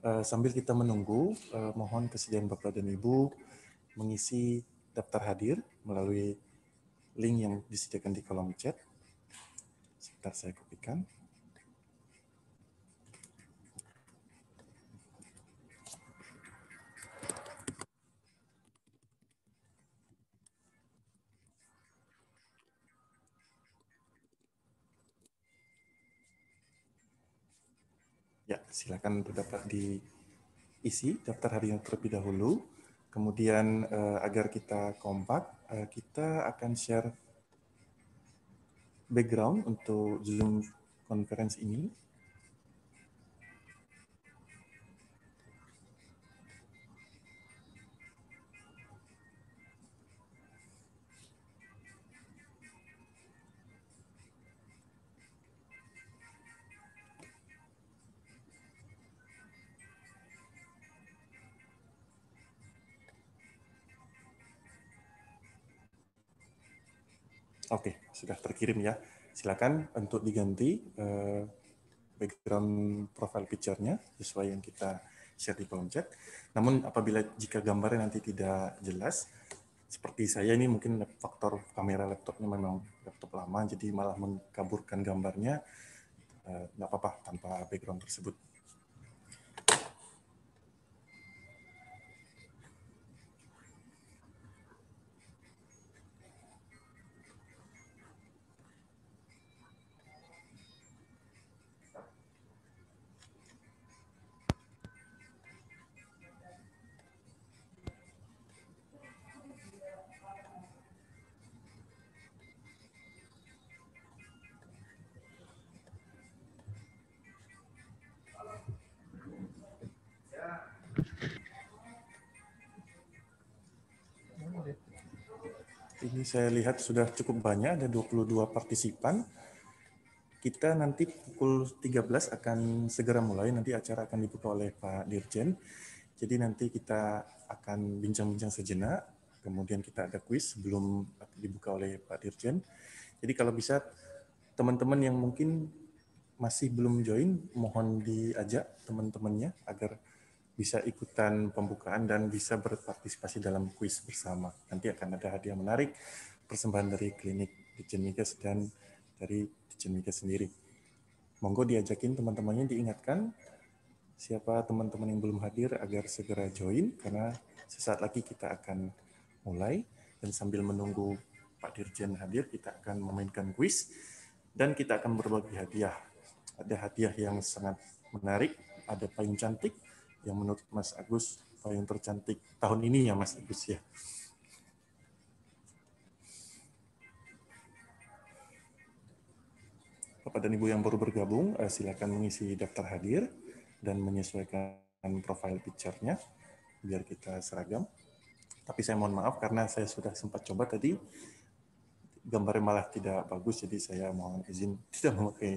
Uh, sambil kita menunggu, uh, mohon kesediaan Bapak dan Ibu mengisi daftar hadir melalui link yang disediakan di kolom chat. Sebentar saya kopikan. Silakan untuk dapat diisi daftar hari yang terlebih dahulu. Kemudian uh, agar kita kompak, uh, kita akan share background untuk Zoom conference ini. Oke, sudah terkirim ya. Silakan untuk diganti uh, background profile picture-nya sesuai yang kita share di kolom chat. Namun apabila jika gambarnya nanti tidak jelas, seperti saya ini mungkin faktor kamera laptopnya memang laptop lama, jadi malah mengkaburkan gambarnya, uh, apa-apa tanpa background tersebut. Saya lihat sudah cukup banyak, ada 22 partisipan. Kita nanti pukul 13 akan segera mulai, nanti acara akan dibuka oleh Pak Dirjen. Jadi nanti kita akan bincang-bincang sejenak, kemudian kita ada kuis sebelum dibuka oleh Pak Dirjen. Jadi kalau bisa teman-teman yang mungkin masih belum join, mohon diajak teman-temannya agar bisa ikutan pembukaan dan bisa berpartisipasi dalam kuis bersama. Nanti akan ada hadiah menarik, persembahan dari klinik Dijen dan dari Dijen sendiri. Monggo diajakin teman-temannya diingatkan siapa teman-teman yang belum hadir agar segera join karena sesaat lagi kita akan mulai dan sambil menunggu Pak Dirjen hadir kita akan memainkan kuis dan kita akan berbagi hadiah. Ada hadiah yang sangat menarik, ada payung cantik, yang menurut Mas Agus paling tercantik tahun ini ya Mas Agus ya. Bapak dan Ibu yang baru bergabung, eh, silakan mengisi daftar hadir dan menyesuaikan profile picture-nya biar kita seragam. Tapi saya mohon maaf karena saya sudah sempat coba tadi, gambarnya malah tidak bagus, jadi saya mohon izin tidak memakai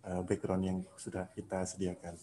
eh, background yang sudah kita sediakan.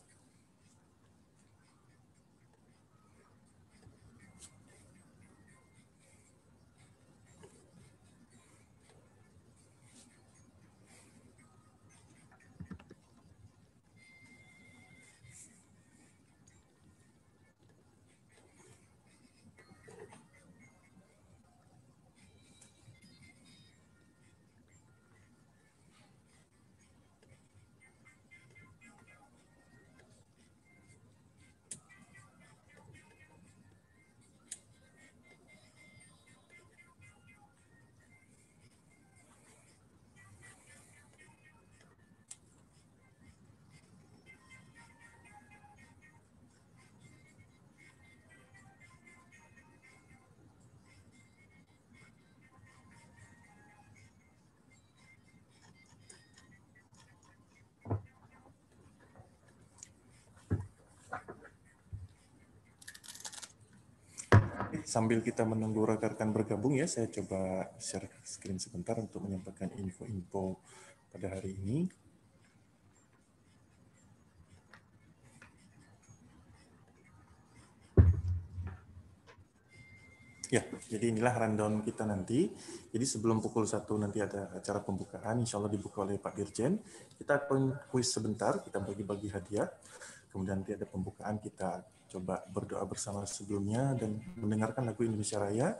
Sambil kita menunggu rekan-rekan bergabung ya, saya coba share screen sebentar untuk menyampaikan info-info pada hari ini. Ya, jadi inilah rundown kita nanti. Jadi sebelum pukul satu nanti ada acara pembukaan, insya Allah dibuka oleh Pak Dirjen. Kita akan kuis sebentar, kita bagi-bagi hadiah. Kemudian nanti ada pembukaan kita coba berdoa bersama sebelumnya dan mendengarkan lagu Indonesia Raya.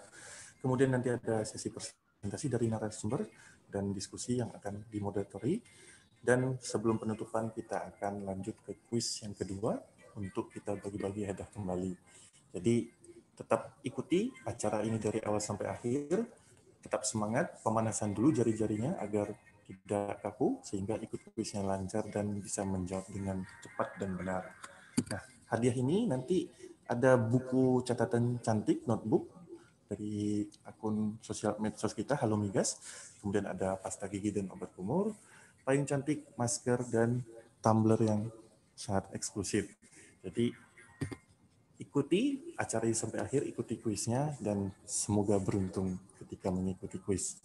Kemudian nanti ada sesi presentasi dari narasumber dan diskusi yang akan dimoderatori. Dan sebelum penutupan kita akan lanjut ke kuis yang kedua untuk kita bagi-bagi hadiah kembali. Jadi tetap ikuti acara ini dari awal sampai akhir. Tetap semangat, pemanasan dulu jari-jarinya agar tidak kaku sehingga ikut kuisnya lancar dan bisa menjawab dengan cepat dan benar. Nah, hadiah ini nanti ada buku catatan cantik notebook dari akun sosial medsos kita Halo Migas. Kemudian ada pasta gigi dan obat kumur. Paling cantik masker dan tumbler yang sangat eksklusif. Jadi ikuti acara ini sampai akhir, ikuti kuisnya dan semoga beruntung ketika mengikuti kuis.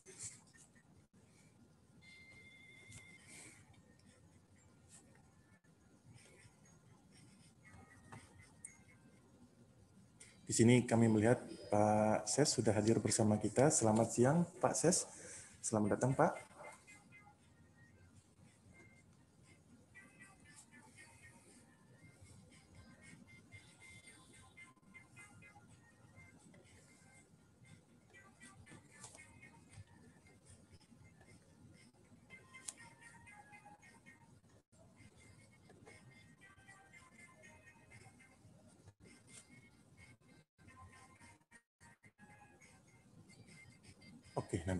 Di sini kami melihat Pak Ses sudah hadir bersama kita. Selamat siang Pak Ses. Selamat datang Pak.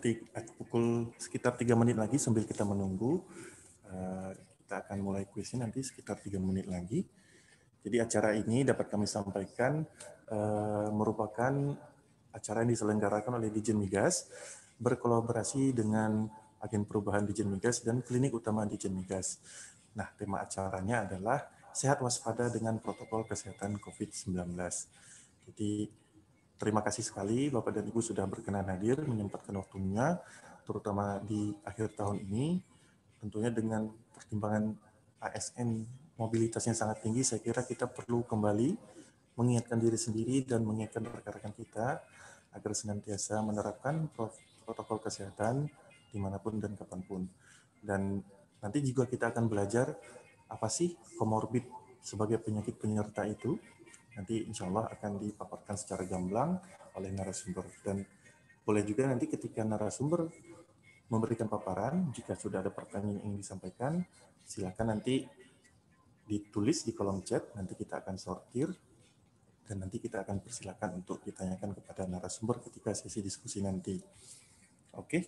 Nanti pukul sekitar tiga menit lagi sambil kita menunggu. Eh, kita akan mulai kuisnya nanti sekitar tiga menit lagi. Jadi acara ini dapat kami sampaikan eh, merupakan acara yang diselenggarakan oleh Dijen Migas berkolaborasi dengan agen perubahan Dijen Migas dan klinik utama Dijen Migas. Nah, tema acaranya adalah sehat waspada dengan protokol kesehatan COVID-19. Jadi Terima kasih sekali Bapak dan Ibu sudah berkenan hadir, menyempatkan waktunya, terutama di akhir tahun ini. Tentunya dengan pertimbangan ASN mobilitasnya sangat tinggi, saya kira kita perlu kembali mengingatkan diri sendiri dan mengingatkan rekan-rekan kita agar senantiasa menerapkan protokol kesehatan di mana pun dan kapan pun. Dan nanti juga kita akan belajar apa sih komorbid sebagai penyakit penyerta itu, nanti insya Allah akan dipaparkan secara gamblang oleh narasumber. Dan boleh juga nanti ketika narasumber memberikan paparan, jika sudah ada pertanyaan yang ingin disampaikan, silakan nanti ditulis di kolom chat, nanti kita akan sortir, dan nanti kita akan persilakan untuk ditanyakan kepada narasumber ketika sesi diskusi nanti. Oke. Okay?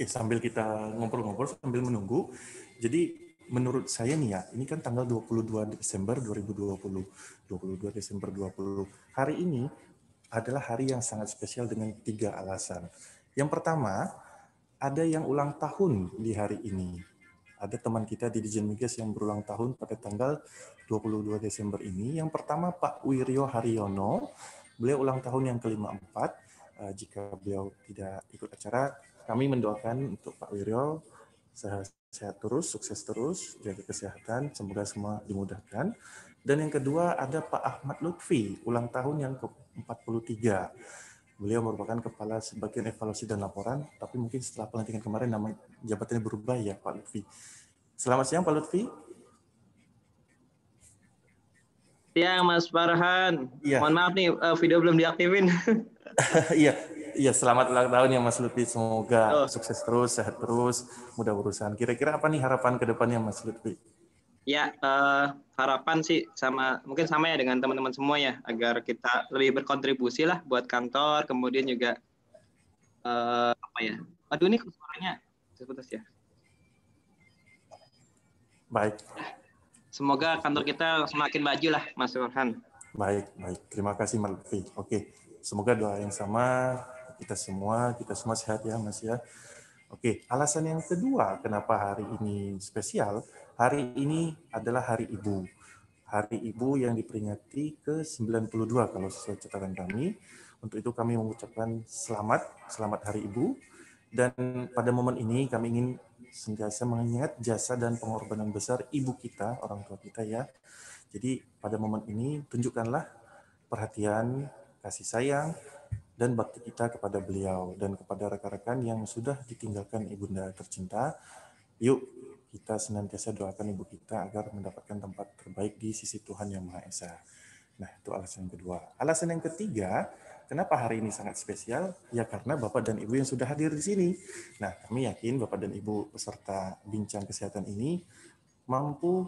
Oke, sambil kita ngobrol-ngobrol sambil menunggu. Jadi menurut saya nih ya, ini kan tanggal 22 Desember 2020. 22 Desember 20. Hari ini adalah hari yang sangat spesial dengan tiga alasan. Yang pertama, ada yang ulang tahun di hari ini. Ada teman kita di Dijen Migas yang berulang tahun pada tanggal 22 Desember ini. Yang pertama Pak Wiryo Haryono, beliau ulang tahun yang kelima empat. Eh, jika beliau tidak ikut acara, kami mendoakan untuk Pak Wiryo sehat, sehat terus, sukses terus, jaga kesehatan, semoga semua dimudahkan. Dan yang kedua ada Pak Ahmad Lutfi, ulang tahun yang ke-43. Beliau merupakan kepala sebagian evaluasi dan laporan, tapi mungkin setelah pelantikan kemarin nama jabatannya berubah ya Pak Lutfi. Selamat siang Pak Lutfi. Siang Mas Farhan. Ya. Mohon maaf nih eh, video belum diaktifin. Iya, Iya, selamat ulang tahun ya Mas Lutfi. Semoga oh. sukses terus, sehat terus, mudah urusan. Kira-kira apa nih harapan ke depannya Mas Lutfi? Ya, uh, harapan sih sama mungkin sama ya dengan teman-teman semua ya agar kita lebih berkontribusi lah buat kantor, kemudian juga uh, apa ya? Aduh ini suaranya putus ya. Baik. Semoga kantor kita semakin maju lah, Mas Farhan. Baik, baik. Terima kasih Mas Lutfi. Oke, semoga doa yang sama kita semua, kita semua sehat ya Mas ya. Oke, alasan yang kedua kenapa hari ini spesial, hari ini adalah Hari Ibu. Hari Ibu yang diperingati ke-92 kalau sesuai catatan kami. Untuk itu kami mengucapkan selamat, selamat Hari Ibu. Dan pada momen ini kami ingin sentiasa mengingat jasa dan pengorbanan besar ibu kita, orang tua kita ya. Jadi pada momen ini tunjukkanlah perhatian, kasih sayang, dan bakti kita kepada beliau dan kepada rekan-rekan yang sudah ditinggalkan ibunda tercinta. Yuk kita senantiasa doakan ibu kita agar mendapatkan tempat terbaik di sisi Tuhan Yang Maha Esa. Nah, itu alasan yang kedua. Alasan yang ketiga, kenapa hari ini sangat spesial? Ya karena Bapak dan Ibu yang sudah hadir di sini. Nah, kami yakin Bapak dan Ibu peserta bincang kesehatan ini mampu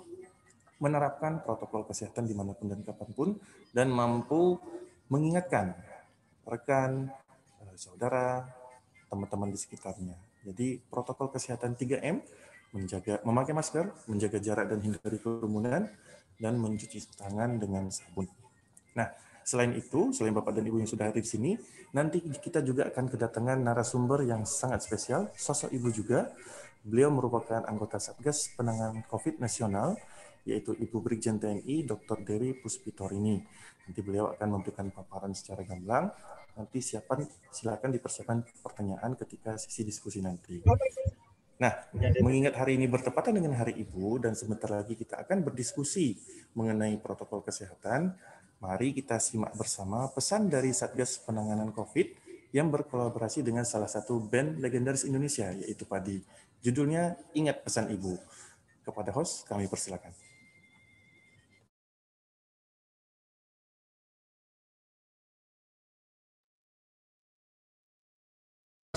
menerapkan protokol kesehatan di mana pun dan kapan pun, dan mampu mengingatkan rekan, eh, saudara, teman-teman di sekitarnya. Jadi protokol kesehatan 3M, menjaga memakai masker, menjaga jarak dan hindari kerumunan, dan mencuci tangan dengan sabun. Nah, selain itu, selain Bapak dan Ibu yang sudah hadir di sini, nanti kita juga akan kedatangan narasumber yang sangat spesial, sosok Ibu juga. Beliau merupakan anggota Satgas Penanganan COVID Nasional, yaitu Ibu Brigjen TNI Dr. Dewi Puspitorini. Nanti beliau akan memberikan paparan secara gamblang nanti siapkan silakan dipersiapkan pertanyaan ketika sesi diskusi nanti. Nah, mengingat hari ini bertepatan dengan Hari Ibu dan sebentar lagi kita akan berdiskusi mengenai protokol kesehatan, mari kita simak bersama pesan dari Satgas Penanganan COVID yang berkolaborasi dengan salah satu band legendaris Indonesia, yaitu Padi. Judulnya Ingat Pesan Ibu. Kepada host, kami persilakan.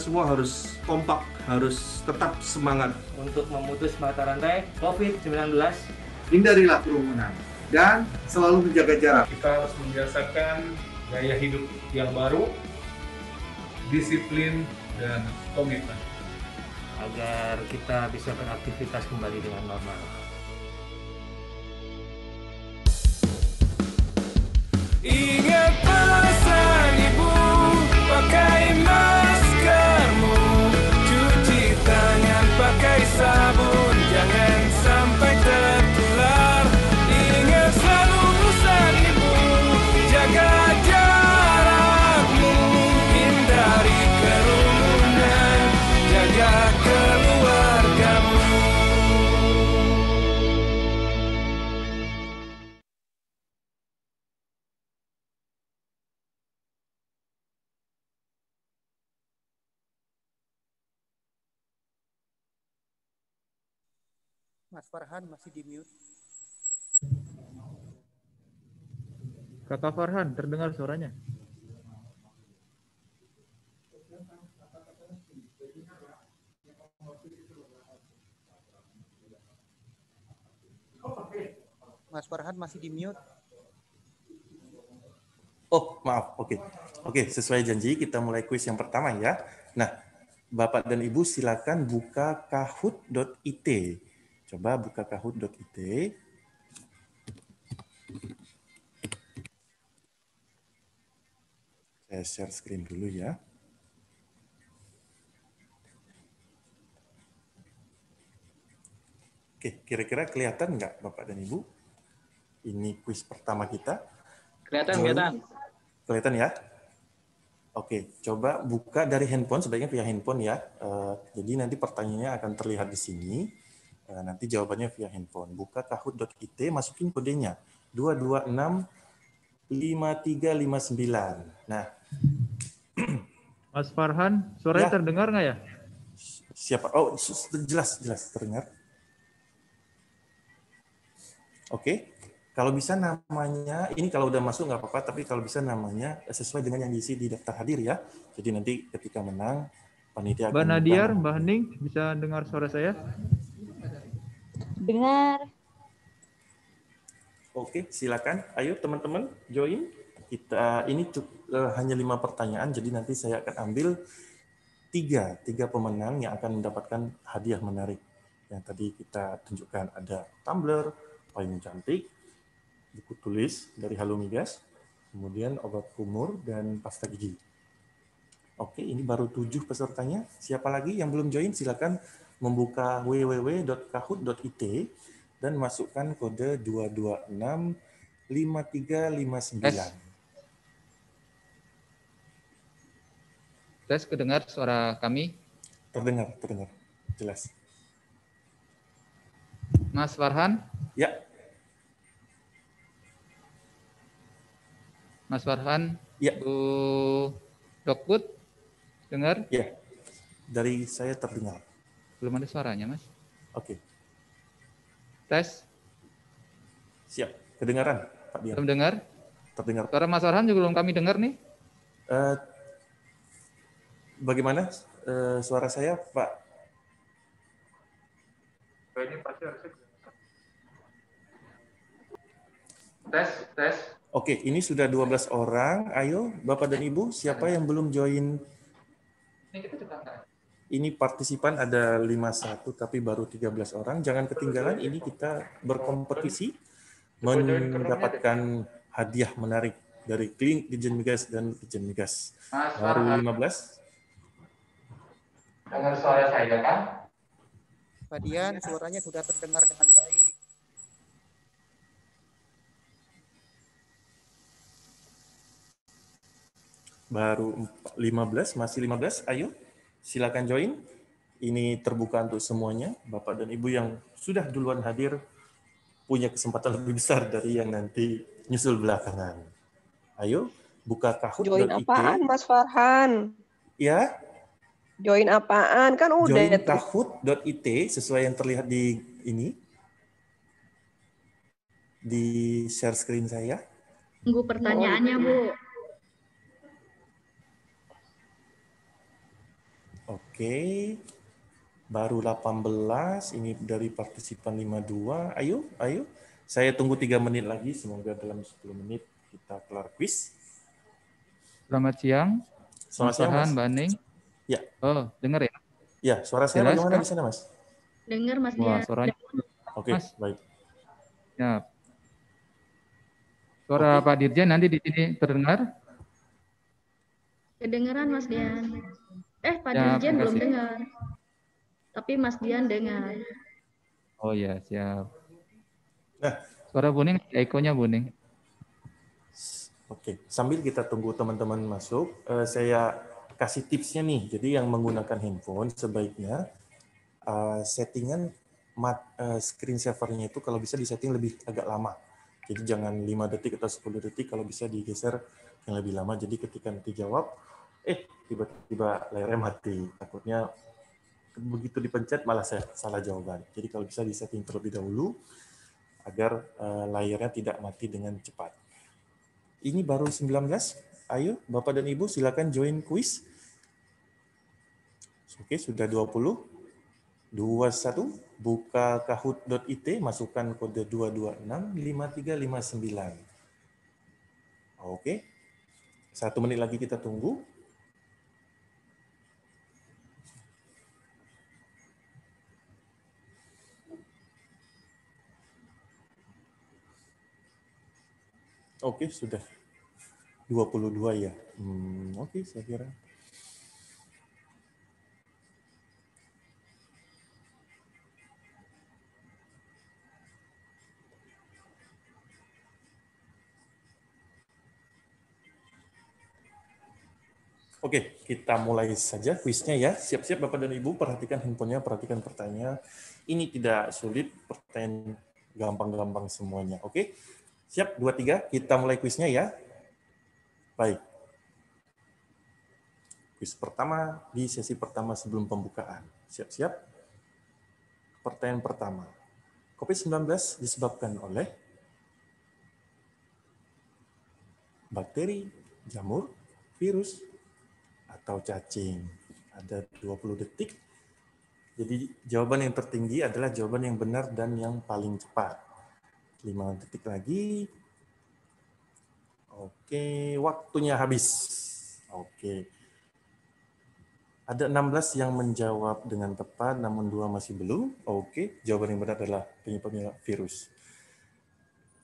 Semua harus kompak, harus tetap semangat untuk memutus mata rantai COVID-19. Hindarilah kerumunan dan selalu menjaga jarak. Kita harus membiasakan gaya hidup yang baru, disiplin, dan komitmen. Agar kita bisa beraktivitas kembali dengan normal. Ingat pesan ibu, pakai Farhan masih di mute. Kakak Farhan, terdengar suaranya? Mas Farhan masih di mute. Oh, maaf. Oke. Oke, sesuai janji kita mulai kuis yang pertama ya. Nah, Bapak dan Ibu silakan buka kahoot.it. Coba buka kahoot.it. Saya share screen dulu ya. Oke, kira-kira kelihatan nggak Bapak dan Ibu? Ini kuis pertama kita. Kelihatan, kelihatan. Kelihatan ya? Oke, coba buka dari handphone, sebaiknya via handphone ya. Eh, jadi nanti pertanyaannya akan terlihat di sini. Eh, nanti jawabannya via handphone. Buka kahoot.it, masukin kodenya 226 5359. Nah, Mas Farhan, suaranya Ya. terdengar nggak ya? siapa? Oh, jelas, jelas terdengar. Oke, kalau bisa namanya, ini kalau udah masuk nggak apa-apa, tapi kalau bisa namanya sesuai dengan yang diisi di daftar hadir ya. Jadi nanti ketika menang, panitia Mbak Nadiar, Mbak Hening, bisa dengar suara saya? Dengar. Oke, silakan. Ayo teman-teman join. Kita ini eh, hanya lima pertanyaan, jadi nanti saya akan ambil tiga tiga pemenang yang akan mendapatkan hadiah menarik. Yang tadi kita tunjukkan ada tumbler, payung cantik, buku tulis dari Halo Migas, kemudian obat kumur dan pasta gigi. Oke, ini baru tujuh pesertanya. Siapa lagi yang belum join? Silakan membuka www.kahoot.it dan masukkan kode 226 5359. Tes kedengar suara kami, Terdengar, terdengar. Jelas. Mas Farhan? Ya, Mas Farhan? Ya. Bu Dokput, dengar? Ya, dari saya terdengar. Belum ada suaranya, Mas. Oke, Tes, siap. Kedengaran, Pak Dian? belum dengar? Terdengar. Suara Mas Farhan juga belum kami dengar nih. Eh, bagaimana eh, suara saya, Pak? Ini pasti harusnya Tes, tes. Oke, ini sudah 12 orang. Ayo, Bapak dan Ibu, siapa yang belum join? Ini kita coba angkat. Ini partisipan ada 51 tapi baru 13 orang. Jangan ketinggalan, ini kita berkompetisi mendapatkan hadiah menarik dari Klink Dijen Migas dan Dijen Migas. Baru Farhan, 15. dengar suara saya kan? Pak Dian, suaranya sudah terdengar dengan baik. Baru 15, masih 15. Ayo, silakan join. Ini terbuka untuk semuanya. Bapak dan Ibu yang sudah duluan hadir punya kesempatan lebih besar dari yang nanti nyusul belakangan. Ayo, buka Join kahut.it. apaan, Mas Farhan? Ya, Join apaan? Kan udah join kahut.it sesuai yang terlihat di ini. Di share screen saya. Tunggu pertanyaannya, Bu. Oke. Baru 18, ini dari partisipan 52. Ayo, ayo. Saya tunggu 3 menit lagi, semoga dalam 10 menit kita kelar quiz. Selamat siang. Selamat siang, Mas. Mbak Aning. Ya. Oh, dengar ya? Ya, suara saya Jelas, bagaimana kan? di sana, Mas? Dengar, Mas Wah, Dian. suaranya. Oke, Mas. baik. Ya. Suara Pak Dirjen nanti di sini terdengar? Kedengeran, Mas Dian. Eh, Pak Ya, Dirjen belum dengar. Tapi Mas Dian dengar. Oh ya, siap. Nah. Suara Buning, ekonya Buning. Oke, sambil kita tunggu teman-teman masuk, eh, saya kasih tipsnya nih. Jadi yang menggunakan handphone sebaiknya eh, settingan mat, eh, screen savernya itu kalau bisa disetting lebih agak lama. Jadi jangan 5 detik atau 10 detik, kalau bisa digeser yang lebih lama. Jadi ketika nanti jawab, eh tiba-tiba layarnya mati. Takutnya begitu dipencet malah saya salah jawaban. Jadi kalau bisa disetting terlebih dahulu agar eh, layarnya tidak mati dengan cepat. Ini baru 19. Ayo, Bapak dan Ibu silakan join quiz. Oke, sudah 20. 21, buka kahut.it, masukkan kode 2265359. Oke. Satu menit lagi kita tunggu. Oke, sudah 22 ya. Hmm, oke, saya kira. Oke, kita mulai saja kuisnya ya. Siap-siap Bapak dan Ibu, perhatikan handphonenya, perhatikan pertanyaan. Ini tidak sulit, pertanyaan gampang-gampang semuanya. Oke, siap, dua, tiga, kita mulai kuisnya ya. Baik. Kuis pertama di sesi pertama sebelum pembukaan. Siap-siap. Pertanyaan pertama. COVID-19 disebabkan oleh bakteri, jamur, virus, atau cacing. Ada 20 detik. Jadi jawaban yang tertinggi adalah jawaban yang benar dan yang paling cepat. 5 detik lagi. Oke, waktunya habis. Oke. Ada 16 yang menjawab dengan tepat, namun dua masih belum. Oke, jawaban yang benar adalah penyebabnya virus.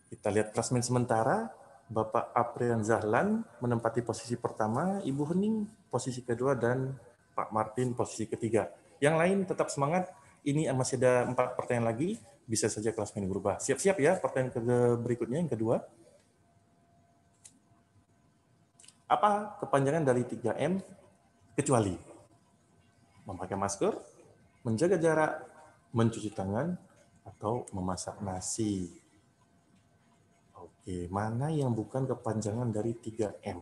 Kita lihat klasmen sementara. Bapak Aprian Zahlan menempati posisi pertama, Ibu Hening posisi kedua, dan Pak Martin posisi ketiga. Yang lain tetap semangat. Ini masih ada empat pertanyaan lagi. Bisa saja klasmen berubah. Siap-siap ya pertanyaan berikutnya, yang kedua. Apa kepanjangan dari 3M kecuali memakai masker, menjaga jarak, mencuci tangan, atau memasak nasi? Oke, mana yang bukan kepanjangan dari 3M?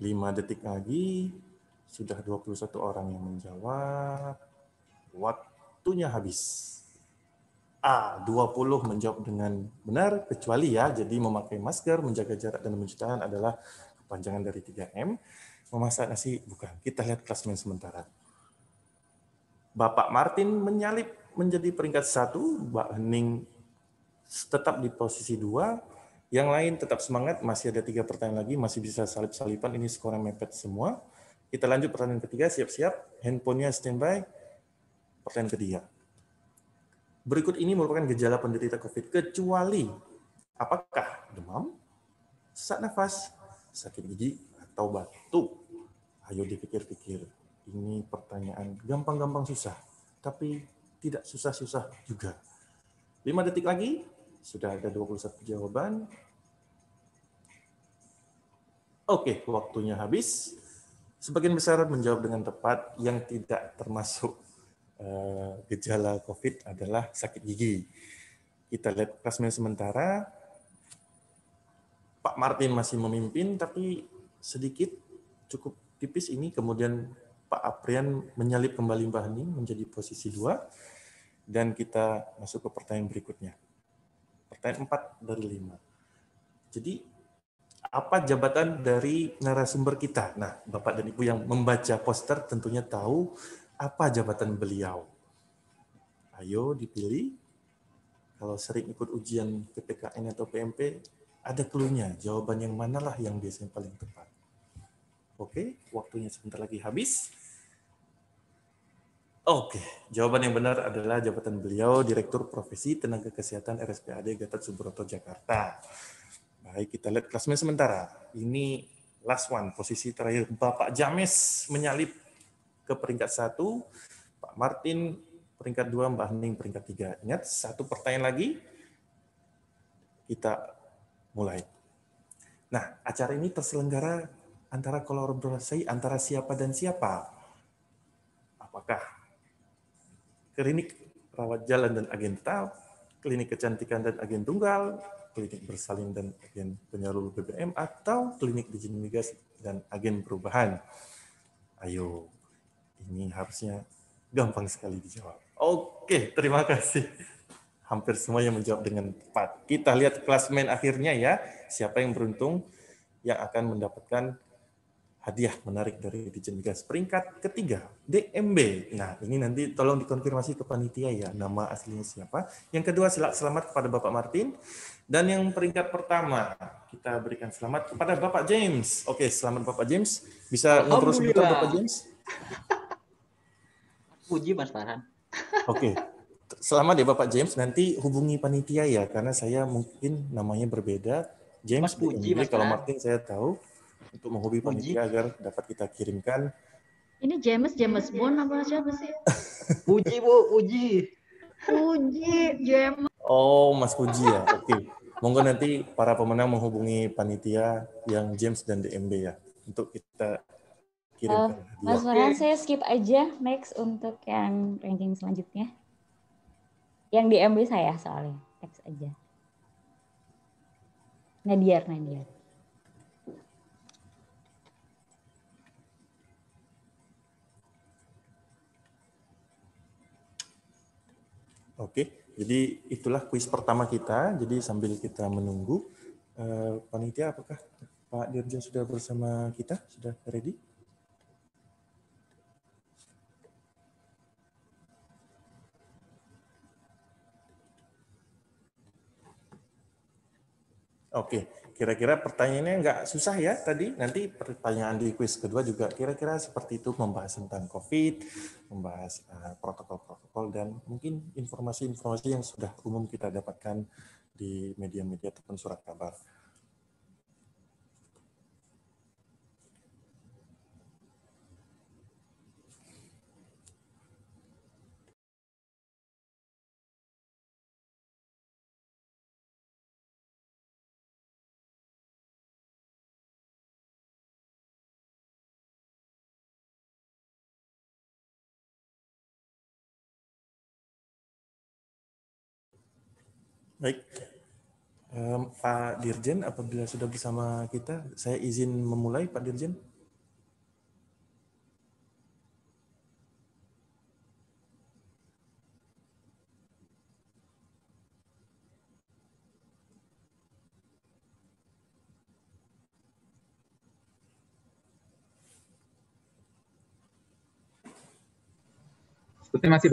5 detik lagi, sudah 21 orang yang menjawab. Waktunya habis. A, 20 menjawab dengan benar, kecuali ya, jadi memakai masker, menjaga jarak, dan mencuci tangan adalah kepanjangan dari 3M. Memasak nasi, bukan. Kita lihat klasmen sementara. Bapak Martin menyalip menjadi peringkat satu, Mbak Hening tetap di posisi dua, yang lain tetap semangat, masih ada tiga pertanyaan lagi, masih bisa salip-salipan, ini skornya mepet semua. Kita lanjut pertanyaan ketiga, siap-siap, handphonenya standby, pertanyaan ketiga. Berikut ini merupakan gejala penderita COVID, kecuali apakah demam, sesak nafas, sakit gigi, atau batuk. Ayo dipikir-pikir. Ini pertanyaan gampang-gampang susah, tapi tidak susah-susah juga. 5 detik lagi, sudah ada 21 jawaban. Oke, waktunya habis. Sebagian besar menjawab dengan tepat yang tidak termasuk gejala COVID adalah sakit gigi. Kita lihat klasmen sementara. Pak Martin masih memimpin, tapi sedikit cukup tipis ini. Kemudian Pak Aprian menyalip kembali Mbak Hening menjadi posisi dua. Dan kita masuk ke pertanyaan berikutnya. Pertanyaan 4 dari 5. Jadi apa jabatan dari narasumber kita? Nah, Bapak dan Ibu yang membaca poster tentunya tahu apa jabatan beliau. Ayo dipilih. Kalau sering ikut ujian PPKN atau PMP, ada clue-nya. Jawaban yang manalah yang biasanya paling tepat. Oke, waktunya sebentar lagi habis. Oke, jawaban yang benar adalah jabatan beliau Direktur Profesi Tenaga Kesehatan RSPAD Gatot Subroto Jakarta. Baik, kita lihat klasmen sementara. Ini last one, posisi terakhir Bapak James menyalip ke peringkat satu, Pak Martin peringkat dua, Mbak Hening peringkat tiga. Ingat, satu pertanyaan lagi, kita mulai. Nah, acara ini terselenggara antara kolaborasi antara siapa dan siapa. Apakah klinik rawat jalan dan agen tetap, klinik kecantikan dan agen tunggal, klinik bersalin dan agen penyalur BBM, atau klinik izin migas dan agen perubahan. Ayo, ini harusnya gampang sekali dijawab. Oke, terima kasih. Hampir semua yang menjawab dengan tepat. Kita lihat klasmen akhirnya ya, siapa yang beruntung yang akan mendapatkan hadiah menarik dari Dijen Migas. Peringkat ketiga, DMB. Nah, ini nanti tolong dikonfirmasi ke panitia ya, nama aslinya siapa. Yang kedua, selamat kepada Bapak Martin. Dan yang peringkat pertama, kita berikan selamat kepada Bapak James. Oke, selamat Bapak James. Bisa ngobrol sebentar Bapak James? Puji Mas Farhan. Oke, selamat ya Bapak James. Nanti hubungi panitia ya, karena saya mungkin namanya berbeda. James Mas Puji, Mas kalau. Martin saya tahu untuk menghubungi panitia agar dapat kita kirimkan. Ini James James Bond apa siapa sih? Puji Bu, Puji. Puji James. Oh, Mas Puji ya. Oke. Monggo nanti para pemenang menghubungi panitia yang James dan DMB ya untuk kita Eh, kirimkan Mas hadiah. Farhan, saya skip aja next untuk yang ranking selanjutnya. Yang di MB saya soalnya, next aja. Nadiar, Nadiar. Oke, jadi itulah kuis pertama kita. Jadi sambil kita menunggu, eh, panitia apakah Pak Dirjen sudah bersama kita? Sudah ready? Oke, kira-kira pertanyaannya nggak susah ya tadi. Nanti pertanyaan di kuis kedua juga kira-kira seperti itu membahas tentang COVID, membahas eh, protokol-protokol dan mungkin informasi-informasi yang sudah umum kita dapatkan di media-media ataupun surat kabar. Baik, Em, Pak Dirjen, apabila sudah bersama kita, saya izin memulai, Pak Dirjen. Seperti masih.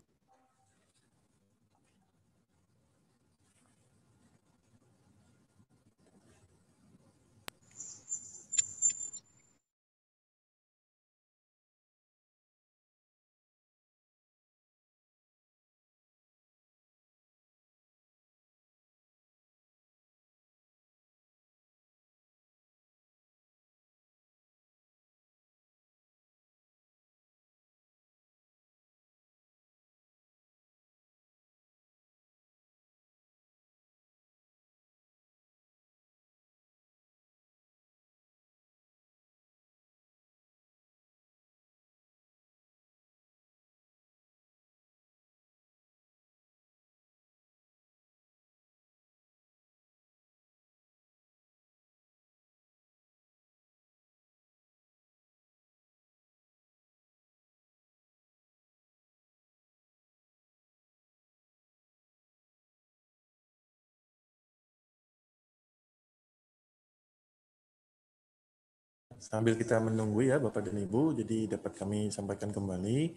Sambil kita menunggu ya Bapak dan Ibu, jadi dapat kami sampaikan kembali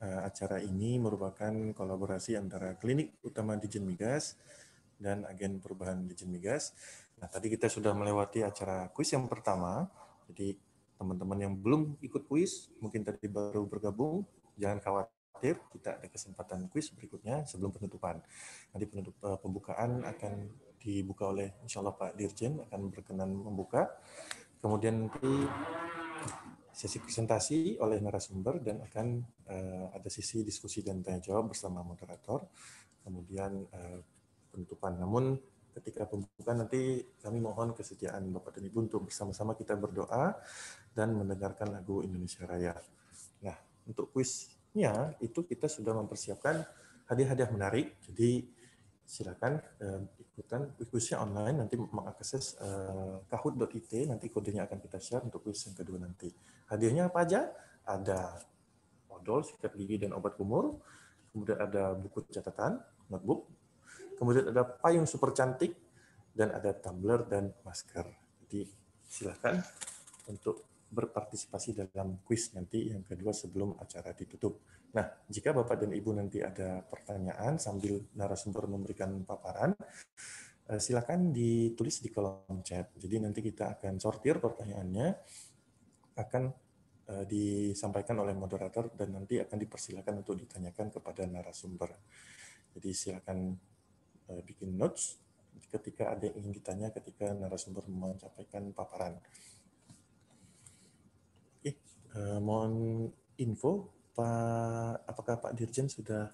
eh, acara ini merupakan kolaborasi antara Klinik Utama Dijen Migas dan Agen Perubahan Dijen Migas. Nah, tadi kita sudah melewati acara kuis yang pertama. Jadi teman-teman yang belum ikut kuis, mungkin tadi baru bergabung, jangan khawatir, kita ada kesempatan kuis berikutnya sebelum penutupan. Nanti penutup eh, pembukaan akan dibuka oleh Insya Allah Pak Dirjen akan berkenan membuka. Kemudian nanti sesi presentasi oleh narasumber dan akan eh, ada sesi diskusi dan tanya jawab bersama moderator. Kemudian eh, penutupan. Namun ketika pembukaan nanti kami mohon kesediaan Bapak dan Ibu untuk bersama-sama kita berdoa dan mendengarkan lagu Indonesia Raya. Nah, untuk kuisnya itu kita sudah mempersiapkan hadiah-hadiah menarik. Jadi silakan eh, ikutan kuisnya online nanti mengakses eh, kahoot.it nanti kodenya akan kita share untuk kuis yang kedua nanti. Hadiahnya apa aja? Ada odol sikat gigi dan obat kumur kemudian ada buku catatan notebook kemudian ada payung super cantik dan ada tumbler dan masker. Jadi silakan untuk berpartisipasi dalam kuis nanti yang kedua sebelum acara ditutup. Nah, jika Bapak dan Ibu nanti ada pertanyaan sambil narasumber memberikan paparan, eh, silakan ditulis di kolom chat. Jadi nanti kita akan sortir pertanyaannya, akan eh, disampaikan oleh moderator dan nanti akan dipersilakan untuk ditanyakan kepada narasumber. Jadi silakan eh, bikin notes ketika ada yang ingin ditanya ketika narasumber menyampaikan paparan. Oke, mohon info Pak, apakah Pak Dirjen sudah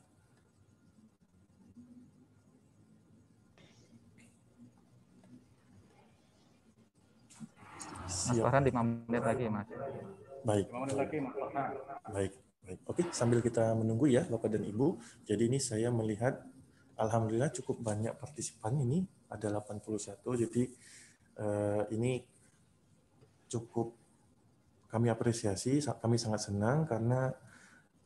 Mas Farhan 5 menit lagi, Mas. Baik. Baik, baik. Oke, sambil kita menunggu ya Bapak dan Ibu. Jadi ini saya melihat alhamdulillah cukup banyak partisipan ini, ada 81. Jadi eh, ini cukup kami apresiasi, kami sangat senang karena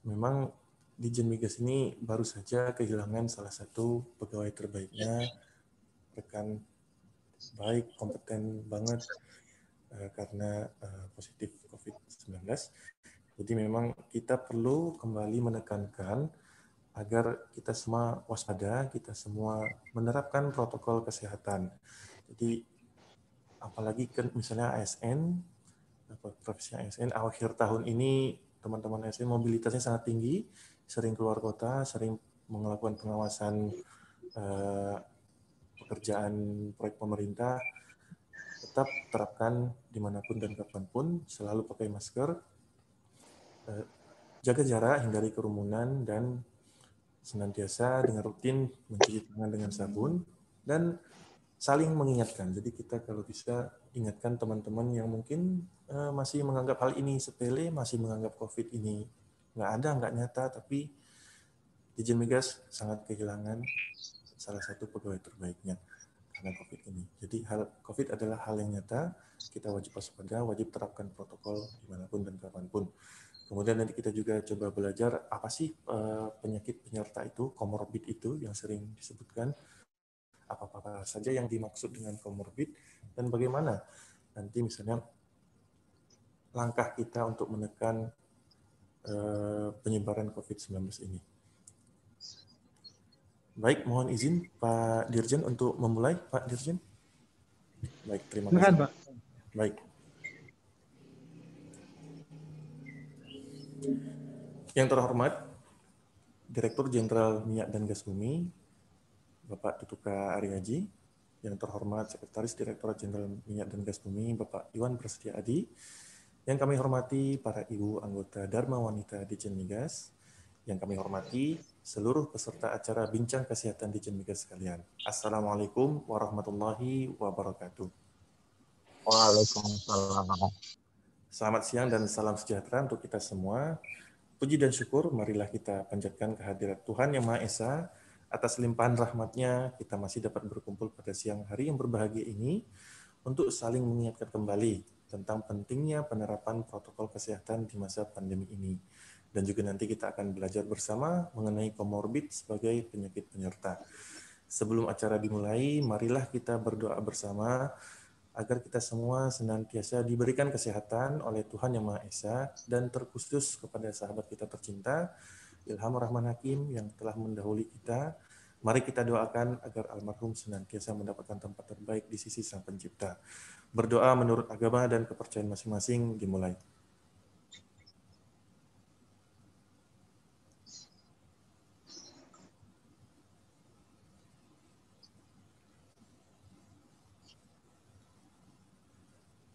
memang di Migas ini baru saja kehilangan salah satu pegawai terbaiknya, rekan baik, kompeten banget eh, karena eh, positif COVID-19. Jadi memang kita perlu kembali menekankan agar kita semua waspada, kita semua menerapkan protokol kesehatan. Jadi apalagi kan misalnya ASN, profesi ASN akhir tahun ini teman-teman ASN mobilitasnya sangat tinggi, sering keluar kota, sering melakukan pengawasan eh, pekerjaan proyek pemerintah, tetap terapkan di mana pun dan kapan pun, selalu pakai masker, eh, jaga jarak, hindari kerumunan, dan senantiasa dengan rutin mencuci tangan dengan sabun, dan saling mengingatkan. Jadi kita kalau bisa ingatkan teman-teman yang mungkin uh, masih menganggap hal ini sepele, masih menganggap COVID ini nggak ada, nggak nyata, tapi Dijen Migas sangat kehilangan salah satu pegawai terbaiknya karena COVID ini. Jadi hal COVID adalah hal yang nyata, kita wajib waspada, wajib terapkan protokol di mana pun dan kapan pun. Kemudian nanti kita juga coba belajar apa sih eh, penyakit penyerta itu, komorbid itu yang sering disebutkan, apa-apa saja yang dimaksud dengan komorbid, dan bagaimana nanti misalnya langkah kita untuk menekan eh, penyebaran COVID-19 ini. Baik, mohon izin Pak Dirjen untuk memulai, Pak Dirjen. Baik, terima kasih. Silakan, Pak. Baik. Yang terhormat, Direktur Jenderal Minyak dan Gas Bumi, Bapak Tutuka Aryaji, yang terhormat Sekretaris Direktorat Jenderal Minyak dan Gas Bumi, Bapak Iwan Prasetya Adi, yang kami hormati para ibu anggota Dharma Wanita Dijen Migas, yang kami hormati seluruh peserta acara Bincang Kesehatan Dijen Migas sekalian. Assalamualaikum warahmatullahi wabarakatuh. Waalaikumsalam. Selamat siang dan salam sejahtera untuk kita semua. Puji dan syukur, marilah kita panjatkan kehadirat Tuhan Yang Maha Esa atas limpahan rahmatnya kita masih dapat berkumpul pada siang hari yang berbahagia ini untuk saling mengingatkan kembali tentang pentingnya penerapan protokol kesehatan di masa pandemi ini. Dan juga nanti kita akan belajar bersama mengenai komorbid sebagai penyakit penyerta. Sebelum acara dimulai, marilah kita berdoa bersama agar kita semua senantiasa diberikan kesehatan oleh Tuhan Yang Maha Esa dan terkhusus kepada sahabat kita tercinta, Ilham Rahman Hakim yang telah mendahului kita. Mari kita doakan agar almarhum senantiasa mendapatkan tempat terbaik di sisi Sang Pencipta. Berdoa menurut agama dan kepercayaan masing-masing dimulai.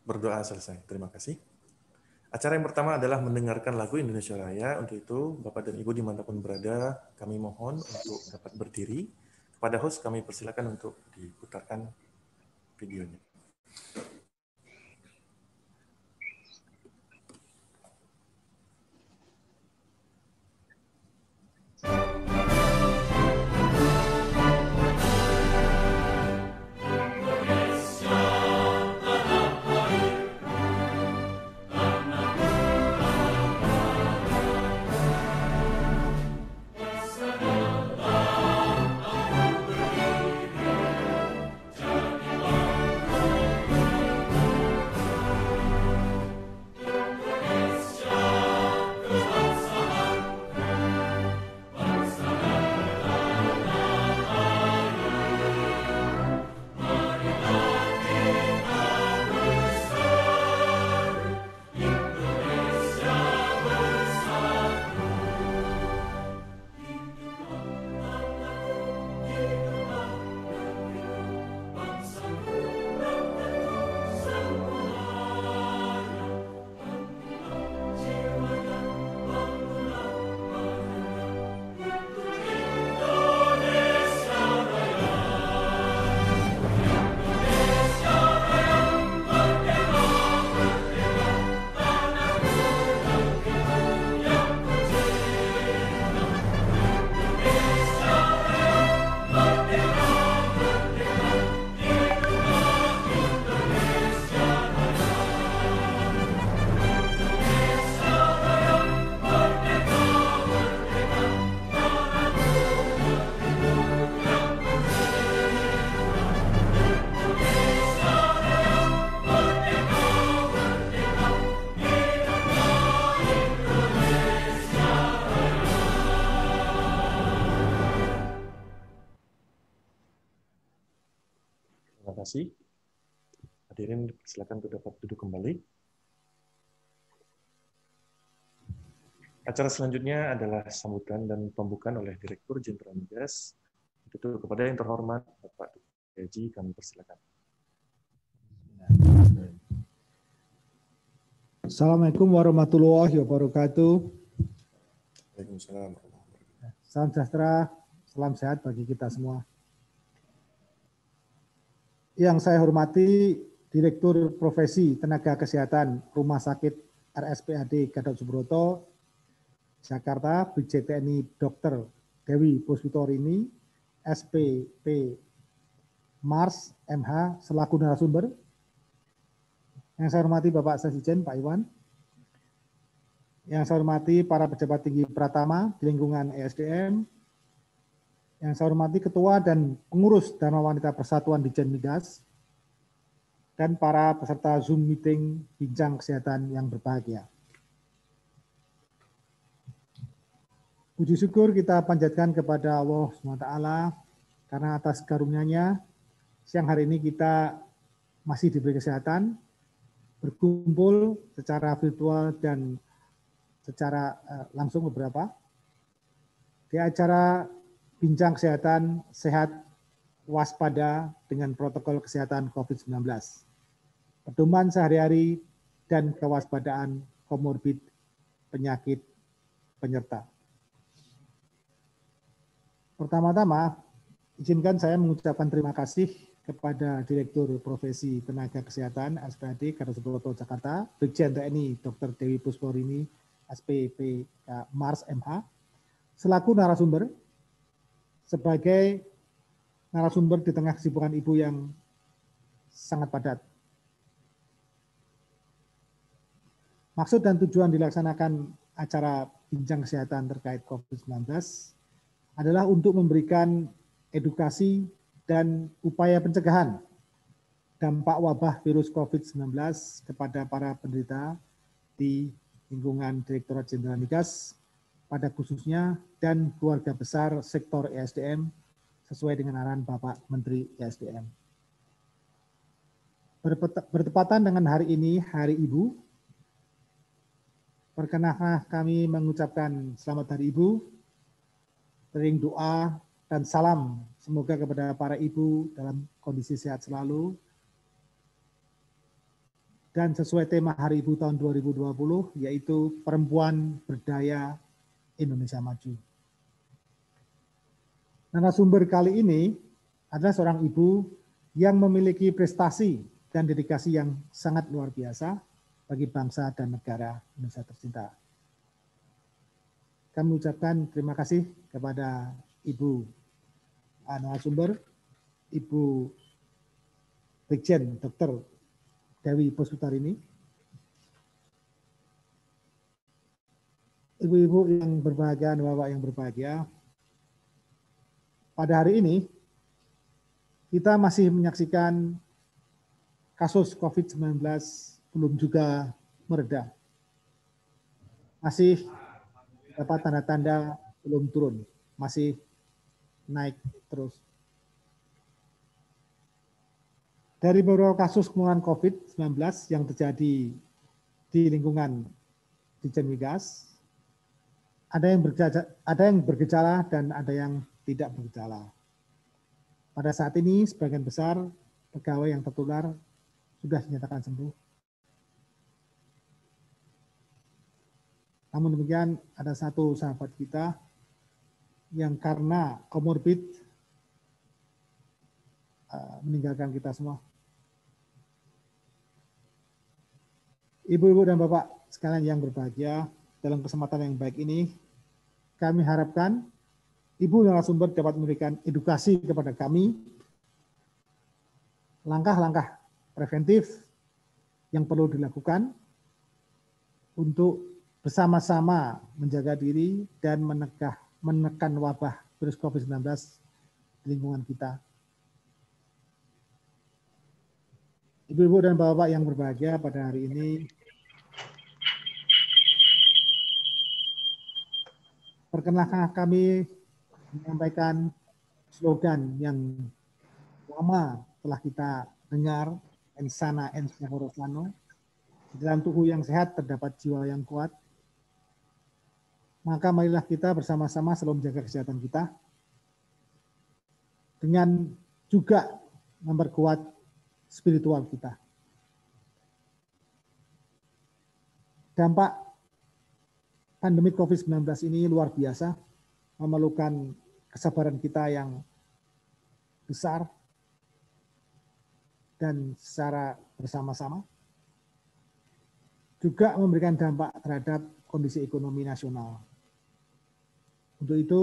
Berdoa selesai. Terima kasih. Acara yang pertama adalah mendengarkan lagu Indonesia Raya. Untuk itu, Bapak dan Ibu di mana pun berada, kami mohon untuk dapat berdiri. Kepada host kami persilakan untuk diputarkan videonya. Silakan untuk dapat duduk kembali. Acara selanjutnya adalah sambutan dan pembukaan oleh Direktur Jenderal Migas. Itu kepada yang terhormat Bapak Haji kami persilakan. Assalamualaikum warahmatullahi wabarakatuh. Waalaikumsalam. Salam sejahtera, salam sehat bagi kita semua. Yang saya hormati Direktur Profesi Tenaga Kesehatan Rumah Sakit RSPAD Gatot Subroto, Jakarta, Brigjen TNI Dr. Dewi Puspitorini, SPP Mars MH selaku narasumber. Yang saya hormati Bapak Sesijen Pak Iwan. Yang saya hormati para pejabat tinggi Pratama di lingkungan ESDM. Yang saya hormati Ketua dan Pengurus Dharma Wanita Persatuan di Migas. Dan para peserta Zoom meeting bincang kesehatan yang berbahagia. Puji syukur kita panjatkan kepada Allah SWT karena atas karunia-Nya siang hari ini kita masih diberi kesehatan, berkumpul secara virtual dan secara uh, langsung beberapa di acara bincang kesehatan sehat waspada dengan protokol kesehatan COVID-19. Pedoman sehari-hari dan kewaspadaan komorbid penyakit penyerta. Pertama-tama, izinkan saya mengucapkan terima kasih kepada Direktur Profesi Tenaga Kesehatan SPAD Kartosubroto Jakarta, Brigjen TNI Dr. Dewi Pusporini, SPP Mars MH, selaku narasumber sebagai narasumber di tengah kesibukan ibu yang sangat padat. Maksud dan tujuan dilaksanakan acara bincang kesehatan terkait COVID-19 adalah untuk memberikan edukasi dan upaya pencegahan dampak wabah virus COVID-19 kepada para penderita di lingkungan Direktorat Jenderal Migas pada khususnya dan keluarga besar sektor ESDM sesuai dengan arahan Bapak Menteri ESDM. Bertepatan dengan hari ini, Hari Ibu, perkenanlah kami mengucapkan selamat Hari Ibu sering doa dan salam semoga kepada para ibu dalam kondisi sehat selalu. Dan sesuai tema Hari Ibu tahun 2020 yaitu Perempuan Berdaya Indonesia Maju. Narasumber kali ini adalah seorang ibu yang memiliki prestasi dan dedikasi yang sangat luar biasa bagi bangsa dan negara Indonesia tercinta. Kami ucapkan terima kasih kepada Ibu narasumber, Ibu Brigjen Dr. Dewi Pusputarini. Ibu-ibu yang berbahagia dan bapak yang berbahagia, pada hari ini kita masih menyaksikan kasus COVID-19 belum juga mereda. Masih dapat tanda-tanda belum turun, masih naik terus. Dari beberapa kasus penularan COVID-19 yang terjadi di lingkungan Dijen Migas, ada yang bergejala, ada yang bergejala dan ada yang tidak bergejala. Pada saat ini sebagian besar pegawai yang tertular sudah dinyatakan sembuh Namun demikian ada satu sahabat kita yang karena komorbid uh, meninggalkan kita semua. Ibu-ibu dan bapak sekalian yang berbahagia, dalam kesempatan yang baik ini, kami harapkan ibu narasumber dapat memberikan edukasi kepada kami, langkah-langkah preventif yang perlu dilakukan untuk bersama-sama menjaga diri dan menegah, menekan wabah virus COVID-19 di lingkungan kita. Ibu-ibu dan bapak yang berbahagia pada hari ini, perkenalkan kami menyampaikan slogan yang lama telah kita dengar, Ensana Ensana Horosano. Di dalam tubuh yang sehat terdapat jiwa yang kuat, maka marilah kita bersama-sama selalu menjaga kesehatan kita dengan juga memperkuat spiritual kita. Dampak pandemi COVID-19 ini luar biasa, memerlukan kesabaran kita yang besar dan secara bersama-sama juga memberikan dampak terhadap kondisi ekonomi nasional. Untuk itu,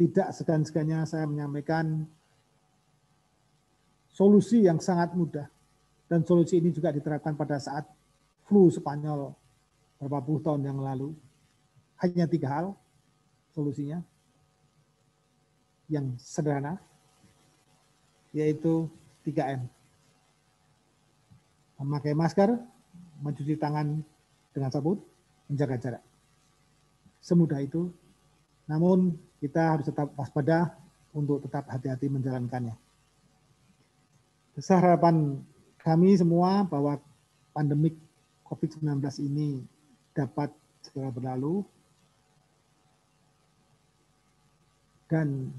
tidak segan-segannya saya menyampaikan solusi yang sangat mudah. Dan solusi ini juga diterapkan pada saat flu Spanyol beberapa puluh tahun yang lalu. Hanya tiga hal solusinya yang sederhana, yaitu 3M. Memakai masker, mencuci tangan dengan sabun, menjaga jarak. Semudah itu, namun kita harus tetap waspada untuk tetap hati-hati menjalankannya. Besar harapan kami semua bahwa pandemik COVID-19 ini dapat segera berlalu dan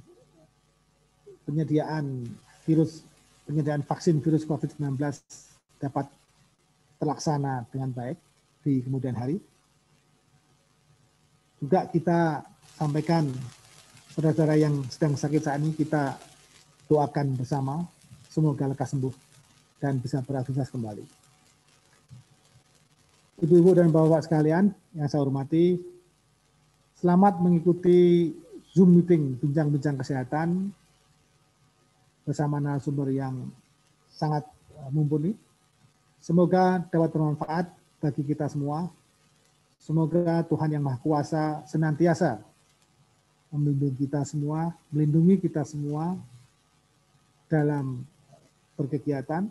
penyediaan virus penyediaan vaksin virus COVID-19 dapat terlaksana dengan baik di kemudian hari. Juga kita sampaikan saudara-saudara yang sedang sakit saat ini kita doakan bersama semoga lekas sembuh dan bisa beraktivitas kembali. Ibu-ibu dan bapak sekalian yang saya hormati, selamat mengikuti Zoom meeting bincang-bincang kesehatan bersama narasumber yang sangat eh, mumpuni. Semoga dapat bermanfaat bagi kita semua. Semoga Tuhan Yang Maha Kuasa senantiasa melindungi kita semua, melindungi kita semua dalam berkegiatan,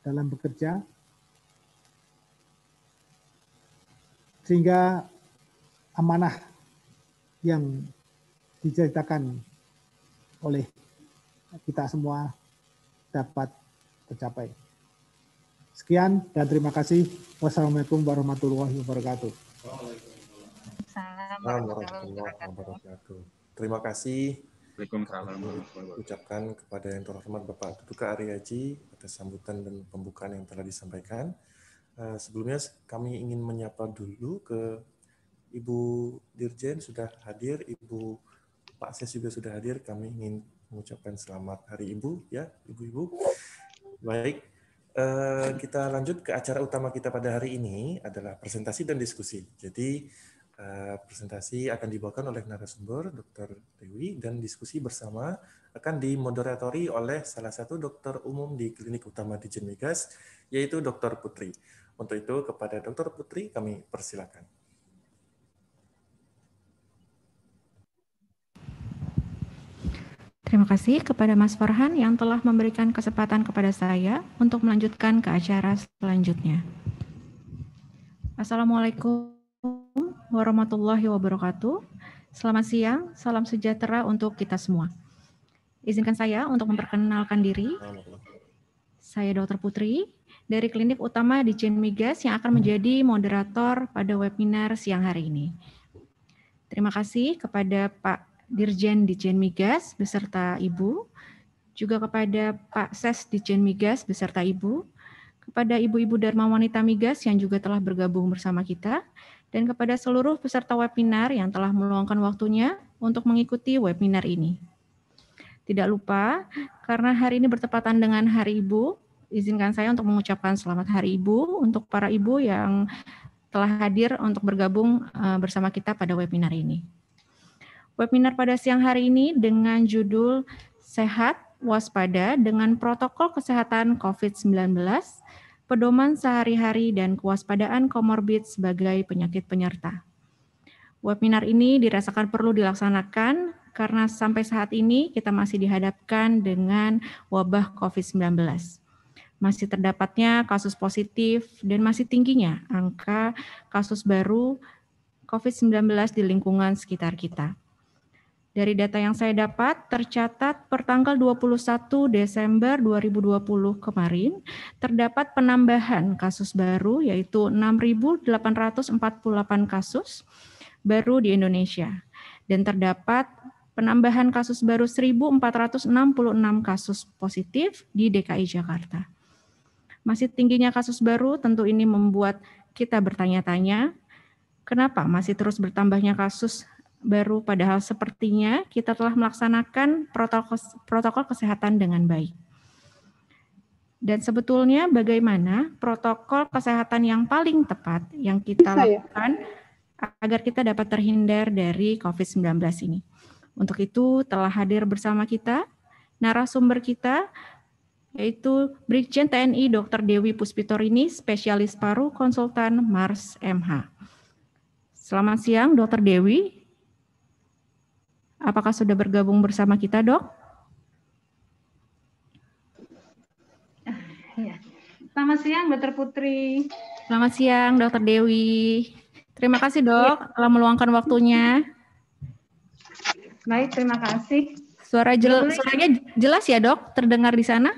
dalam bekerja, sehingga amanah yang diceritakan oleh kita semua dapat tercapai. Sekian dan terima kasih. Wassalamualaikum warahmatullahi wabarakatuh. Assalamualaikum warahmatullahi wabarakatuh. Terima kasih. Waalaikumsalam. Ucapkan kepada yang terhormat Bapak Duka Aryaji atas sambutan dan pembukaan yang telah disampaikan. Eh, sebelumnya kami ingin menyapa dulu ke Ibu Dirjen sudah hadir, Ibu Pak Ses juga sudah hadir. Kami ingin mengucapkan selamat Hari Ibu ya, Ibu-ibu. Baik, eh, kita lanjut ke acara utama kita pada hari ini adalah presentasi dan diskusi. Jadi eh, presentasi akan dibawakan oleh narasumber Dr. Dewi dan diskusi bersama akan dimoderatori oleh salah satu dokter umum di klinik utama di Migas, yaitu Dr. Putri. Untuk itu kepada Dr. Putri kami persilakan. Terima kasih kepada Mas Farhan yang telah memberikan kesempatan kepada saya untuk melanjutkan ke acara selanjutnya. Assalamualaikum warahmatullahi wabarakatuh. Selamat siang, salam sejahtera untuk kita semua. Izinkan saya untuk memperkenalkan diri. Saya Dr. Putri dari Klinik Utama di Jen Migas yang akan menjadi moderator pada webinar siang hari ini. Terima kasih kepada Pak Dirjen Dijen Migas beserta Ibu, juga kepada Pak Ses Dijen Migas beserta Ibu, kepada Ibu-Ibu Dharma Wanita Migas yang juga telah bergabung bersama kita, dan kepada seluruh peserta webinar yang telah meluangkan waktunya untuk mengikuti webinar ini. Tidak lupa, karena hari ini bertepatan dengan Hari Ibu, izinkan saya untuk mengucapkan selamat Hari Ibu untuk para ibu yang telah hadir untuk bergabung eh, bersama kita pada webinar ini. Webinar pada siang hari ini dengan judul Sehat, Waspada dengan Protokol Kesehatan COVID-19, Pedoman Sehari-hari dan Kewaspadaan Komorbid sebagai Penyakit Penyerta. Webinar ini dirasakan perlu dilaksanakan karena sampai saat ini kita masih dihadapkan dengan wabah COVID-19. Masih terdapatnya kasus positif dan masih tingginya angka kasus baru COVID-19 di lingkungan sekitar kita. Dari data yang saya dapat, tercatat per tanggal 21 Desember 2020 kemarin, terdapat penambahan kasus baru yaitu 6.848 kasus baru di Indonesia. Dan terdapat penambahan kasus baru 1.466 kasus positif di DKI Jakarta. Masih tingginya kasus baru tentu ini membuat kita bertanya-tanya, kenapa masih terus bertambahnya kasus baru padahal sepertinya kita telah melaksanakan protokol, protokol kesehatan dengan baik. Dan sebetulnya bagaimana protokol kesehatan yang paling tepat yang kita Bisa ya? lakukan ya? agar kita dapat terhindar dari COVID-19 ini. Untuk itu telah hadir bersama kita narasumber kita yaitu Brigjen TNI Dr. Dewi Puspitorini, spesialis paru konsultan Mars MH. Selamat siang Dr. Dewi. Apakah sudah bergabung bersama kita, Dok? Ya. Selamat siang, Dr. Putri. Selamat siang, Dr. Dewi. Terima kasih, Dok, telah meluangkan waktunya. Baik, terima kasih. Suara jel suaranya jelas ya, Dok? Terdengar di sana?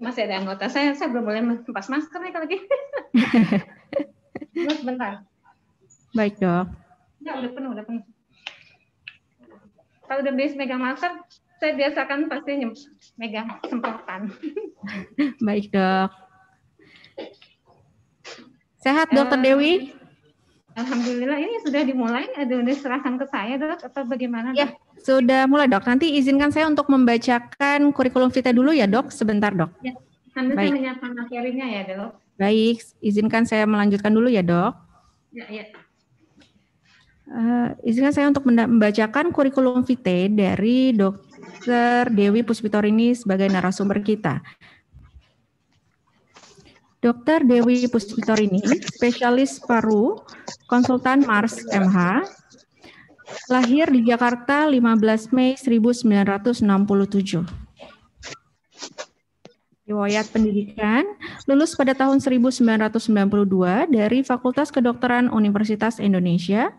Masih ada anggota saya, saya belum boleh lepas masker nih kalau gitu. Mas, bentar. Baik, Dok. Ya, udah penuh, udah penuh. Kalau udah biasa megang masker, saya biasakan pasti megang semprotan. Baik, Dok. Sehat, Dokter Eh, Dewi? Alhamdulillah ini sudah dimulai, ada udah diserahkan ke saya dok atau bagaimana? Ya, sudah mulai, Dok. Nanti izinkan saya untuk membacakan kurikulum vita dulu ya, Dok. Sebentar, Dok. Ya, saya Baik. menyiapkan materinya ya dok. Baik, izinkan saya melanjutkan dulu ya, Dok. Ya, ya. Eh, izinkan saya untuk membacakan kurikulum vitae dari Dr. Dewi Puspitorini sebagai narasumber kita. Dr. Dewi Puspitorini, spesialis paru, konsultan Mars MH, lahir di Jakarta 15 Mei 1967. Riwayat pendidikan, lulus pada tahun 1992 dari Fakultas Kedokteran Universitas Indonesia,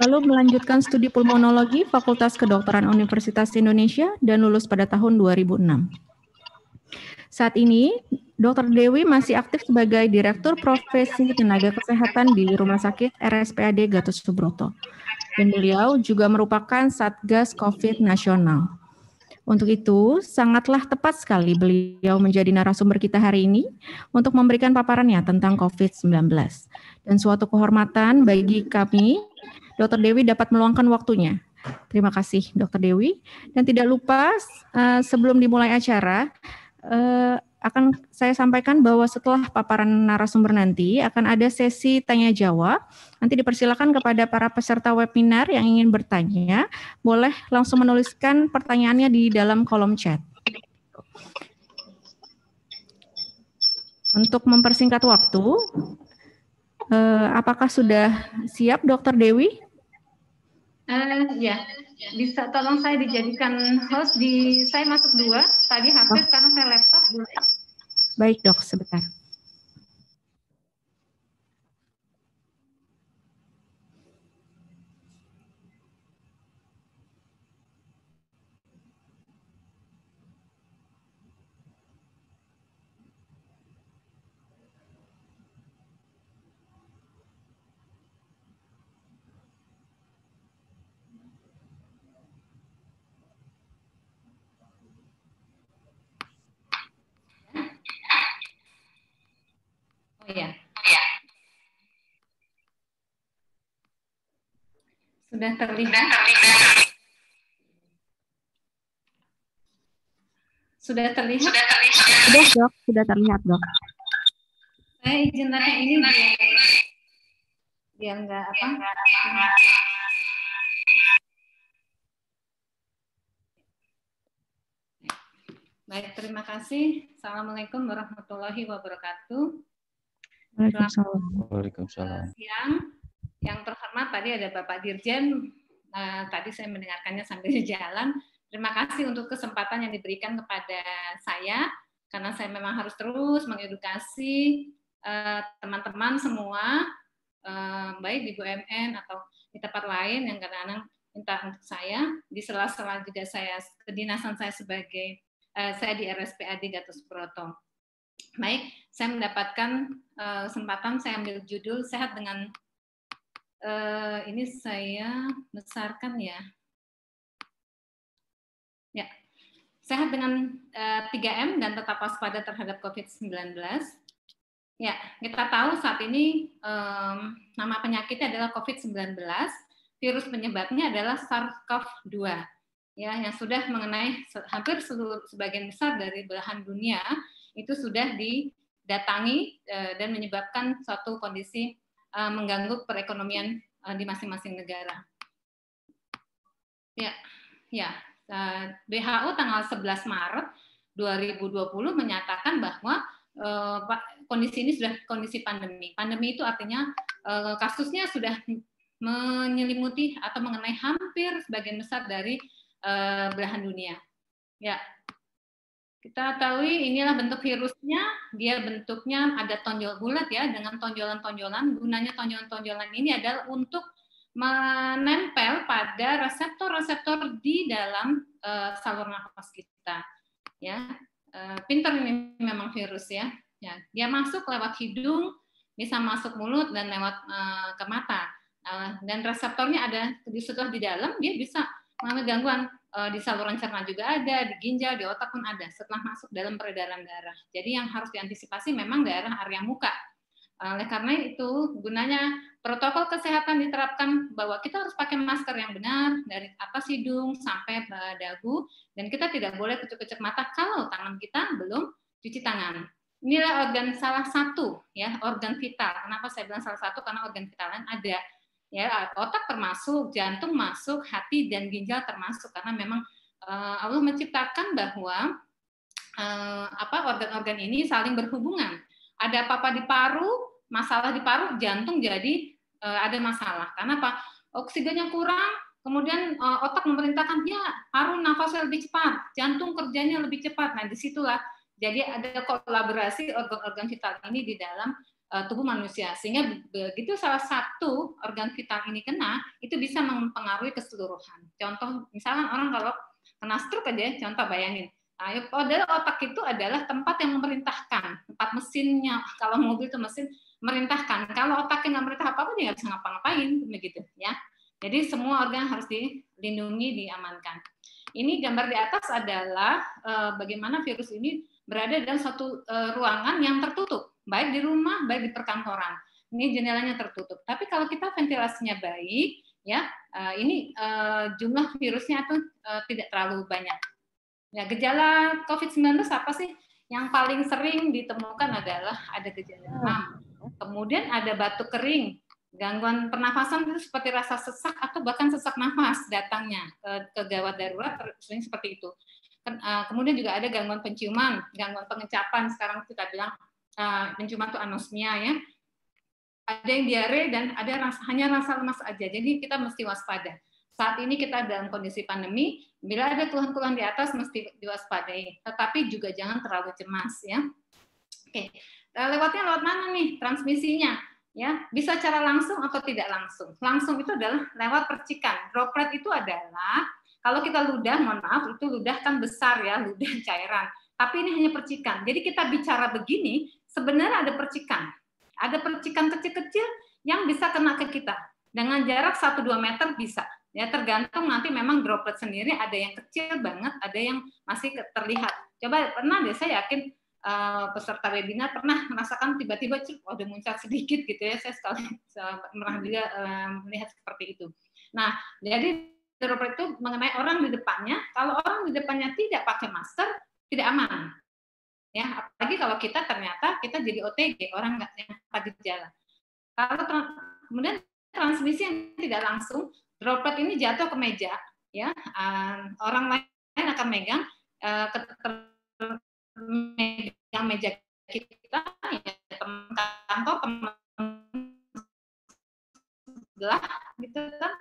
lalu melanjutkan studi pulmonologi Fakultas Kedokteran Universitas Indonesia dan lulus pada tahun 2006. Saat ini, Dr. Dewi masih aktif sebagai Direktur Profesi Tenaga Kesehatan di Rumah Sakit RSPAD Gatot Subroto. Dan beliau juga merupakan Satgas COVID Nasional. Untuk itu, sangatlah tepat sekali beliau menjadi narasumber kita hari ini untuk memberikan paparannya tentang COVID-19. Dan suatu kehormatan bagi kami, Dr. Dewi dapat meluangkan waktunya. Terima kasih, Dr. Dewi. Dan tidak lupa, eh, sebelum dimulai acara, eh, akan saya sampaikan bahwa setelah paparan narasumber nanti akan ada sesi tanya jawab. Nanti dipersilakan kepada para peserta webinar yang ingin bertanya, boleh langsung menuliskan pertanyaannya di dalam kolom chat. Untuk mempersingkat waktu, eh, apakah sudah siap, Dokter Dewi? Eh, ya, bisa tolong saya dijadikan host di saya masuk dua tadi HP Oh. sekarang saya laptop boleh. Baik, Dok, sebentar. Oh ya. Sudah terlihat. Sudah terlihat. Sudah terlihat. Sudah, Dok, sudah terlihat, Dok. Saya izin tanya ini biar biar enggak apa? Baik, terima kasih. Assalamualaikum warahmatullahi wabarakatuh. Waalaikumsalam. Waalaikumsalam. siang. Yang terhormat tadi ada Bapak Dirjen. Eh, tadi saya mendengarkannya sambil jalan. Terima kasih untuk kesempatan yang diberikan kepada saya karena saya memang harus terus mengedukasi eh, teman-teman semua eh, baik di BUMN atau di tempat lain yang kadang-kadang minta untuk saya di sela-sela juga saya kedinasan saya sebagai eh, saya di RSPAD Gatot Subroto. Baik, saya mendapatkan eh, kesempatan saya ambil judul sehat dengan eh, ini saya besarkan ya. Ya, sehat dengan eh, 3M dan tetap waspada terhadap COVID-19. Ya, kita tahu saat ini em, nama penyakitnya adalah COVID-19. Virus penyebabnya adalah SARS-CoV-2 ya yang sudah mengenai hampir seluruh sebagian besar dari belahan dunia itu sudah didatangi eh, dan menyebabkan suatu kondisi eh, mengganggu perekonomian eh, di masing-masing negara. Ya, ya. WHO tanggal 11 Maret 2020 menyatakan bahwa kondisi ini sudah kondisi pandemi. Pandemi itu artinya kasusnya sudah menyelimuti atau mengenai hampir sebagian besar dari belahan dunia. Ya, kita tahu inilah bentuk virusnya, dia bentuknya ada tonjol bulat ya dengan tonjolan-tonjolan. Gunanya tonjolan-tonjolan ini adalah untuk menempel pada reseptor-reseptor di dalam uh, saluran nafas kita. Ya, uh, pinter ini memang virus ya. Ya, dia masuk lewat hidung, bisa masuk mulut dan lewat uh, ke mata. Uh, dan reseptornya ada di setelah di dalam, dia bisa mengalami gangguan di saluran cerna juga ada, di ginjal, di otak pun ada setelah masuk dalam peredaran darah. Jadi yang harus diantisipasi memang daerah area muka. Oleh karena itu, gunanya protokol kesehatan diterapkan bahwa kita harus pakai masker yang benar dari atas hidung sampai dagu dan kita tidak boleh kecup-kecup mata kalau tangan kita belum cuci tangan. Inilah organ salah satu ya organ vital. Kenapa saya bilang salah satu? Karena organ vital lain ada ya otak termasuk, jantung masuk, hati dan ginjal termasuk karena memang uh, Allah menciptakan bahwa uh, apa organ-organ ini saling berhubungan. Ada apa-apa di paru, masalah di paru, jantung jadi uh, ada masalah. Karena apa? Oksigennya kurang, kemudian otak memerintahkan ya paru nafasnya lebih cepat, jantung kerjanya lebih cepat. Nah di situlah jadi ada kolaborasi organ-organ vital ini di dalam tubuh manusia. Sehingga begitu salah satu organ vital ini kena, itu bisa mempengaruhi keseluruhan. Contoh, misalnya orang kalau kena stroke aja, contoh bayangin, Nah, padahal otak itu adalah tempat yang memerintahkan, tempat mesinnya. Kalau mobil itu mesin, merintahkan. Kalau otaknya nggak merintah apa-apa, dia nggak bisa ngapa-ngapain, begitu ya. Jadi semua organ harus dilindungi, diamankan. Ini gambar di atas adalah uh, bagaimana virus ini berada dalam satu uh, ruangan yang tertutup, baik di rumah, baik di perkantoran. Ini jendelanya tertutup. Tapi kalau kita ventilasinya baik, ya uh, ini uh, jumlah virusnya itu uh, tidak terlalu banyak. Ya gejala COVID-19 apa sih? Yang paling sering ditemukan adalah ada gejala demam, Kemudian ada batuk kering, gangguan pernafasan itu seperti rasa sesak atau bahkan sesak nafas datangnya ke, ke gawat darurat sering seperti itu. Eh, kemudian juga ada gangguan penciuman, gangguan pengecapan. Sekarang kita bilang uh, penciuman itu anosmia ya. Ada yang diare dan ada rasa, hanya rasa lemas aja. Jadi kita mesti waspada. Saat ini kita dalam kondisi pandemi, bila ada keluhan-keluhan di atas mesti diwaspadai. Tetapi juga jangan terlalu cemas ya. Oke, Eh, lewatnya lewat mana nih transmisinya? Ya, bisa cara langsung atau tidak langsung. Langsung itu adalah lewat percikan. Droplet itu adalah kalau kita ludah, mohon maaf, itu ludah kan besar ya, ludah cairan. Tapi ini hanya percikan. Jadi kita bicara begini, sebenarnya ada percikan. Ada percikan kecil-kecil yang bisa kena ke kita. Dengan jarak 1-2 meter bisa. Ya tergantung nanti memang droplet sendiri ada yang kecil banget, ada yang masih terlihat. Coba pernah deh saya yakin uh, peserta webinar pernah merasakan tiba-tiba oh, ada muncul sedikit gitu ya saya sekali pernah juga uh, melihat seperti itu. Nah jadi droplet itu mengenai orang di depannya kalau orang di depannya tidak pakai masker tidak aman ya apalagi kalau kita ternyata kita jadi OTG orang nggak yang tanpa gejala. Kalau tra kemudian transmisi yang tidak langsung droplet ini jatuh ke meja ya uh, orang lain akan megang uh, megang meja kita ya teman kantor teman sebelah gitu kan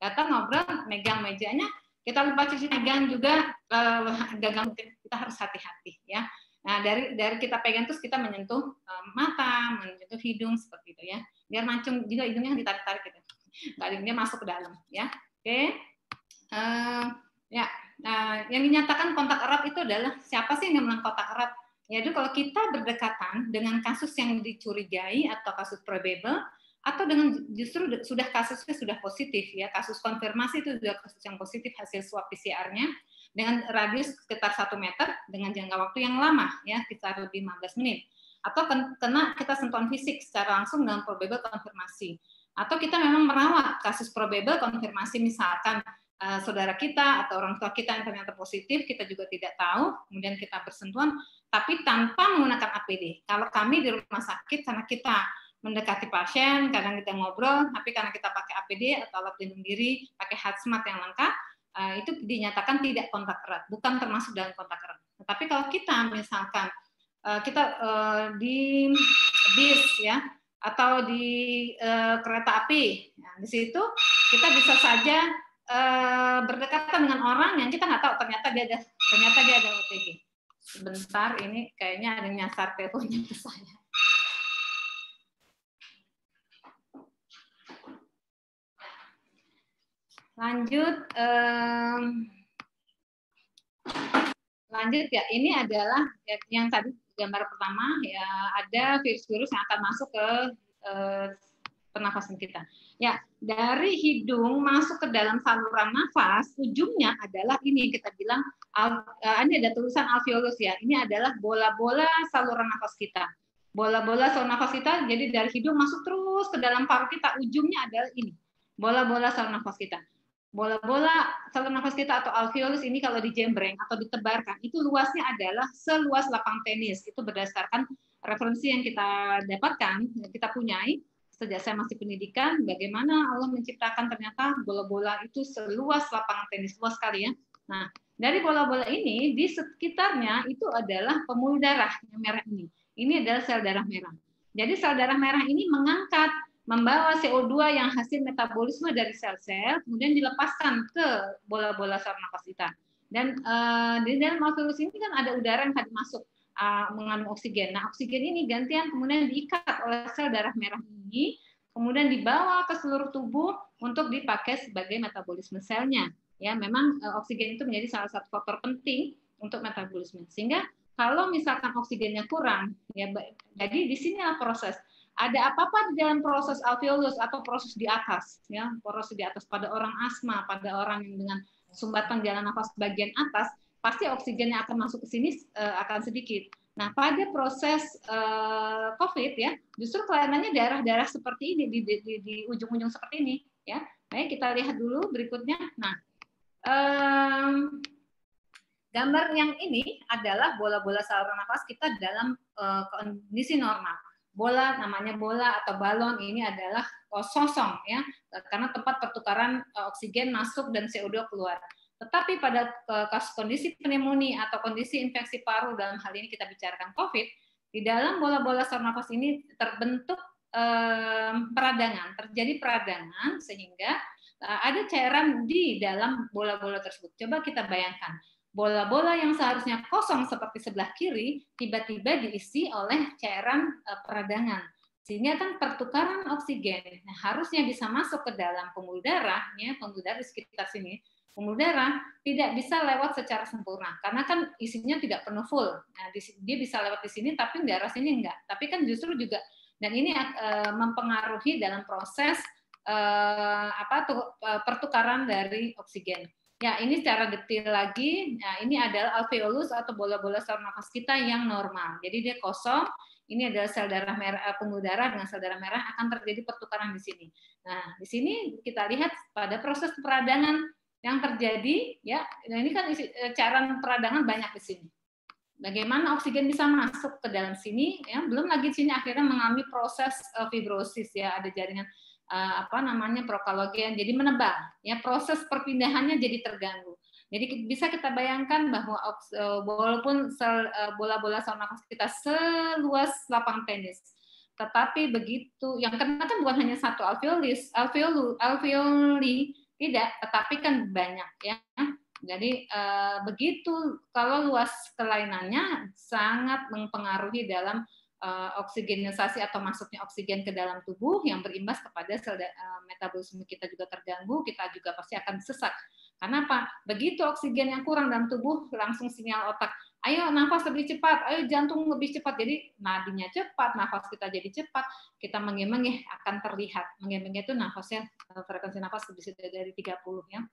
datang ngobrol megang mejanya kita lupa cuci megang juga uh, gagang kita harus hati-hati ya nah dari dari kita pegang terus kita menyentuh uh, mata menyentuh hidung seperti itu ya. Biar mancung juga hidungnya ditarik-tarik gitu. Dia masuk ke dalam ya. Oke. Uh, ya. Nah, yang dinyatakan kontak erat itu adalah siapa sih yang bilang kontak erat? Yaitu kalau kita berdekatan dengan kasus yang dicurigai atau kasus probable atau dengan justru sudah kasusnya sudah positif ya kasus konfirmasi itu sudah kasus yang positif hasil swab PCR-nya dengan radius sekitar satu meter dengan jangka waktu yang lama ya sekitar lebih 15 menit atau kena kita sentuhan fisik secara langsung dengan probable konfirmasi atau kita memang merawat kasus probable konfirmasi misalkan uh, saudara kita atau orang tua kita yang ternyata positif, kita juga tidak tahu, kemudian kita bersentuhan, tapi tanpa menggunakan APD. Kalau kami di rumah sakit, karena kita mendekati pasien, kadang kita ngobrol, tapi karena kita pakai APD atau alat pelindung diri, pakai hazmat yang lengkap, eh, itu dinyatakan tidak kontak erat, bukan termasuk dalam kontak erat. Tapi kalau kita misalkan eh, kita eh, di bis ya atau di kereta api, nah, di situ kita bisa saja berdekatan dengan orang yang kita nggak tahu ternyata dia ada ternyata dia ada OTG. Sebentar, ini kayaknya ada nyasar teleponnya ke saya. Lanjut, em, lanjut ya. Ini adalah ya, yang tadi gambar pertama ya ada virus-virus yang akan masuk ke eh, pernafasan kita. Ya, dari hidung masuk ke dalam saluran nafas, ujungnya adalah ini kita bilang al- eh, ini ada tulisan alveolus ya. Ini adalah bola-bola saluran nafas kita. Bola-bola saluran nafas kita jadi dari hidung masuk terus ke dalam paru kita, ujungnya adalah ini. Bola-bola saluran nafas kita. Bola-bola saluran nafas kita atau alveolus ini kalau dijembreng atau ditebarkan, itu luasnya adalah seluas lapang tenis. Itu berdasarkan referensi yang kita dapatkan, yang kita punyai sejak saya masih pendidikan, bagaimana Allah menciptakan ternyata bola-bola itu seluas lapangan tenis, luas sekali ya. Nah, dari bola-bola ini, di sekitarnya itu adalah pembuluh darah yang merah ini. Ini adalah sel darah merah. Jadi sel darah merah ini mengangkat, membawa CO2 yang hasil metabolisme dari sel-sel, kemudian dilepaskan ke bola-bola saluran nafas kita. Dan eh, di dalam alveolus ini kan ada udara yang tadi masuk uh, mengandung oksigen. Nah, oksigen ini gantian kemudian diikat oleh sel darah merah ini, kemudian dibawa ke seluruh tubuh untuk dipakai sebagai metabolisme selnya. Ya, memang uh, oksigen itu menjadi salah satu faktor penting untuk metabolisme. Sehingga kalau misalkan oksigennya kurang, ya jadi di sinilah proses. Ada apa-apa di dalam proses alveolus atau proses di atas, ya, proses di atas pada orang asma, pada orang yang dengan sumbatan jalan nafas bagian atas, pasti oksigen yang akan masuk ke sini eh, akan sedikit. Nah, pada proses eh, COVID ya, justru kelainannya daerah-daerah seperti ini di, di, di, di ujung-ujung seperti ini ya. Baik, kita lihat dulu berikutnya. Nah, em, gambar yang ini adalah bola-bola saluran nafas kita dalam eh, kondisi normal. Bola namanya bola atau balon ini adalah kosong ya, karena tempat pertukaran eh, oksigen masuk dan CO2 keluar. Tetapi pada eh, kasus kondisi pneumonia atau kondisi infeksi paru dalam hal ini kita bicarakan COVID, di dalam bola-bola saluran nafas ini terbentuk eh, peradangan, terjadi peradangan sehingga eh, ada cairan di dalam bola-bola tersebut. Coba kita bayangkan, bola-bola yang seharusnya kosong seperti sebelah kiri tiba-tiba diisi oleh cairan eh, peradangan. Sehingga kan pertukaran oksigen nah, harusnya bisa masuk ke dalam pembuluh darah, ya, pembuluh darah di sekitar sini, pembuluh darah tidak bisa lewat secara sempurna karena kan isinya tidak penuh full. Nah, di- dia bisa lewat di sini tapi di daerah sini enggak. Tapi kan justru juga dan ini eh, mempengaruhi dalam proses eh, apa pertukaran dari oksigen. Ya, ini secara detail lagi. Nah, ini adalah alveolus atau bola-bola saluran nafas kita yang normal. Jadi dia kosong. Ini adalah sel darah merah, eh, pembuluh darah dengan sel darah merah akan terjadi pertukaran di sini. Nah, di sini kita lihat pada proses peradangan yang terjadi ya nah ini kan eh, cairan peradangan banyak di sini bagaimana oksigen bisa masuk ke dalam sini ya belum lagi sini akhirnya mengalami proses eh, fibrosis ya ada jaringan apa namanya prokalogen jadi menebal ya. Proses perpindahannya jadi terganggu. Jadi bisa kita bayangkan bahwa eh, walaupun eh, bola-bola saluran nafas kita seluas lapang tenis tetapi begitu yang kena kan bukan hanya satu alveolus alveolu alveoli tidak tetapi kan banyak ya. Jadi eh, begitu kalau luas kelainannya sangat mempengaruhi dalam eh, oksigenisasi atau masuknya oksigen ke dalam tubuh yang berimbas kepada sel eh, metabolisme kita juga terganggu, kita juga pasti akan sesak. Karena apa? Begitu oksigen yang kurang dalam tubuh, langsung sinyal otak, ayo nafas lebih cepat, ayo jantung lebih cepat. Jadi nadinya cepat, nafas kita jadi cepat, kita mengimeng akan terlihat. Mengimeng itu nafasnya eh, frekuensi nafas lebih dari 30 ya.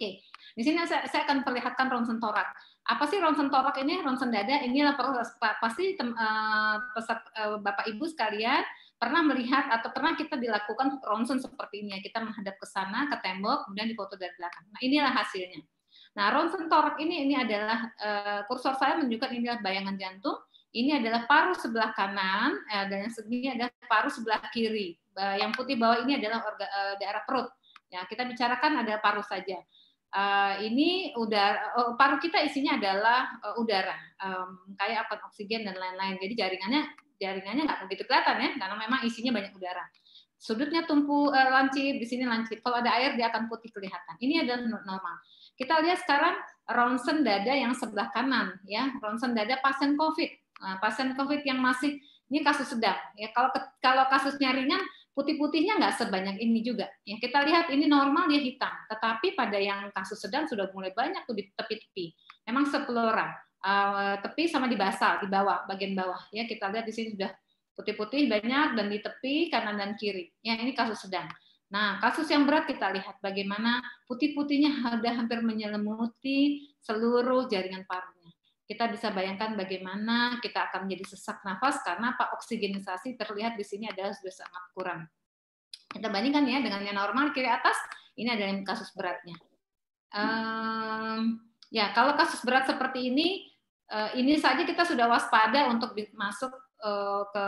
Oke, di sini saya, saya akan perlihatkan ronsen torak. Apa sih ronsen torak ini? Ronsen dada inilah pa- pasti tem- eh, Bapak Ibu sekalian pernah melihat atau pernah kita dilakukan ronsen seperti ini ya. Kita menghadap ke sana ke tembok kemudian difoto dari belakang. Nah, inilah hasilnya. Nah, ronsen torak ini ini adalah eh, kursor saya menunjukkan ini adalah bayangan jantung. Ini adalah paru sebelah kanan eh, dan yang segini adalah paru sebelah kiri. Eh, Yang putih bawah ini adalah orga- eh, daerah perut. Ya, kita bicarakan adalah paru saja. Eh, ini udara oh, paru kita isinya adalah eh, udara em, kayak akan oksigen dan lain-lain. Jadi jaringannya jaringannya nggak begitu kelihatan ya karena memang isinya banyak udara. Sudutnya tumpu eh, lancip di sini lancip. Kalau ada air dia akan putih kelihatan. Ini adalah normal. Kita lihat sekarang ronsen dada yang sebelah kanan ya. Ronsen dada pasien covid. Nah, pasien covid yang masih ini kasus sedang ya. Kalau kalau kasusnya ringan putih-putihnya nggak sebanyak ini juga. Ya kita lihat ini normal dia hitam, tetapi pada yang kasus sedang sudah mulai banyak tuh di tepi-tepi. Memang seplora, uh, tepi sama di basal di bawah bagian bawah. Ya kita lihat di sini sudah putih-putih banyak dan di tepi kanan dan kiri. Ya ini kasus sedang. Nah kasus yang berat kita lihat bagaimana putih-putihnya sudah hampir menyelimuti seluruh jaringan parunya kita bisa bayangkan bagaimana kita akan menjadi sesak nafas karena apa oksigenisasi terlihat di sini adalah sudah sangat kurang. Kita bandingkan ya dengan yang normal kiri atas, ini adalah yang kasus beratnya. Um, ya kalau kasus berat seperti ini, uh, ini saja kita sudah waspada untuk masuk uh, ke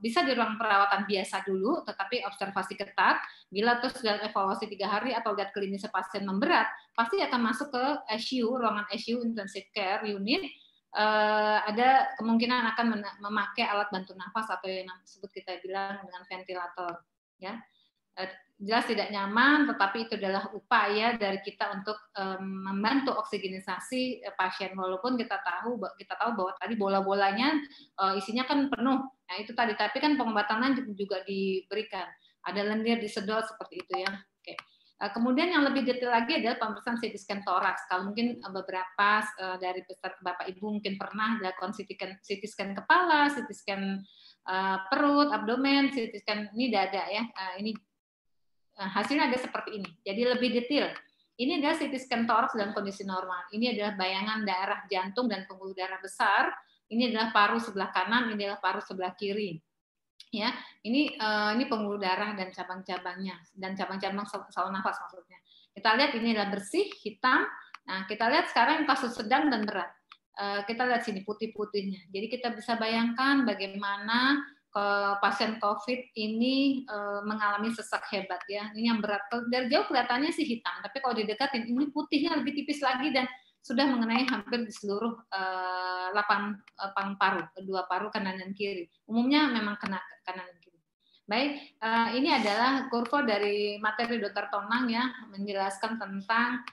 bisa di ruang perawatan biasa dulu, tetapi observasi ketat. Bila terus sudah evaluasi tiga hari atau lihat klinis pasien memberat, pasti akan masuk ke ICU, ruangan ICU intensive care unit uh, ada kemungkinan akan memakai alat bantu nafas atau yang disebut kita bilang dengan ventilator ya. Uh, jelas tidak nyaman tetapi itu adalah upaya dari kita untuk um, membantu oksigenisasi pasien. Walaupun kita tahu kita tahu bahwa tadi bola-bolanya uh, isinya kan penuh. Nah itu tadi. Tapi kan pengobatan juga diberikan. Ada lendir disedot seperti itu ya. Eh, kemudian yang lebih detail lagi adalah pemeriksaan CT scan toraks. Kalau mungkin eh, beberapa eh, dari peserta Bapak Ibu mungkin pernah dilakukan CT scan, CT scan kepala, CT scan perut, abdomen, CT scan ini dada ya. Ini hasilnya ada seperti ini. Jadi lebih detail. Ini adalah CT scan toraks dalam kondisi normal. Ini adalah bayangan daerah jantung dan pembuluh darah besar. Ini adalah paru sebelah kanan, ini adalah paru sebelah kiri ya. Ini uh, ini pembuluh darah dan cabang-cabangnya dan cabang-cabang saluran nafas maksudnya. Kita lihat ini adalah bersih hitam. Nah kita lihat sekarang kasus sedang dan berat. Uh, kita lihat sini putih-putihnya. Jadi kita bisa bayangkan bagaimana ke pasien COVID ini uh, mengalami sesak hebat ya. Ini yang berat. Dari jauh kelihatannya sih hitam tapi kalau didekatin ini putihnya lebih tipis lagi dan sudah mengenai hampir di seluruh uh, lapang paru, kedua paru kanan dan kiri. Umumnya memang kena kanan dan kiri. Baik, uh, ini adalah kurva dari materi Dr. Tonang ya, menjelaskan tentang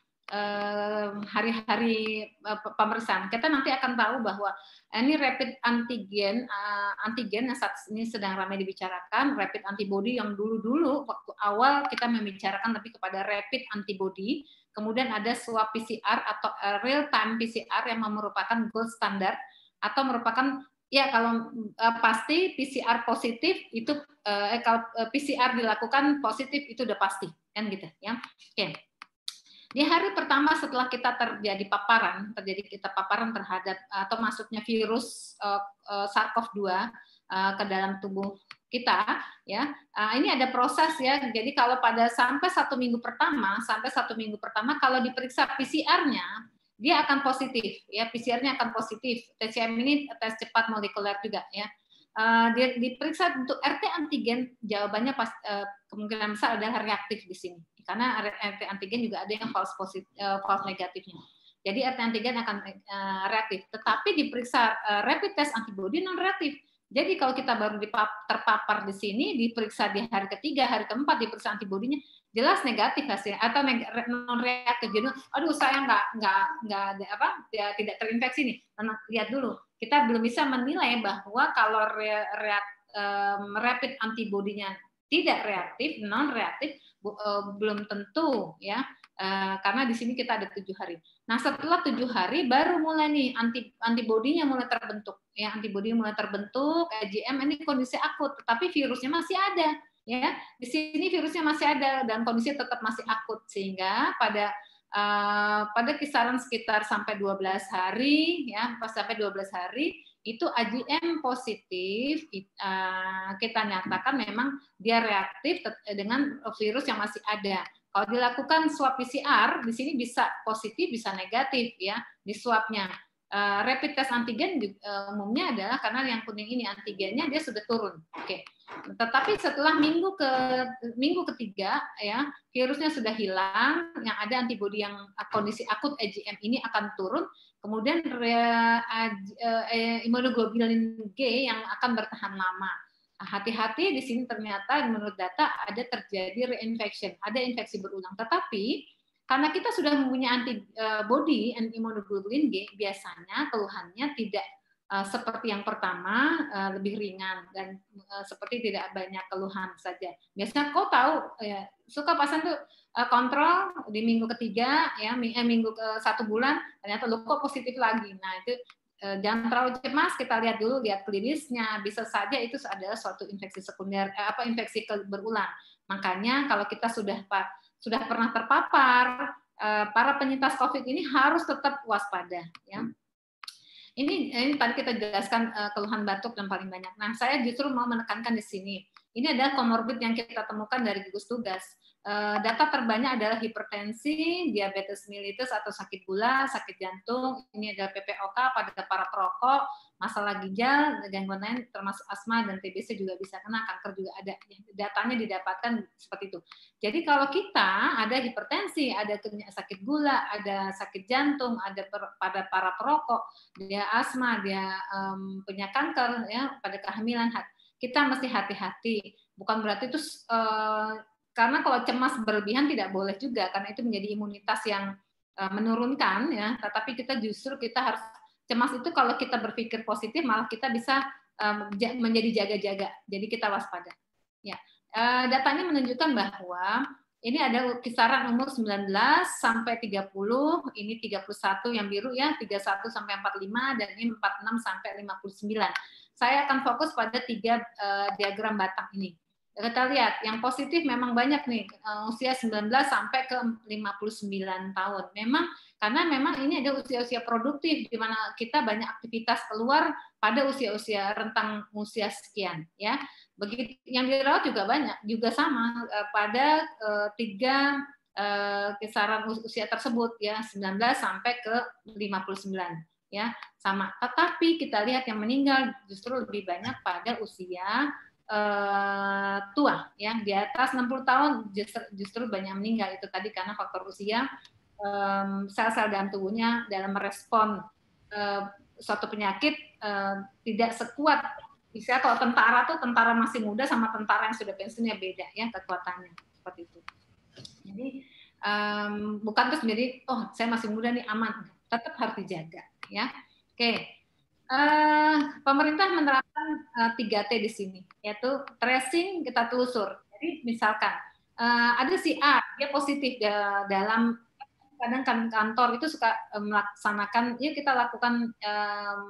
hari-hari uh, pemeriksaan. Kita nanti akan tahu bahwa ini rapid antigen, uh, antigen yang saat ini sedang ramai dibicarakan, rapid antibody yang dulu-dulu waktu awal kita membicarakan tapi kepada rapid antibody, kemudian ada swab PCR atau real time PCR yang merupakan gold standard atau merupakan ya kalau uh, pasti PCR positif itu uh, kalau PCR dilakukan positif itu udah pasti kan gitu ya oke okay. di hari pertama setelah kita terjadi paparan terjadi kita paparan terhadap atau masuknya virus uh, uh, SARS-CoV-2 uh, ke dalam tubuh kita ya. Uh, ini ada proses ya. Jadi kalau pada sampai satu minggu pertama sampai satu minggu pertama kalau diperiksa PCR-nya dia akan positif ya. PCR-nya akan positif. TCM ini tes cepat molekuler juga ya. Uh, diperiksa untuk RT antigen jawabannya pas uh, kemungkinan besar adalah reaktif di sini. Karena RT antigen juga ada yang false positif uh, false negatifnya. Jadi RT antigen akan uh, reaktif. Tetapi diperiksa uh, rapid test antibody non reaktif jadi kalau kita baru terpapar di sini, diperiksa di hari ketiga, hari keempat, diperiksa antibodinya, jelas negatif hasilnya atau non reaktif jadi aduh saya nggak nggak nggak apa ya, tidak terinfeksi nih. Nah, lihat dulu. Kita belum bisa menilai bahwa kalau reak, um, rapid antibodinya tidak reaktif non reaktif uh, belum tentu ya karena di sini kita ada tujuh hari. Nah setelah tujuh hari baru mulai nih anti antibodinya mulai terbentuk. Ya antibodi mulai terbentuk IgM ini kondisi akut tetapi virusnya masih ada. Ya di sini virusnya masih ada dan kondisi tetap masih akut sehingga pada uh, pada kisaran sekitar sampai 12 hari ya pas sampai 12 hari itu IgM positif uh, kita nyatakan memang dia reaktif dengan virus yang masih ada kalau dilakukan swab PCR di sini bisa positif bisa negatif ya di swabnya. Uh, rapid test antigen uh, umumnya adalah karena yang kuning ini antigennya dia sudah turun. Oke. Okay Tetapi setelah minggu ke minggu ketiga ya virusnya sudah hilang, yang ada antibodi yang kondisi akut IgM ini akan turun, kemudian re- aj- eh, imunoglobulin G yang akan bertahan lama. Hati-hati di sini ternyata menurut data ada terjadi reinfection, ada infeksi berulang. Tetapi karena kita sudah mempunyai antibody and immunoglobulin G, biasanya keluhannya tidak eh, seperti yang pertama eh, lebih ringan dan eh, seperti tidak banyak keluhan saja. Biasanya kau tahu ya, suka pasien tuh eh, kontrol di minggu ketiga ya mi- eh, minggu ke satu bulan ternyata lo kok positif lagi. Nah itu eh, jangan terlalu cemas kita lihat dulu lihat klinisnya bisa saja itu adalah suatu infeksi sekunder eh, apa infeksi berulang. Makanya kalau kita sudah pak sudah pernah terpapar eh, para penyintas COVID ini harus tetap waspada ya. Ini, ini tadi kita jelaskan eh, keluhan batuk yang paling banyak. Nah, saya justru mau menekankan di sini. Ini adalah komorbid yang kita temukan dari gugus tugas. Eh, data terbanyak adalah hipertensi, diabetes mellitus atau sakit gula, sakit jantung. Ini adalah PPOK pada para perokok, masalah ginjal, gangguan lain termasuk asma dan TBC juga bisa kena, kanker juga ada. Datanya didapatkan seperti itu. Jadi kalau kita ada hipertensi, ada sakit gula, ada sakit jantung, ada per- pada para perokok, dia asma, dia em, punya kanker, ya pada kehamilan, kita mesti hati-hati. Bukan berarti itu eh, karena kalau cemas berlebihan tidak boleh juga, karena itu menjadi imunitas yang eh, menurunkan, ya. Tetapi kita justru kita harus cemas itu kalau kita berpikir positif, malah kita bisa ja- menjadi jaga-jaga. Jadi kita waspada. Ya, Eh, datanya menunjukkan bahwa ini ada kisaran umur 19 sampai 30, ini 31 yang biru ya, 31 sampai 45 dan ini 46 sampai 59. Saya akan fokus pada tiga eh, diagram batang ini. Kita lihat yang positif memang banyak nih eh, usia 19 sampai ke 59 tahun. Memang karena memang ini ada usia-usia produktif di mana kita banyak aktivitas keluar pada usia-usia rentang usia sekian ya begitu yang dirawat juga banyak juga sama eh, pada eh, tiga kisaran us- usia tersebut ya 19 sampai ke 59 ya sama tetapi kita lihat yang meninggal justru lebih banyak pada usia eh, tua ya di atas 60 tahun justru, justru banyak meninggal itu tadi karena faktor usia em, sel-sel dalam tubuhnya dalam merespon eh, suatu penyakit eh, tidak sekuat bisa kalau tentara tuh tentara masih muda sama tentara yang sudah pensiunnya beda ya kekuatannya seperti itu. Jadi em, bukan terus menjadi oh saya masih muda nih aman, tetap harus dijaga ya. Oke. Eh, pemerintah menerapkan eh, 3T di sini yaitu tracing kita telusur. Jadi misalkan eh, ada si A dia positif da- dalam kadang kan kantor itu suka melaksanakan yuk kita lakukan em,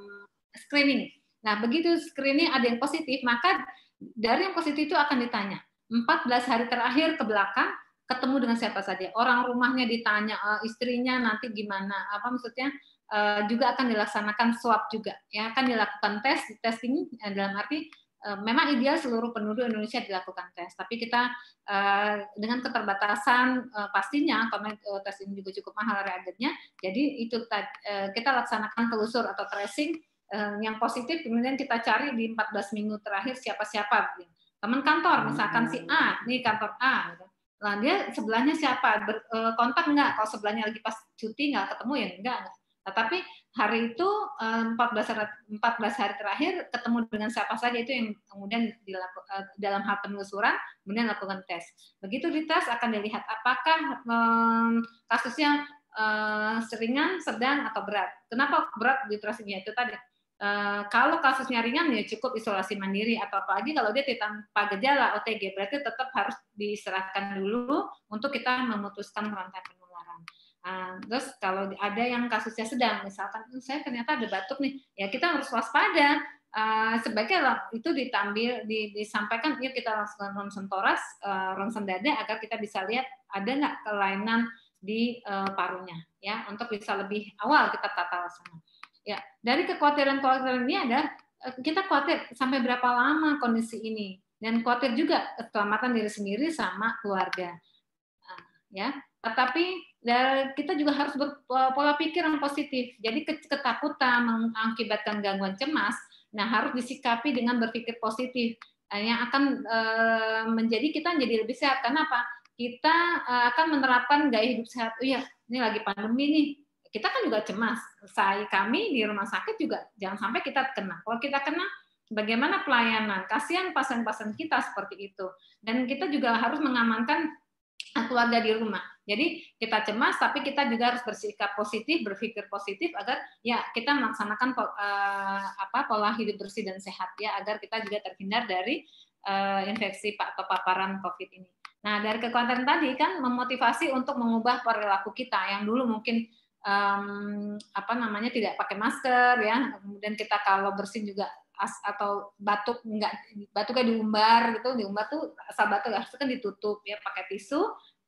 screening Nah, begitu screening ada yang positif, maka dari yang positif itu akan ditanya. 14 hari terakhir ke belakang ketemu dengan siapa saja. Orang rumahnya ditanya, istrinya nanti gimana, apa maksudnya eh, juga akan dilaksanakan swab juga. Ya, akan dilakukan tes, testing eh, dalam arti eh, memang ideal seluruh penduduk Indonesia dilakukan tes, tapi kita eh, dengan keterbatasan eh, pastinya karena tes ini juga cukup mahal reagennya, jadi itu eh, kita laksanakan telusur atau tracing eh, yang positif kemudian kita cari di 14 minggu terakhir siapa-siapa teman kantor misalkan si A nih kantor A gitu. Nah, dia sebelahnya siapa Ber- eh, kontak enggak kalau sebelahnya lagi pas cuti nggak ketemu ya enggak, enggak. Nah, tapi hari itu eh, 14 hari, 14 hari terakhir ketemu dengan siapa saja itu yang kemudian dilakukan dalam hal penelusuran kemudian lakukan tes. Begitu dites akan dilihat apakah em, kasusnya eh, seringan sedang atau berat. Kenapa berat di tracingnya itu tadi. Eh, kalau kasusnya ringan ya cukup isolasi mandiri. Atau apalagi kalau dia tanpa gejala OTG berarti tetap harus diserahkan dulu untuk kita memutuskan rantai Nah, terus kalau ada yang kasusnya sedang, misalkan "Hmm, saya ternyata ada batuk nih, ya kita harus waspada. Eh, sebaiknya itu ditambil, di- disampaikan, yuk kita lakukan ronsen toras, eh, ronsen dada agar kita bisa lihat ada nggak kelainan di eh, parunya, ya untuk bisa lebih awal kita tata laksana. Ya, dari kekhawatiran-kekhawatiran ini ada eh, kita khawatir sampai berapa lama kondisi ini dan khawatir juga keselamatan diri sendiri sama keluarga. Nah, ya, tetapi ya, kita juga harus berpola pikir yang positif. Jadi ke- ketakutan mengakibatkan gangguan cemas, nah harus disikapi dengan berpikir positif. eh, yang akan eh, menjadi kita jadi lebih sehat. Karena apa? Kita eh, akan menerapkan gaya hidup sehat. Oh iya, ini lagi pandemi nih. Kita kan juga cemas. Saya kami di rumah sakit juga jangan sampai kita kena. Kalau kita kena, bagaimana pelayanan? Kasihan pasien-pasien kita seperti itu. Dan kita juga harus mengamankan keluarga di rumah. Jadi kita cemas, tapi kita juga harus bersikap positif, berpikir positif agar ya kita melaksanakan uh, apa pola hidup bersih dan sehat ya agar kita juga terhindar dari uh, infeksi atau paparan COVID ini. Nah dari kekuatan tadi kan memotivasi untuk mengubah perilaku kita yang dulu mungkin um, apa namanya tidak pakai masker ya, kemudian kita kalau bersin juga as, atau batuk enggak batuknya diumbar gitu diumbar tuh asal batuk harusnya kan ditutup ya pakai tisu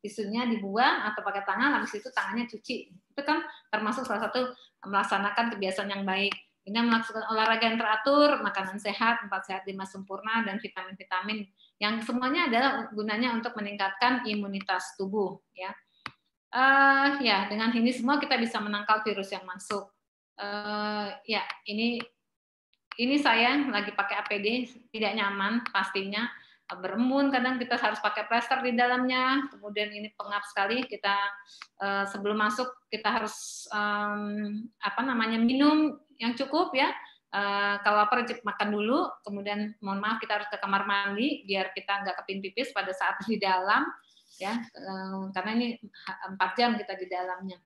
tisunya dibuang atau pakai tangan habis itu tangannya cuci. Itu kan termasuk salah satu melaksanakan kebiasaan yang baik. Ini melakukan olahraga yang teratur makanan sehat empat sehat lima sempurna dan vitamin-vitamin yang semuanya adalah gunanya untuk meningkatkan imunitas tubuh ya. Uh, ya dengan ini semua kita bisa menangkal virus yang masuk. Uh, ya ini ini saya lagi pakai APD tidak nyaman pastinya berembun kadang kita harus pakai plester di dalamnya. Kemudian ini pengap sekali kita uh, sebelum masuk kita harus um, apa namanya minum yang cukup ya. Uh, kalau lapar makan dulu kemudian mohon maaf kita harus ke kamar mandi biar kita nggak kepin pipis pada saat di dalam ya. Uh, karena ini empat jam kita di dalamnya.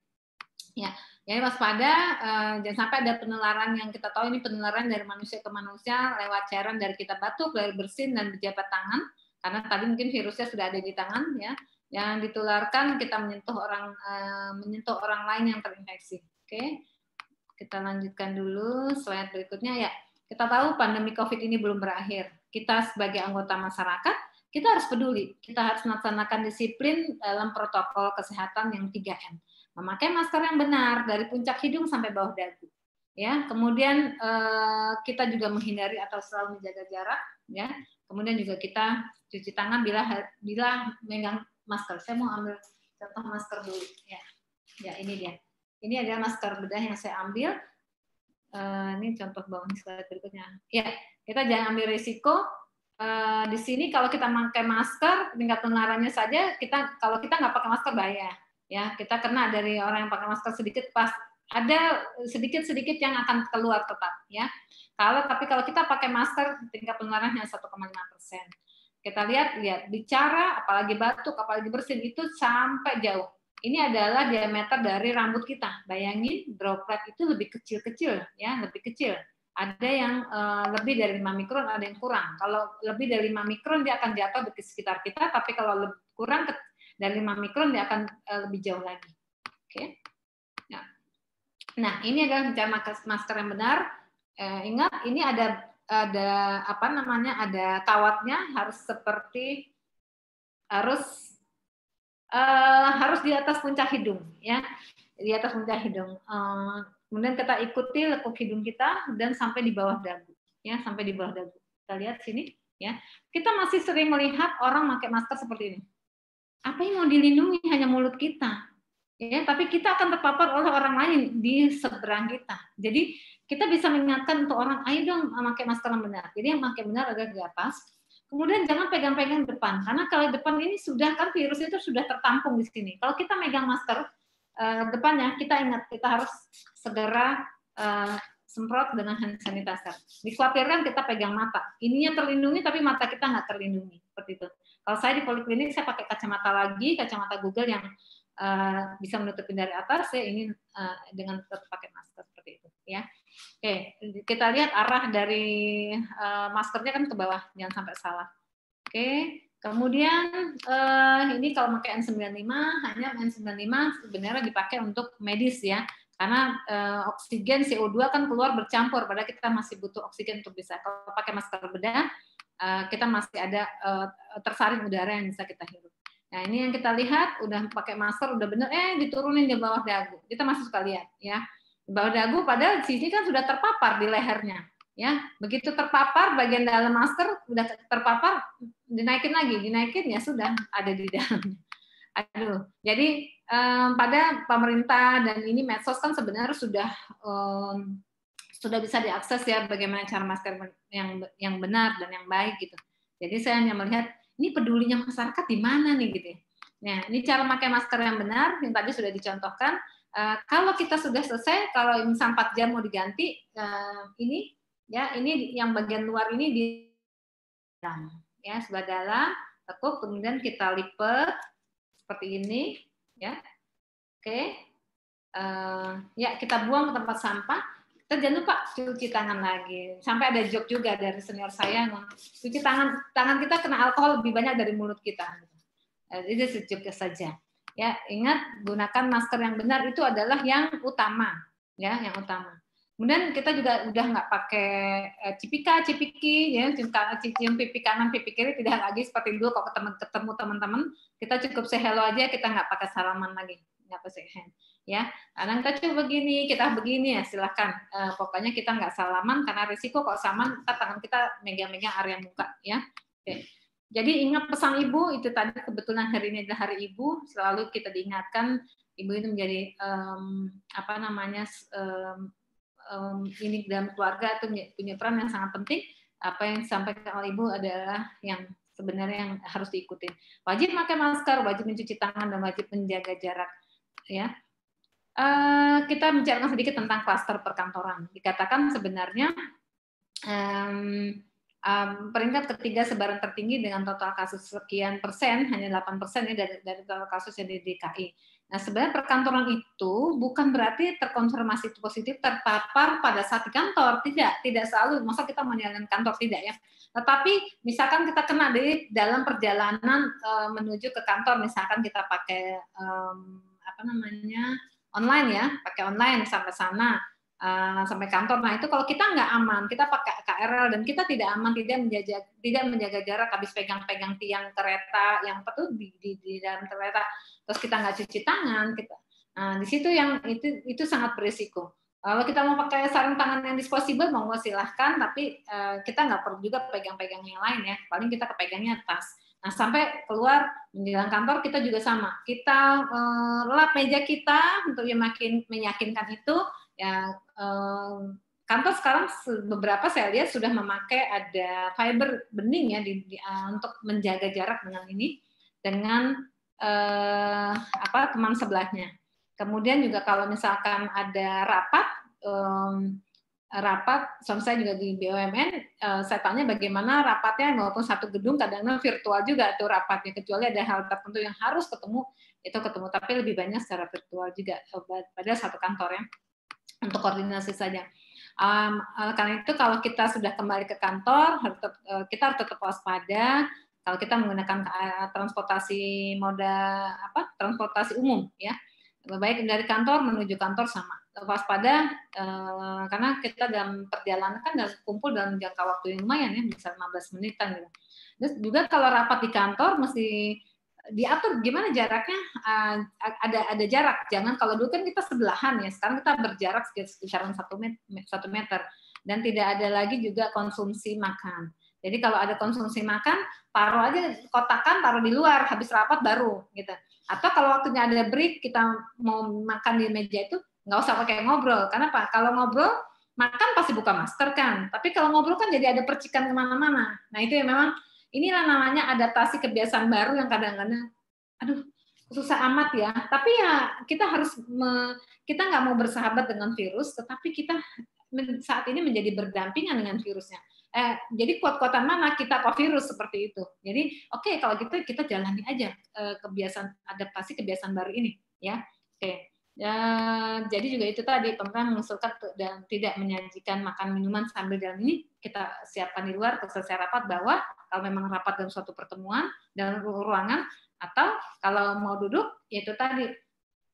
Ya jadi waspada, uh, jangan sampai ada penularan yang kita tahu ini penularan dari manusia ke manusia lewat cairan dari kita batuk, dari bersin dan berjabat tangan. Karena tadi mungkin virusnya sudah ada di tangan, ya. Yang ditularkan kita menyentuh orang uh, menyentuh orang lain yang terinfeksi. Oke, kita lanjutkan dulu slide berikutnya ya. Kita tahu pandemi COVID ini belum berakhir. Kita sebagai anggota masyarakat kita harus peduli. Kita harus melaksanakan disiplin dalam protokol kesehatan yang 3M memakai masker yang benar dari puncak hidung sampai bawah dagu. Ya, kemudian eh, kita juga menghindari atau selalu menjaga jarak, ya. Kemudian juga kita cuci tangan bila bila megang masker. Saya mau ambil contoh masker dulu, ya. Ya, ini dia. Ini adalah masker bedah yang saya ambil. Eh, ini contoh bawah slide berikutnya. Ya, kita jangan ambil risiko Uh, di sini kalau kita pakai masker tingkat penularannya saja kita kalau kita nggak pakai masker bahaya ya kita kena dari orang yang pakai masker sedikit pas ada sedikit-sedikit yang akan keluar tetap ya. Kalau tapi kalau kita pakai masker tingkat penularannya 1,5 persen. Kita lihat lihat bicara apalagi batuk apalagi bersin itu sampai jauh. Ini adalah diameter dari rambut kita. Bayangin droplet itu lebih kecil-kecil ya, lebih kecil. Ada yang uh, lebih dari 5 mikron, ada yang kurang. Kalau lebih dari 5 mikron dia akan jatuh di sekitar kita, tapi kalau lebih kurang dan 5 mikron dia akan uh, lebih jauh lagi. Oke. Okay. Nah. nah, ini adalah bicara masker yang benar. Eh, ingat, ini ada ada apa namanya? Ada kawatnya harus seperti harus uh, harus di atas puncak hidung, ya, di atas puncak hidung. Uh, kemudian kita ikuti lekuk hidung kita dan sampai di bawah dagu, ya, sampai di bawah dagu. Kita lihat sini, ya. Kita masih sering melihat orang pakai masker seperti ini apa yang mau dilindungi hanya mulut kita ya tapi kita akan terpapar oleh orang lain di seberang kita jadi kita bisa mengingatkan untuk orang ayo dong memakai masker yang benar jadi yang pakai benar agak di atas kemudian jangan pegang-pegang depan karena kalau depan ini sudah kan virus itu sudah tertampung di sini kalau kita megang masker uh, depannya kita ingat kita harus segera uh, semprot dengan hand sanitizer. Dikhawatirkan kita pegang mata. Ininya terlindungi tapi mata kita nggak terlindungi. Seperti itu. Kalau saya di poliklinik saya pakai kacamata lagi, kacamata Google yang uh, bisa menutupi dari atas. Saya ini uh, dengan tetap pakai masker seperti itu, ya. Oke, kita lihat arah dari uh, maskernya kan ke bawah, jangan sampai salah. Oke, kemudian uh, ini kalau pakai N95 hanya N95 sebenarnya dipakai untuk medis ya, karena uh, oksigen CO2 kan keluar bercampur, padahal kita masih butuh oksigen untuk bisa. Kalau pakai masker bedah Eh, kita masih ada uh, tersaring udara yang bisa kita hirup. Nah ini yang kita lihat udah pakai masker udah bener eh diturunin di bawah dagu. Kita masih suka lihat ya. Di bawah dagu padahal sini kan sudah terpapar di lehernya ya. Begitu terpapar bagian dalam masker udah terpapar dinaikin lagi. Dinaikin ya sudah ada di dalamnya. Aduh. Jadi um, pada pemerintah dan ini medsos kan sebenarnya sudah um, sudah bisa diakses ya bagaimana cara masker yang yang benar dan yang baik gitu. Jadi saya hanya melihat ini pedulinya masyarakat di mana nih gitu. ya. Nah, ini cara pakai masker yang benar yang tadi sudah dicontohkan. Eh, kalau kita sudah selesai, kalau misal 4 jam mau diganti, eh, ini ya ini yang bagian luar ini di ya sebelah dalam tekuk kemudian kita lipat seperti ini ya oke Eh, ya kita buang ke tempat sampah kita jangan lupa cuci tangan lagi. Sampai ada joke juga dari senior saya cuci tangan tangan kita kena alkohol lebih banyak dari mulut kita. Eh, itu sejuk saja. Ya ingat gunakan masker yang benar itu adalah yang utama ya yang utama. Kemudian kita juga udah nggak pakai eh, cipika, cipiki, ya, cium, pipi kanan, pipi kiri, tidak lagi seperti dulu kalau ketemu ketemu teman-teman, kita cukup say hello aja, kita nggak pakai salaman lagi, nggak hand, ya. Kita coba begini, kita begini ya, silahkan. Eh, pokoknya kita nggak salaman karena risiko kalau salaman, ntar tangan kita megang-megang area muka, ya. Oke. Jadi ingat pesan ibu itu tadi kebetulan hari ini adalah hari ibu, selalu kita diingatkan ibu itu menjadi em, apa namanya em, um, ini dalam keluarga itu punya peran yang sangat penting. Apa yang disampaikan oleh Ibu adalah yang sebenarnya yang harus diikuti. Wajib pakai masker, wajib mencuci tangan, dan wajib menjaga jarak. Ya, Eh, kita bicarakan sedikit tentang klaster perkantoran. Dikatakan sebenarnya em, em, peringkat ketiga sebaran tertinggi dengan total kasus sekian persen, hanya 8 persen ya dari, dari total kasus yang di DKI. Nah, sebenarnya perkantoran itu bukan berarti terkonfirmasi positif terpapar pada saat di kantor, tidak, tidak selalu. Masa kita menyalakan kantor tidak ya? Tetapi misalkan kita kena di dalam perjalanan eh, menuju ke kantor, misalkan kita pakai em, apa namanya online ya, pakai online sampai sana eh, sampai kantor. Nah itu kalau kita nggak aman, kita pakai KRL dan kita tidak aman, tidak menjaga tidak menjaga jarak, habis pegang-pegang tiang kereta yang apa tuh di, di, di dalam kereta, terus kita nggak cuci tangan, kita Nah, di situ yang itu itu sangat berisiko. Kalau kita mau pakai sarung tangan yang disposable, monggo silahkan, tapi eh, kita nggak perlu juga pegang-pegang yang lain ya. Paling kita kepegangnya tas. Nah, sampai keluar menjelang kantor kita juga sama. Kita eh, lap meja kita untuk makin meyakinkan itu ya eh, kantor sekarang se- beberapa saya lihat sudah memakai ada fiber bening ya di, di- eh, untuk menjaga jarak dengan ini dengan eh, apa teman sebelahnya. Kemudian juga kalau misalkan ada rapat, em, rapat, suami saya juga di BUMN, eh, saya tanya bagaimana rapatnya walaupun satu gedung kadang-kadang virtual juga tuh rapatnya, kecuali ada hal tertentu yang harus ketemu, itu ketemu, tapi lebih banyak secara virtual juga eh, pada satu kantor ya, untuk koordinasi saja. Um, karena itu kalau kita sudah kembali ke kantor, eh, kita harus tetap waspada. Kalau kita menggunakan transportasi moda apa transportasi umum ya, baik dari kantor menuju kantor sama waspada eh, karena kita dalam perjalanan kan dalam kumpul dalam jangka waktu yang lumayan ya bisa 15 menitan gitu. Terus juga kalau rapat di kantor mesti diatur gimana jaraknya eh, ada ada jarak. Jangan kalau dulu kan kita sebelahan ya sekarang kita berjarak sekitar satu meter, satu meter. Dan tidak ada lagi juga konsumsi makan. Jadi kalau ada konsumsi makan taruh aja kotakan taruh di luar habis rapat baru gitu. Atau kalau waktunya ada break kita mau makan di meja itu nggak usah pakai ngobrol karena apa? Kalau ngobrol makan pasti buka masker kan? Tapi kalau ngobrol kan jadi ada percikan ke mana-mana. Nah itu yang memang inilah namanya adaptasi kebiasaan baru yang kadang-kadang aduh susah amat ya. Tapi ya kita harus me- kita nggak mau bersahabat dengan virus tetapi kita saat ini menjadi berdampingan dengan virusnya. Eh, jadi kuat-kuatan mana kita kok virus seperti itu? Jadi oke kalau gitu kita jalani aja eh, kebiasaan adaptasi kebiasaan baru ini ya. Oke Ya, jadi juga itu tadi pemerintah mengusulkan dan tidak menyajikan makan minuman sambil dalam ini kita siapkan di luar selesai rapat bahwa kalau memang rapat dalam suatu pertemuan dalam ruangan atau kalau mau duduk ya itu tadi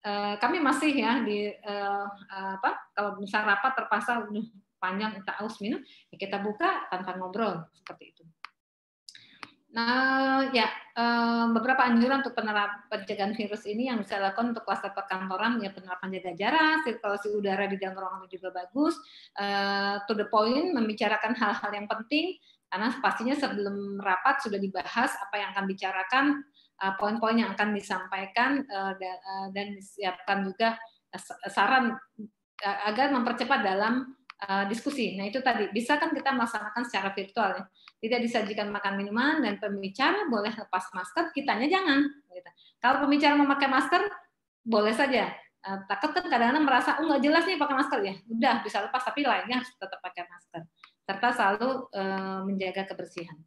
eh, kami masih ya di eh, apa kalau misal rapat terpaksa "Duh, panjang kita aus minum ya kita buka tanpa ngobrol seperti itu. Nah, ya eh, beberapa anjuran untuk penerapan pencegahan virus ini yang bisa dilakukan untuk kluster perkantoran ya penerapan jaga jarak, sirkulasi udara di dalam ruangan juga bagus. Eh, to the point membicarakan hal-hal yang penting karena pastinya sebelum rapat sudah dibahas apa yang akan bicarakan, poin-poin yang akan disampaikan da- dan disiapkan juga saran agar mempercepat dalam uh, diskusi. Nah itu tadi bisa kan kita melaksanakan secara virtual ya. Tidak disajikan makan minuman dan pembicara boleh lepas masker, kitanya jangan. Gitu. Kalau pembicara memakai masker boleh saja. Uh, takut kan kadang-kadang merasa oh nggak jelas nih pakai masker ya. Udah bisa lepas tapi lainnya harus tetap pakai masker. Serta selalu uh, menjaga kebersihan.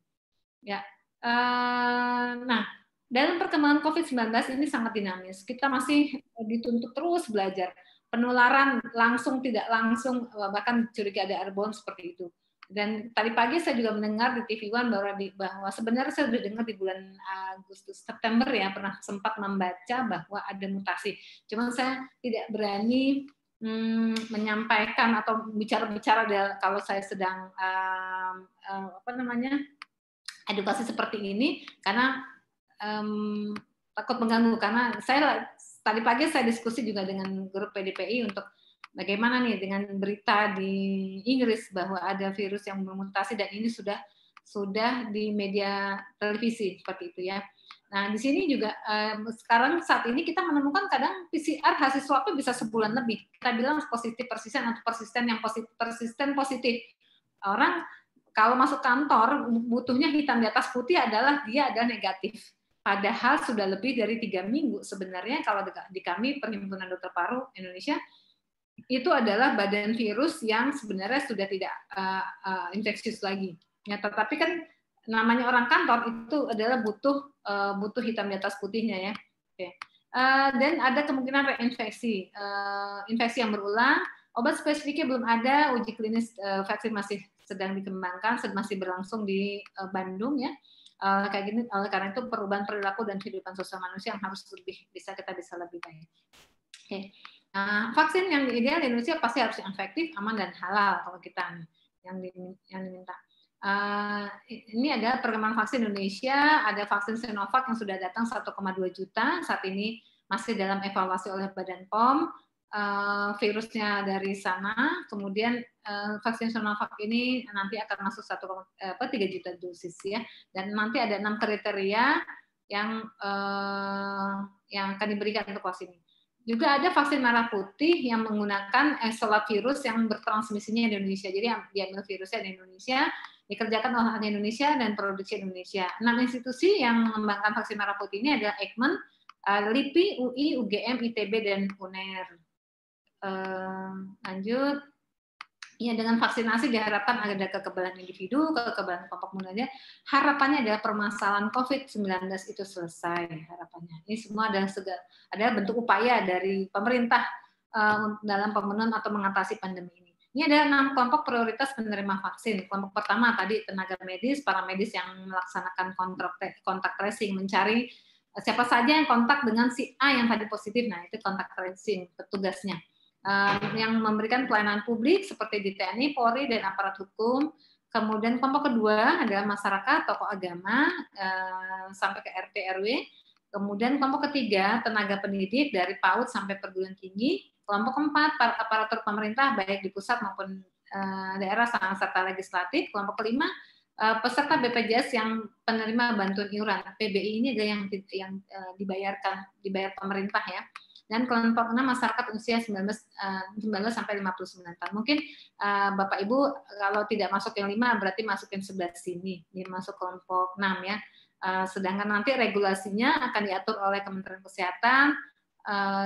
Ya. Uh, nah dalam perkembangan COVID-19 ini sangat dinamis. Kita masih dituntut terus belajar penularan langsung tidak langsung eh, bahkan curiga ada airborne seperti itu. Dan tadi pagi saya juga mendengar di TV One bahwa, bahwa sebenarnya saya sudah dengar di bulan Agustus September ya pernah sempat membaca bahwa ada mutasi. Cuma saya tidak berani hmm, menyampaikan atau bicara-bicara kalau saya sedang um, um, apa namanya edukasi seperti ini karena um, takut mengganggu karena saya tadi pagi saya diskusi juga dengan grup PDPI untuk bagaimana nih dengan berita di Inggris bahwa ada virus yang bermutasi dan ini sudah sudah di media televisi seperti itu ya. Nah di sini juga eh, sekarang saat ini kita menemukan kadang PCR hasil swabnya bisa sebulan lebih. Kita bilang positif persisten atau persisten yang positif persisten positif. Orang kalau masuk kantor butuhnya hitam di atas putih adalah dia ada negatif Padahal sudah lebih dari tiga minggu sebenarnya kalau di kami Perhimpunan Dokter Paru Indonesia itu adalah badan virus yang sebenarnya sudah tidak uh, uh, infeksius lagi. Ya, tetapi kan namanya orang kantor itu adalah butuh uh, butuh hitam di atas putihnya ya. Oke. Uh, dan ada kemungkinan reinfeksi, uh, infeksi yang berulang. Obat spesifiknya belum ada, uji klinis uh, vaksin masih sedang dikembangkan, masih berlangsung di uh, Bandung ya kayak gini oleh karena itu perubahan perilaku dan kehidupan sosial manusia yang harus lebih bisa kita bisa lebih baik. Oke. Okay. Nah, vaksin yang ideal di Indonesia pasti harus efektif, aman dan halal kalau kita yang yang diminta. Uh, ini ada perkembangan vaksin Indonesia, ada vaksin Sinovac yang sudah datang 1,2 juta, saat ini masih dalam evaluasi oleh Badan POM uh, virusnya dari sana, kemudian uh, vaksin Sinovac ini nanti akan masuk satu tiga juta dosis ya, dan nanti ada enam kriteria yang uh, yang akan diberikan untuk vaksin ini. Juga ada vaksin merah putih yang menggunakan isolat virus yang bertransmisinya di Indonesia. Jadi diambil virusnya di Indonesia, dikerjakan oleh Indonesia dan produksi Indonesia. Enam institusi yang mengembangkan vaksin merah putih ini adalah Eijkman, LIPI, UI, UGM, ITB, dan UNER lanjut Ya, dengan vaksinasi diharapkan ada kekebalan individu, kekebalan kelompok muda. Harapannya adalah permasalahan COVID-19 itu selesai harapannya. Ini semua adalah segala, adalah bentuk upaya dari pemerintah uh, dalam pemenuhan atau mengatasi pandemi ini. Ini ada enam kelompok prioritas penerima vaksin. Kelompok pertama tadi tenaga medis, para medis yang melaksanakan kontak, kontak tracing, mencari siapa saja yang kontak dengan si A yang tadi positif. Nah, itu kontak tracing petugasnya yang memberikan pelayanan publik seperti di TNI, Polri, dan aparat hukum. Kemudian kelompok kedua adalah masyarakat, tokoh agama, sampai ke RT RW. Kemudian kelompok ketiga tenaga pendidik dari PAUD sampai perguruan tinggi. Kelompok keempat aparatur pemerintah baik di pusat maupun daerah serta legislatif. Kelompok kelima peserta BPJS yang penerima bantuan iuran PBI ini ada yang yang dibayarkan dibayar pemerintah ya dan kelompok 6 masyarakat usia 19 19 sampai 59 tahun. Mungkin uh, Bapak Ibu kalau tidak masuk yang 5 berarti masuk yang sebelah sini, ini masuk kelompok 6 ya. Uh, sedangkan nanti regulasinya akan diatur oleh Kementerian Kesehatan.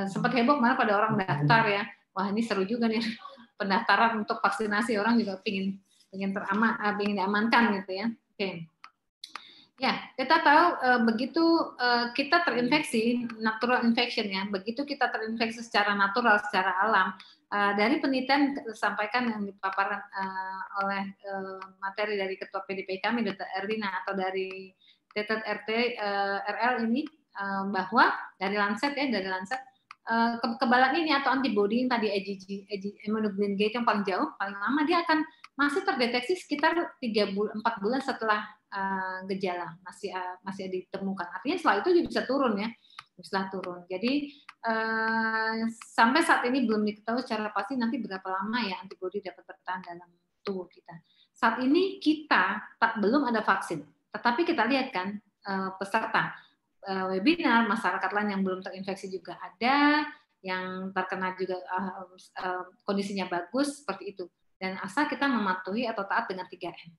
Sempat heboh kemarin pada orang daftar ya. Wah, ini seru juga nih pendaftaran untuk vaksinasi orang juga pingin ingin teraman, uh, ingin diamankan gitu ya. Oke. Okay. Ya, kita tahu uh, begitu uh, kita terinfeksi natural infection ya, begitu kita terinfeksi secara natural, secara alam, uh, dari penelitian disampaikan yang dipaparkan uh, oleh uh, materi dari Ketua PDP kami, Dr. Erlina atau dari TTRT RT uh, RL ini uh, bahwa dari Lancet ya, dari Lancet uh, kekebalan ini atau antibody yang tadi IgG, immunoglobulin G yang paling jauh, paling lama dia akan masih terdeteksi sekitar 3 bulan 4 bulan setelah uh, gejala masih uh, masih ditemukan. Artinya setelah itu dia bisa turun ya, setelah turun. Jadi uh, sampai saat ini belum diketahui secara pasti nanti berapa lama ya antibodi dapat bertahan dalam tubuh kita. Saat ini kita tak belum ada vaksin, tetapi kita lihat kan peserta webinar masyarakat lain yang belum terinfeksi juga ada, yang terkena juga kondisinya bagus seperti itu. dan asal kita mematuhi atau taat dengan 3M.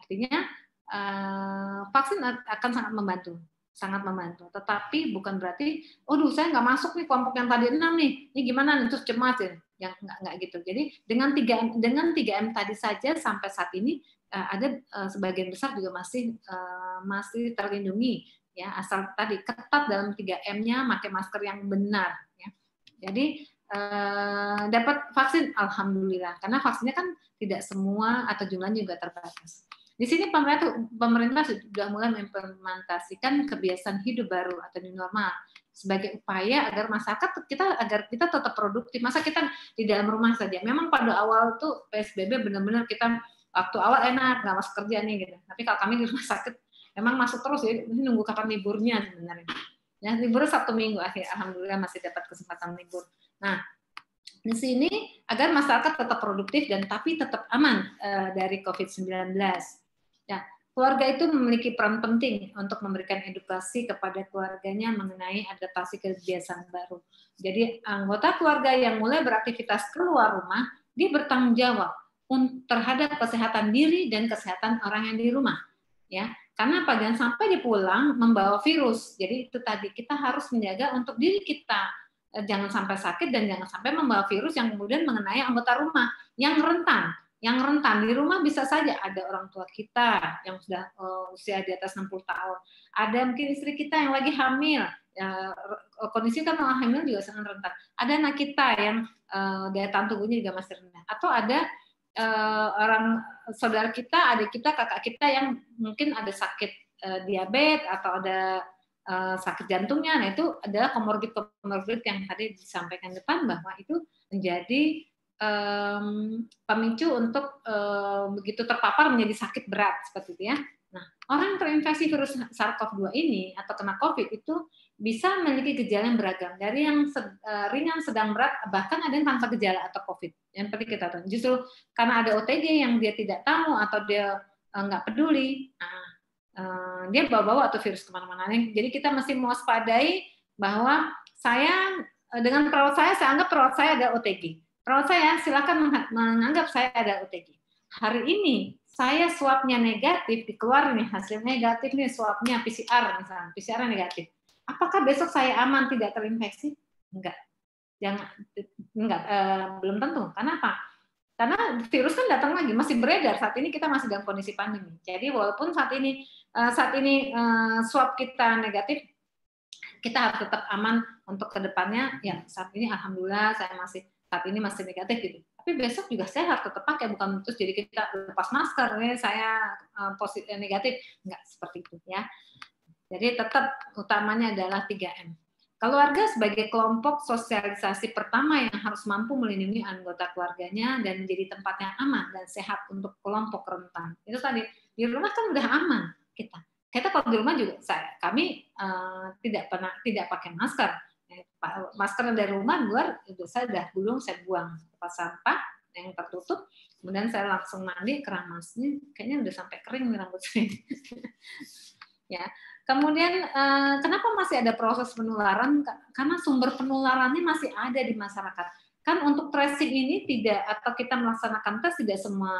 Artinya eh, vaksin akan sangat membantu, sangat membantu. Tetapi bukan berarti, oh saya nggak masuk nih kelompok yang tadi enam nih, ini gimana nih terus cemas ya, yang nggak nggak gitu. Jadi dengan 3M dengan 3M tadi saja sampai saat ini eh, ada eh, sebagian besar juga masih masih terlindungi ya asal tadi ketat dalam 3M-nya, pakai masker yang benar ya. Jadi dapat vaksin alhamdulillah karena vaksinnya kan tidak semua atau jumlahnya juga terbatas. Di sini pemerintah pemerintah sudah mulai mengimplementasikan kebiasaan hidup baru atau new normal sebagai upaya agar masyarakat kita agar kita tetap produktif. Masa kita di dalam rumah saja. Memang pada awal tuh PSBB benar-benar kita waktu awal enak nggak masuk kerja nih gitu. Tapi kalau kami di rumah sakit memang masuk terus ya nunggu kapan liburnya sebenarnya. Ya libur Sabtu Minggu akhir alhamdulillah masih dapat kesempatan libur. Nah, di sini agar masyarakat tetap produktif dan tapi tetap aman uh, dari COVID-19. Ya, keluarga itu memiliki peran penting untuk memberikan edukasi kepada keluarganya mengenai adaptasi kebiasaan baru. Jadi anggota keluarga yang mulai beraktivitas keluar rumah, dia bertanggung jawab terhadap kesehatan diri dan kesehatan orang yang di rumah. Ya, karena apa? Jangan sampai dia pulang membawa virus. Jadi itu tadi kita harus menjaga untuk diri kita eh, jangan sampai sakit dan jangan sampai membawa virus yang kemudian mengenai anggota rumah yang rentan. Yang rentan di rumah bisa saja ada orang tua kita yang sudah uh, usia di atas 60 tahun. Ada mungkin istri kita yang lagi hamil. Ya, kondisi kan orang hamil juga sangat rentan. Ada anak kita yang uh, daya tahan tubuhnya juga masih rendah. Atau ada uh, orang saudara kita, adik kita, kakak kita yang mungkin ada sakit uh, diabetes atau ada sakit jantungnya. Nah, itu adalah komorbid komorbid yang tadi disampaikan depan bahwa itu menjadi um, pemicu untuk uh, begitu terpapar menjadi sakit berat seperti itu ya. Nah, orang terinfeksi virus SARS-CoV-2 ini atau kena COVID itu bisa memiliki gejala yang beragam dari yang ringan, sedang berat, bahkan ada yang tanpa gejala atau COVID. Yang penting kita tahu. Justru karena ada OTG yang dia tidak tahu atau dia nggak peduli, nah, dia bawa-bawa atau virus ke mana-mana. Jadi kita mesti mewaspadai bahwa saya dengan perawat saya, saya anggap perawat saya ada OTG. Perawat saya silakan menganggap saya ada OTG. Hari ini saya swabnya negatif, dikeluar nih hasil negatif nih swabnya PCR misalnya, PCR negatif. Apakah besok saya aman tidak terinfeksi? Enggak. Jangan enggak eh, belum tentu. Kenapa? Karena virus kan datang lagi, masih beredar. Saat ini kita masih dalam kondisi pandemi. Jadi walaupun saat ini eh, saat ini eh, swab kita negatif, kita harus tetap aman untuk ke depannya. Ya saat ini alhamdulillah saya masih saat ini masih negatif gitu. Tapi besok juga saya harus tetap pakai bukan terus jadi kita lepas masker ya saya uh, positif negatif. Nggak seperti itu ya. Jadi tetap utamanya adalah 3M keluarga sebagai kelompok sosialisasi pertama yang harus mampu melindungi anggota keluarganya dan menjadi tempat yang aman dan sehat untuk kelompok rentan. Itu tadi di rumah kan udah aman kita. Kita kalau di rumah juga saya kami uh, tidak pernah tidak pakai masker masker dari rumah luar itu saya udah gulung saya buang tempat sampah yang tertutup. Kemudian saya langsung mandi keramasnya kayaknya udah sampai kering nih rambut saya. Ya. Kemudian eh, kenapa masih ada proses penularan? Karena sumber penularannya masih ada di masyarakat. Kan untuk tracing ini tidak atau kita melaksanakan tes tidak semua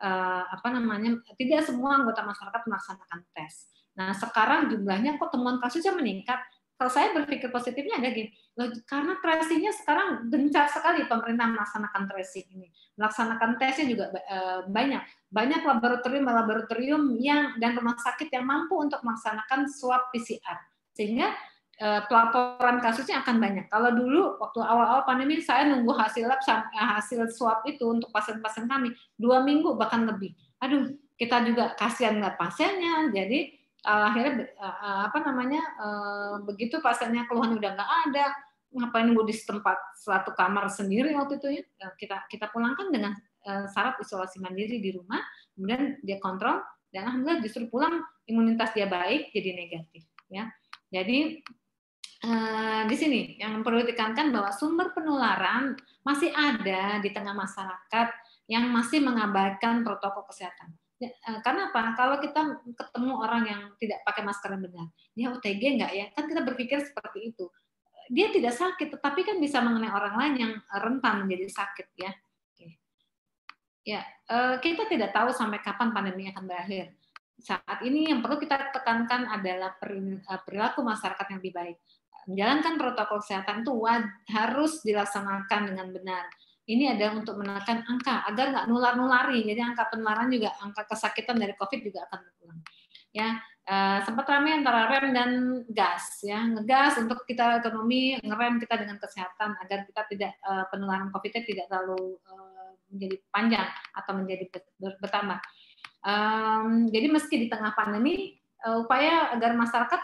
eh, apa namanya tidak semua anggota masyarakat melaksanakan tes. Nah sekarang jumlahnya kok temuan kasusnya meningkat kalau saya berpikir positifnya ada gini, loh, karena tracingnya sekarang gencar sekali pemerintah melaksanakan tracing ini, melaksanakan tesnya juga e, banyak, banyak laboratorium-laboratorium yang dan rumah sakit yang mampu untuk melaksanakan swab PCR, sehingga e, pelaporan kasusnya akan banyak. Kalau dulu waktu awal-awal pandemi saya nunggu hasil lab eh, hasil swab itu untuk pasien-pasien kami dua minggu bahkan lebih. Aduh, kita juga kasihan nggak pasiennya, jadi uh, akhirnya uh, apa namanya uh, begitu pasiennya keluhan udah nggak ada ngapain nunggu di tempat suatu kamar sendiri waktu itu ya? Kita kita pulangkan dengan uh, syarat isolasi mandiri di rumah kemudian dia kontrol dan alhamdulillah justru pulang imunitas dia baik jadi negatif ya. Jadi di sini yang perlu ditekankan bahwa sumber penularan masih ada di tengah masyarakat yang masih mengabaikan protokol kesehatan karena apa? Kalau kita ketemu orang yang tidak pakai masker yang benar, dia OTG nggak ya? Kan kita berpikir seperti itu. Dia tidak sakit, tetapi kan bisa mengenai orang lain yang rentan menjadi sakit ya. Ya, eh, kita tidak tahu sampai kapan pandemi akan berakhir. Saat ini yang perlu kita tekankan adalah eh, perilaku masyarakat yang lebih baik. Menjalankan protokol kesehatan itu harus dilaksanakan dengan benar. Ini adalah untuk menekan angka agar nggak nular-nulari. Jadi angka penularan juga, angka kesakitan dari COVID juga akan berkurang. Ya, eh, sempat ramai antara rem dan gas. Ya, ngegas untuk kita ekonomi, ngerem kita dengan kesehatan agar kita tidak eh, penularan COVID-nya tidak terlalu eh, menjadi panjang atau menjadi ber- ber- bertambah. Jadi meski di tengah pandemi, upaya agar masyarakat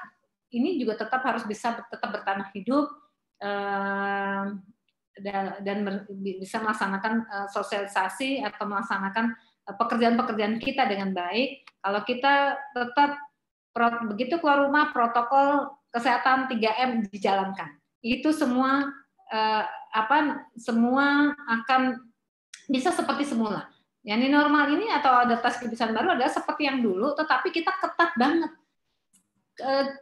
ini juga tetap harus bisa tetap bertahan hidup da- dan ber- bi- bisa melaksanakan eh, sosialisasi atau melaksanakan eh, pekerjaan-pekerjaan kita dengan baik. Kalau kita tetap pro- begitu keluar rumah protokol kesehatan 3M dijalankan. Itu semua eh, apa semua akan bisa seperti semula. Yang ini normal ini atau adaptasi kebiasaan baru adalah seperti yang dulu, tetapi kita ketat banget.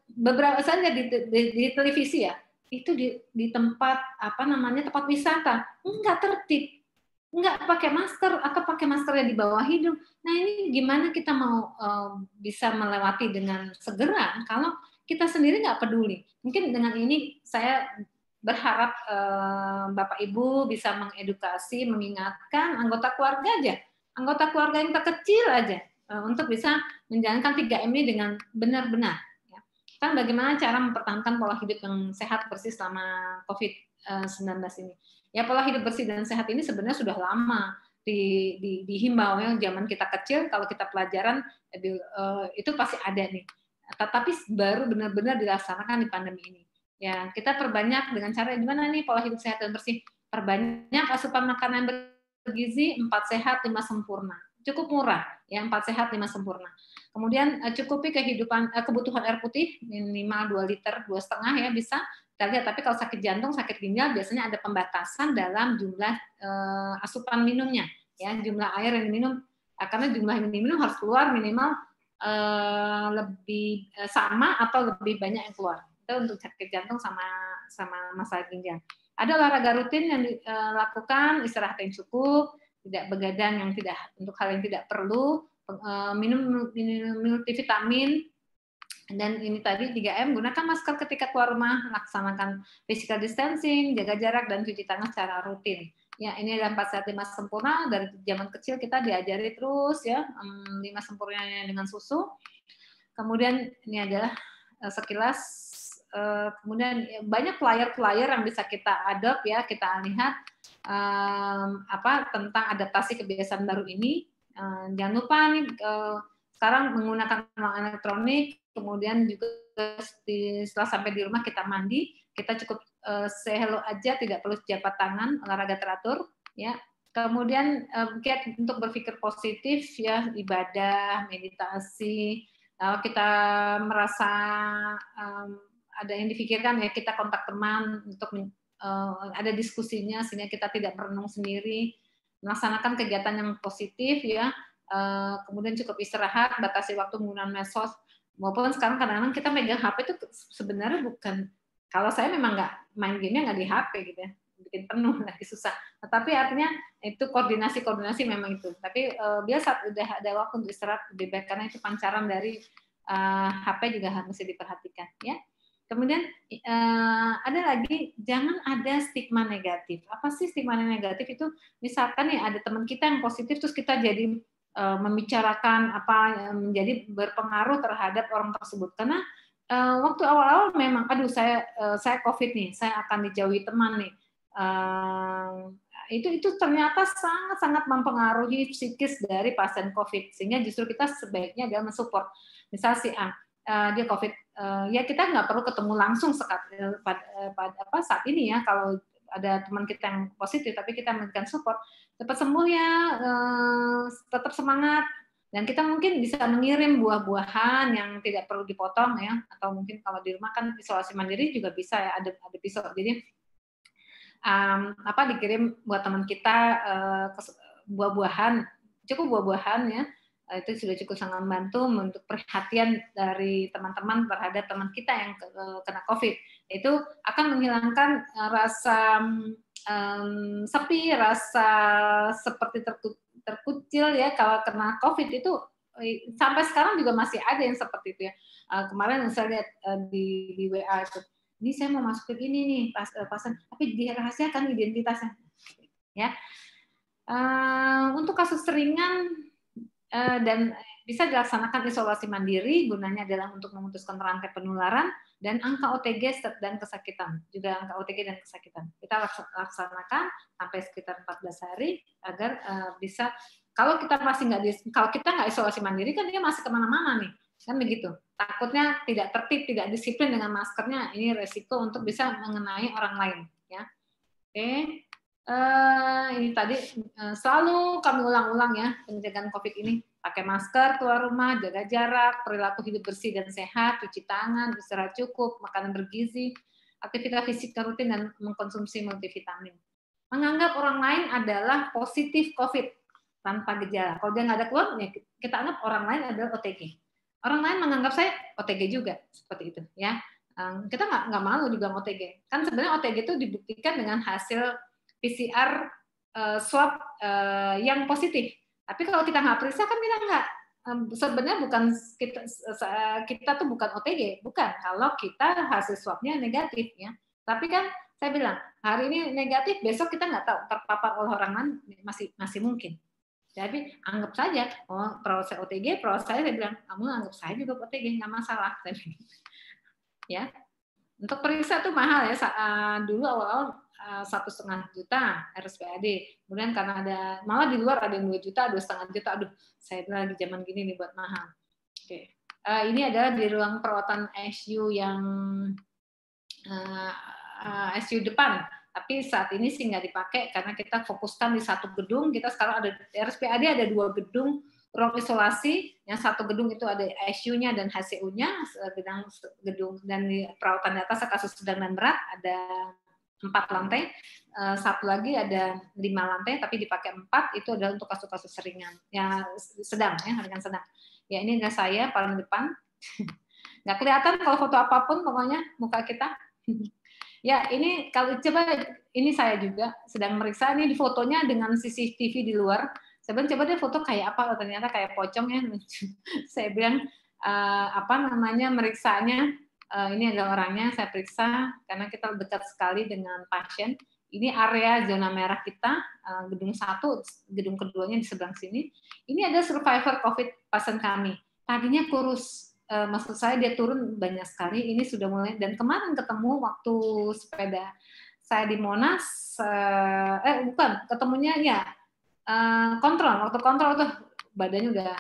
Beberapa lihat di, di, di televisi ya, itu di, di tempat apa namanya tempat wisata nggak tertib, nggak pakai masker atau pakai maskernya di bawah hidung. Nah ini gimana kita mau eh, bisa melewati dengan segera kalau kita sendiri nggak peduli. Mungkin dengan ini saya berharap eh, Bapak Ibu bisa mengedukasi, mengingatkan anggota keluarga aja, anggota keluarga yang terkecil aja eh, untuk bisa menjalankan 3M ini dengan benar-benar. Kan bagaimana cara mempertahankan pola hidup yang sehat bersih selama COVID-19 ini. Ya pola hidup bersih dan sehat ini sebenarnya sudah lama di, di, dihimbau ya zaman kita kecil kalau kita pelajaran eh, eh, itu pasti ada nih. Tetapi baru benar-benar dilaksanakan di pandemi ini. Ya, kita perbanyak dengan cara gimana nih pola hidup sehat dan bersih. Perbanyak asupan makanan bergizi, empat sehat, lima sempurna. Cukup murah, ya empat sehat, lima sempurna. Kemudian eh, cukupi kehidupan eh, kebutuhan air putih minimal 2 liter, dua setengah ya bisa. Kita lihat, tapi kalau sakit jantung, sakit ginjal biasanya ada pembatasan dalam jumlah eh, asupan minumnya, ya jumlah air yang diminum. Karena jumlah yang diminum harus keluar minimal eh, lebih eh, sama atau lebih banyak yang keluar itu untuk sakit jantung sama sama masalah ginjal. Ada olahraga rutin yang dilakukan, istirahat yang cukup, tidak begadang yang tidak untuk hal yang tidak perlu, eh, minum multivitamin dan ini tadi 3M gunakan masker ketika keluar rumah, laksanakan physical distancing, jaga jarak dan cuci tangan secara rutin. Ya, ini adalah empat sehat lima sempurna dari zaman kecil kita diajari terus ya lima sempurnanya dengan susu. Kemudian ini adalah eh, sekilas eh, kemudian ya, banyak flyer-flyer yang bisa kita adopt ya kita lihat em, apa tentang adaptasi kebiasaan baru ini. Eh, jangan lupa nih eh, sekarang menggunakan uang elektronik kemudian juga setelah sampai di rumah kita mandi kita cukup eh, say hello aja tidak perlu jabat tangan olahraga teratur ya. Kemudian eh, giat untuk berpikir positif ya ibadah meditasi. Kalau kita merasa em, ada yang difikirkan ya kita kontak teman untuk eh, ada diskusinya sehingga kita tidak merenung sendiri melaksanakan kegiatan yang positif ya eh, kemudian cukup istirahat batasi waktu penggunaan medsos. Maupun sekarang kadang-kadang kita megang HP itu sebenarnya bukan kalau saya memang nggak main gamenya nggak di HP gitu ya bikin penuh lagi susah. Tetapi artinya itu koordinasi koordinasi memang itu. Tapi eh, biasa udah ada waktu istirahat lebih baik karena itu pancaran dari eh, HP juga harus diperhatikan ya kemudian eh, ada lagi jangan ada stigma negatif. Apa sih stigma negatif itu? Misalkan ya ada teman kita yang positif terus kita jadi eh, membicarakan apa menjadi berpengaruh terhadap orang tersebut. Karena eh, waktu awal-awal memang aduh saya saya covid nih saya akan dijauhi teman nih. Itu itu ternyata sangat sangat mempengaruhi psikis dari pasien covid sehingga justru kita sebaiknya adalah mensupport. Misal si A eh, dia covid. Eh, ya kita nggak perlu ketemu langsung sekat, eh, pad- eh, pad- apa saat ini ya kalau ada teman kita yang positif tapi kita memberikan support cepat sembuh ya eh, tetap semangat. Dan kita mungkin bisa mengirim buah-buahan yang tidak perlu dipotong ya atau mungkin kalau di rumah kan isolasi mandiri juga bisa ya ada ada pisau jadi um, apa dikirim buat teman kita kes- buah-buahan cukup buah-buahan ya itu sudah cukup sangat membantu untuk perhatian dari teman-teman terhadap teman kita yang ke- eh, kena COVID itu akan menghilangkan eh, rasa em, sepi rasa seperti terkucil ya kalau kena COVID itu eh, sampai sekarang juga masih ada yang seperti itu ya. Eh, kemarin saya lihat eh, di, di WA itu, ini saya mau masukin ini nih pas eh, pasien, tapi dirahasiakan identitasnya. Ya, Eh, untuk kasus ringan eh, dan bisa dilaksanakan isolasi mandiri, gunanya adalah untuk memutuskan rantai penularan dan angka OTG dan kesakitan, juga angka OTG dan kesakitan. Kita laks- laksanakan sampai sekitar 14 hari agar eh, bisa kalau kita masih nggak kalau kita nggak isolasi mandiri kan dia masih ke mana-mana nih kan begitu. Takutnya tidak tertib tidak disiplin dengan maskernya ini resiko untuk bisa mengenai orang lain ya. Oke Eh, ini tadi eh, selalu kami ulang-ulang ya pencegahan COVID ini pakai masker keluar rumah, jaga jarak, perilaku hidup bersih dan sehat, cuci tangan, istirahat cukup, makanan bergizi, aktivitas fisik rutin dan mengkonsumsi multivitamin. Menganggap orang lain adalah positif COVID tanpa gejala. Kalau dia nggak ada keluar, ya kita anggap orang lain adalah OTG. Orang lain menganggap saya OTG juga seperti itu, ya. Kita nggak malu juga OTG. Kan sebenarnya OTG itu dibuktikan dengan hasil PCR uh, swab uh, yang positif. Tapi kalau kita nggak periksa kan kita nggak sebenarnya bukan kita kita tuh bukan OTG, bukan. Kalau kita hasil swabnya negatif ya. Tapi kan saya bilang hari ini negatif, besok kita nggak tahu terpapar oleh orang lain masih masih mungkin. Jadi anggap saja, oh proses OTG, proses saya, saya bilang kamu anggap saya juga OTG nggak masalah. Ya, untuk periksa tuh mahal ya. Uh, dulu awal-awal satu setengah juta RSPAD. Kemudian karena ada malah di luar ada yang dua juta, dua setengah juta. Aduh, saya bilang di zaman gini nih buat mahal. Oke, uh, ini adalah di ruang perawatan ICU yang uh, uh, ICU depan. Tapi saat ini sih nggak dipakai karena kita fokuskan di satu gedung. Kita sekarang ada RSPAD ada dua gedung ruang isolasi. Yang satu gedung itu ada ICU-nya dan HCU-nya, gedung gedung dan di perawatan di atas kasus sedang dan berat ada empat lantai, satu lagi ada lima lantai, tapi dipakai empat itu adalah untuk kasus-kasus ringan, ya sedang ya ringan sedang. Ya ini adalah saya paling depan, nggak kelihatan kalau foto apa pun pokoknya muka kita. ya ini kalau coba ini saya juga sedang meriksa ini di fotonya dengan CCTV di luar. Saya bilang coba deh foto kayak apa, ternyata kayak pocong ya. saya bilang uh, apa namanya meriksanya uh, ini adalah orangnya saya periksa karena kita dekat sekali dengan pasien. Ini area zona merah kita, uh, gedung satu, gedung keduanya di seberang sini. Ini ada survivor COVID pasien kami. Tadinya kurus, uh, maksud saya dia turun banyak sekali. Ini sudah mulai dan kemarin ketemu waktu sepeda saya di Monas, eh bukan, ketemunya ya kontrol. Waktu kontrol tuh badannya udah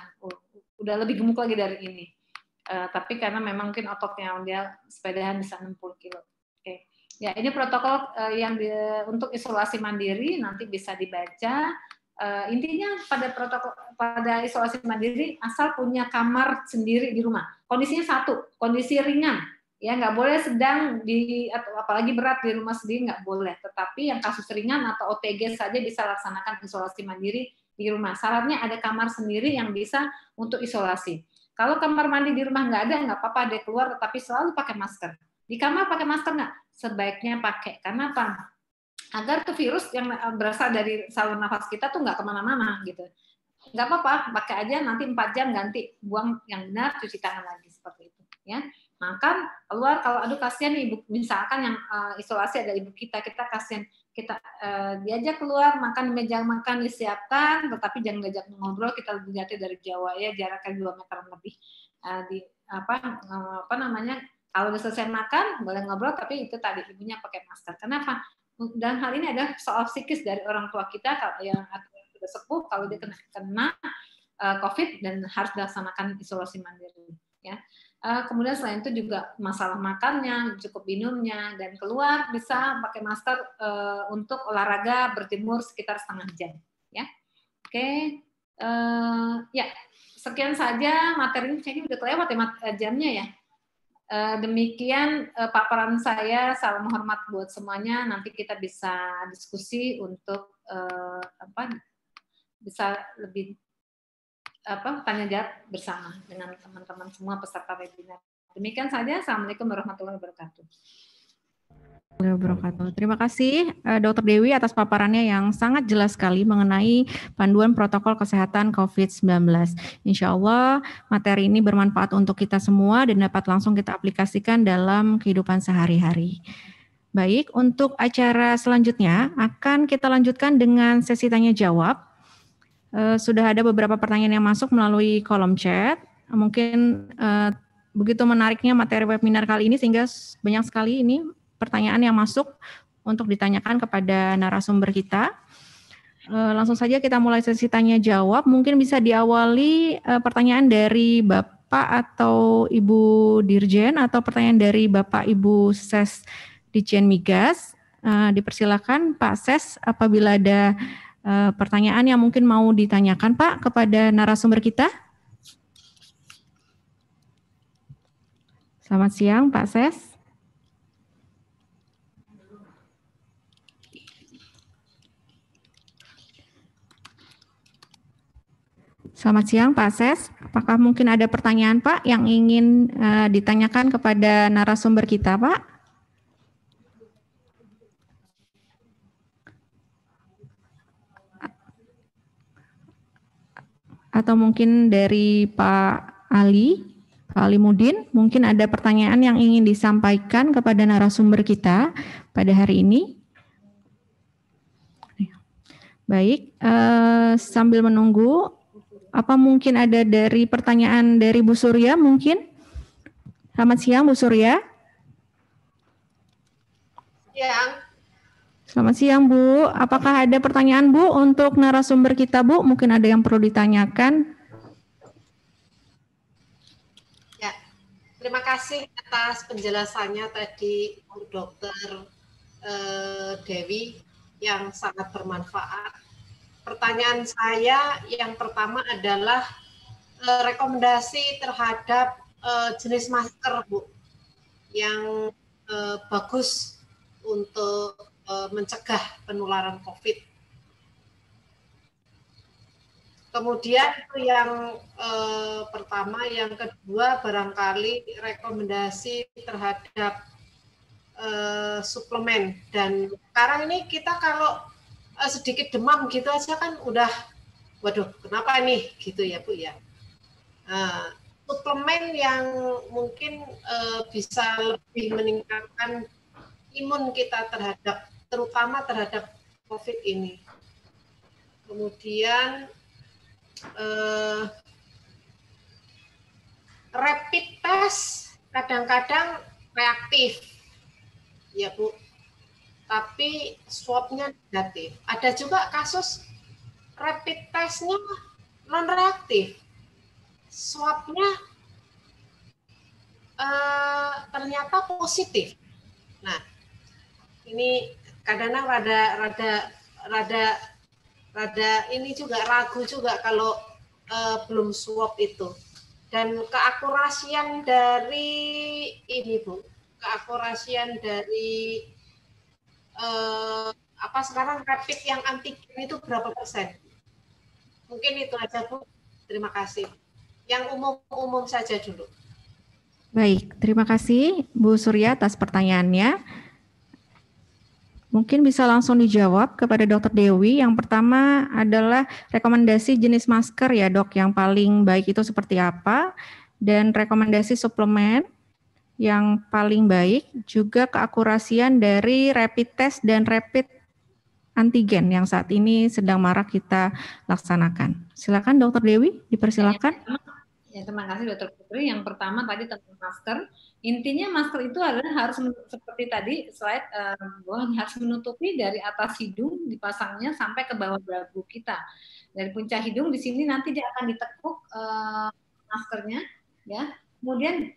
udah lebih gemuk lagi dari ini. Uh, tapi karena memang mungkin ototnya dia sepedahan bisa 60 kilo. Oke. Okay. Ya, ini protokol uh, yang di, untuk isolasi mandiri nanti bisa dibaca. Uh, intinya pada protokol pada isolasi mandiri asal punya kamar sendiri di rumah. Kondisinya satu, kondisi ringan. Ya, nggak boleh sedang di atau apalagi berat di rumah sendiri nggak boleh. Tetapi yang kasus ringan atau OTG saja bisa laksanakan isolasi mandiri di rumah. Syaratnya ada kamar sendiri yang bisa untuk isolasi. Kalau kamar mandi di rumah nggak ada, nggak apa-apa, dia keluar, tetapi selalu pakai masker. Di kamar pakai masker nggak? Sebaiknya pakai. Karena apa? Agar tuh virus yang berasal dari saluran nafas kita tuh nggak ke mana-mana gitu. Nggak apa-apa, pakai aja nanti 4 jam ganti, buang yang benar, cuci tangan lagi seperti itu. Ya, makan keluar kalau aduh kasihan ibu misalkan yang uh, isolasi ada ibu kita kita kasihan kita uh, diajak keluar makan meja makan disiapkan tetapi jangan ngajak ngobrol kita lihatnya dari Jawa ya jaraknya dua meter lebih. Uh, di apa uh, apa namanya kalau udah selesai makan boleh ngobrol tapi itu tadi ibunya pakai masker. Kenapa? Dan hal ini ada soal psikis dari orang tua kita kalau yang sudah sepuh kalau dia kena kena uh, COVID dan harus dilaksanakan isolasi mandiri ya kemudian selain itu juga masalah makannya, cukup minumnya, dan keluar bisa pakai masker uh, untuk olahraga berjemur sekitar setengah jam. Ya, oke, okay. uh, ya sekian saja materi kayaknya udah kelewat ya jamnya ya. Uh, demikian uh, paparan saya, salam hormat buat semuanya. Nanti kita bisa diskusi untuk uh, apa bisa lebih apa tanya jawab bersama dengan teman-teman semua peserta webinar. Demikian saja. Assalamualaikum warahmatullahi wabarakatuh. wabarakatuh. Terima kasih eh, Dr. Dewi atas paparannya yang sangat jelas sekali mengenai panduan protokol kesehatan COVID-19. Insya Allah materi ini bermanfaat untuk kita semua dan dapat langsung kita aplikasikan dalam kehidupan sehari-hari. Baik, untuk acara selanjutnya akan kita lanjutkan dengan sesi tanya jawab. Eh, sudah ada beberapa pertanyaan yang masuk melalui kolom chat. Mungkin eh, begitu menariknya materi webinar kali ini sehingga banyak sekali ini pertanyaan yang masuk untuk ditanyakan kepada narasumber kita. Eh, langsung saja kita mulai sesi tanya jawab. Mungkin bisa diawali eh, pertanyaan dari Bapak atau Ibu Dirjen atau pertanyaan dari Bapak Ibu Ses Dirjen Migas. Eh, dipersilakan Pak Ses apabila ada eh, pertanyaan yang mungkin mau ditanyakan Pak kepada narasumber kita. Selamat siang Pak Ses. Selamat siang Pak Ses. Apakah mungkin ada pertanyaan Pak yang ingin eh, ditanyakan kepada narasumber kita Pak? Atau mungkin dari Pak Ali, Pak Ali Mudin, mungkin ada pertanyaan yang ingin disampaikan kepada narasumber kita pada hari ini. Baik, eh, sambil menunggu, apa mungkin ada dari pertanyaan dari Bu Surya mungkin? Selamat siang Bu Surya. Siang. Selamat siang Bu. Apakah ada pertanyaan Bu untuk narasumber kita Bu? Mungkin ada yang perlu ditanyakan. Ya, terima kasih atas penjelasannya tadi Bu Dokter eh, Dewi yang sangat bermanfaat. Pertanyaan saya yang pertama adalah eh, rekomendasi terhadap eh, jenis masker Bu yang eh, bagus untuk mencegah penularan COVID. Kemudian yang eh, pertama, yang kedua barangkali rekomendasi terhadap eh, suplemen dan sekarang ini kita kalau eh, sedikit demam gitu aja kan udah, waduh kenapa nih gitu ya Bu ya. Nah, suplemen yang mungkin eh, bisa lebih meningkatkan imun kita terhadap terutama terhadap COVID ini. Kemudian eh, rapid test kadang-kadang reaktif, ya Bu. Tapi swabnya negatif. Ada juga kasus rapid testnya non reaktif, swabnya eh, ternyata positif. Nah, ini kadang-kadang rada rada rada rada ini juga ragu juga kalau eh, belum swab itu. Dan keakurasian dari ini bu. Keakurasian dari eh, apa sekarang rapid yang antigen itu berapa persen? Mungkin itu aja bu. Terima kasih. Yang umum-umum saja dulu. Baik, terima kasih Bu Surya atas pertanyaannya. Mungkin bisa langsung dijawab kepada Dr. Dewi. Yang pertama adalah rekomendasi jenis masker ya dok, yang paling baik itu seperti apa, dan rekomendasi suplemen yang paling baik, juga keakurasian dari rapid test dan rapid antigen yang saat ini sedang marak kita laksanakan. Silakan Dr. Dewi, dipersilakan. Ya, terima kasih Dokter Putri. Yang pertama tadi tentang masker. Intinya masker itu adalah harus seperti tadi slide bahwa harus menutupi dari atas hidung dipasangnya sampai ke bawah dagu kita. Dari puncak hidung di sini nanti dia akan ditekuk eh, maskernya, ya. Kemudian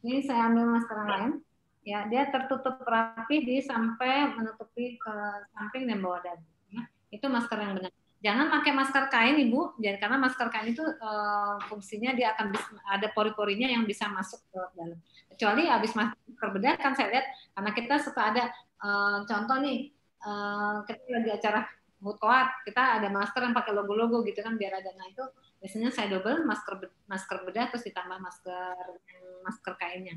ini saya ambil masker lain. Ya, dia tertutup rapi di sampai menutupi ke samping dan bawah dagu. Ya. Itu masker yang benar. Jangan pakai masker kain ibu, karena masker kain itu eh, fungsinya dia akan bis- ada pori-porinya yang bisa masuk ke dalam. Kecuali habis masker bedah kan saya lihat karena kita suka ada eh, contoh nih eh, kita lagi acara mutuat kita ada masker yang pakai logo-logo gitu kan biar ada nah itu biasanya saya double masker masker bedah terus ditambah masker masker kainnya.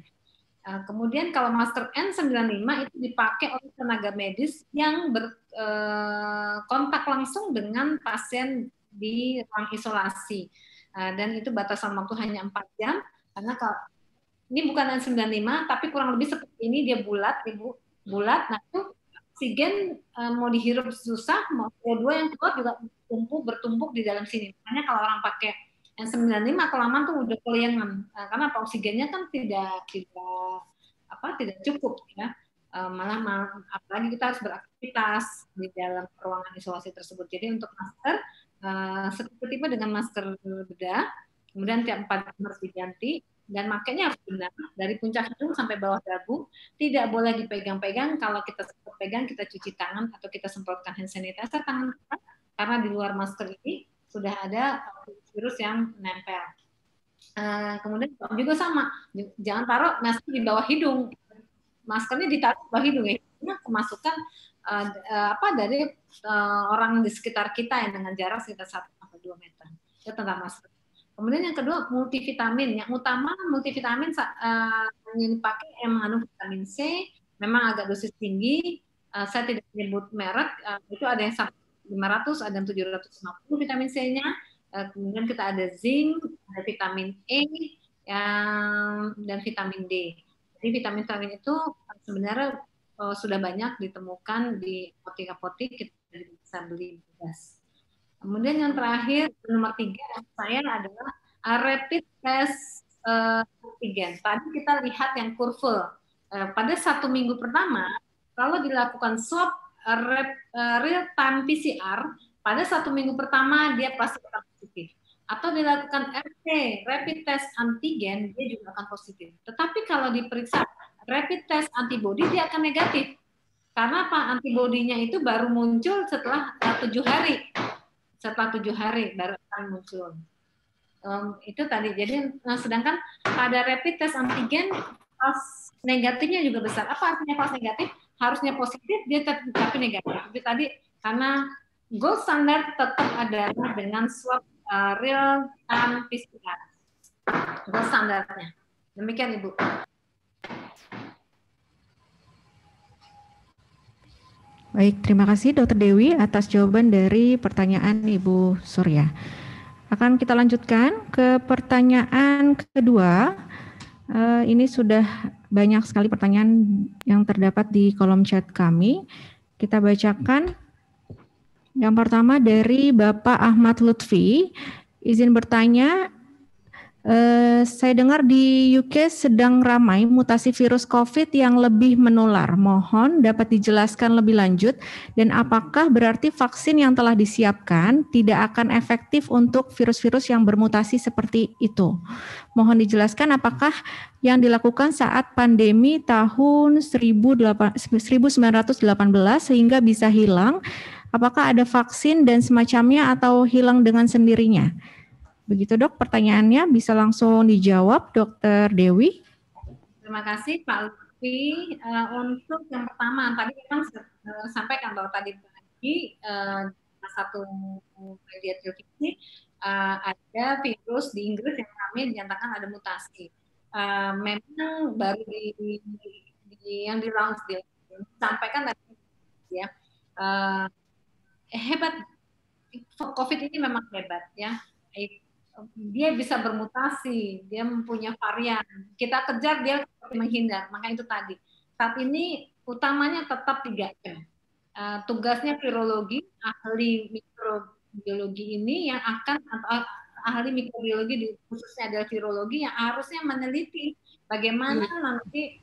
Uh, kemudian kalau masker N95 itu dipakai oleh tenaga medis yang berkontak langsung dengan pasien di ruang isolasi. Uh, dan itu batasan waktu hanya 4 jam karena kalau ini bukan N95 tapi kurang lebih seperti ini dia bulat Ibu, bulat. Nah, itu oksigen mau dihirup susah, mau CO2 yang keluar juga tumpuk bertumpuk di dalam sini. Makanya kalau orang pakai N95 kelamaan tuh udah keliangan uh, karena apa oksigennya kan tidak tidak apa tidak cukup ya. Uh, malah, apalagi kita harus beraktivitas di dalam ruangan isolasi tersebut. Jadi untuk masker uh, seperti tipe dengan masker bedah, kemudian tiap empat jam harus diganti dan makanya harus benar dari puncak hidung sampai bawah dagu tidak boleh dipegang-pegang kalau kita pegang kita cuci tangan atau kita semprotkan hand sanitizer tangan kita karena di luar masker ini sudah ada virus yang nempel. Uh, kemudian juga sama. Jangan taruh masker di bawah hidung. Maskernya ditaruh di bawah hidung ya. Kemasukan uh, uh, apa dari uh, orang di sekitar kita yang dengan jarak sekitar satu sampai dua meter. Itu tentang masker. Kemudian yang kedua multivitamin. Yang utama multivitamin uh, yang dipakai mengandung vitamin C, memang agak dosis tinggi. Uh, saya tidak menyebut merek, uh, itu ada yang sampai 500, ada yang 750 vitamin C-nya. Uh, kemudian kita ada zinc, ada vitamin E, dan vitamin D. Jadi vitamin-vitamin itu sebenarnya uh, sudah banyak ditemukan di apotek-apotek, kita bisa beli bebas. Kemudian yang terakhir nomor tiga saya adalah uh, rapid test antigen. Tadi kita lihat yang kurva pada satu minggu pertama kalau dilakukan swab real time PCR pada satu minggu pertama dia pasti akan positif atau dilakukan RT rapid test antigen dia juga akan positif. Tetapi kalau diperiksa rapid test antibody dia akan negatif karena apa antibodinya itu baru muncul setelah tujuh hari setelah tujuh hari baru akan muncul. Um, itu tadi. Jadi sedangkan pada rapid test antigen pas negatifnya juga besar. Apa artinya pas negatif? Harusnya positif dia tapi negatif. Tapi tadi karena gold standard tetap adalah dengan swab uh, real time PCR. Gold standarnya. Demikian Ibu. Baik, terima kasih Dr. Dewi atas jawaban dari pertanyaan Ibu Surya. Akan kita lanjutkan ke pertanyaan kedua. Uh, ini sudah banyak sekali pertanyaan yang terdapat di kolom chat kami. Kita bacakan. Yang pertama dari Bapak Ahmad Lutfi. Izin bertanya, Uh, saya dengar di UK sedang ramai mutasi virus COVID yang lebih menular. Mohon dapat dijelaskan lebih lanjut dan apakah berarti vaksin yang telah disiapkan tidak akan efektif untuk virus-virus yang bermutasi seperti itu? Mohon dijelaskan apakah yang dilakukan saat pandemi tahun 1918 sehingga bisa hilang? Apakah ada vaksin dan semacamnya atau hilang dengan sendirinya? Begitu dok, pertanyaannya bisa langsung dijawab Dokter Dewi. Terima kasih Pak Lutfi. Uh, untuk yang pertama, tadi memang uh, sampaikan bahwa tadi pagi uh, satu media televisi uh, ada virus di Inggris yang kami dinyatakan ada mutasi. Uh, memang baru di, di, di yang di launch disampaikan tadi ya uh, hebat COVID ini memang hebat ya dia bisa bermutasi, dia mempunyai varian. Kita kejar dia menghindar, maka itu tadi. Saat ini utamanya tetap 3M. Uh, tugasnya virologi, ahli mikrobiologi ini yang akan atau ahli mikrobiologi di khususnya adalah virologi yang harusnya meneliti bagaimana hmm. nanti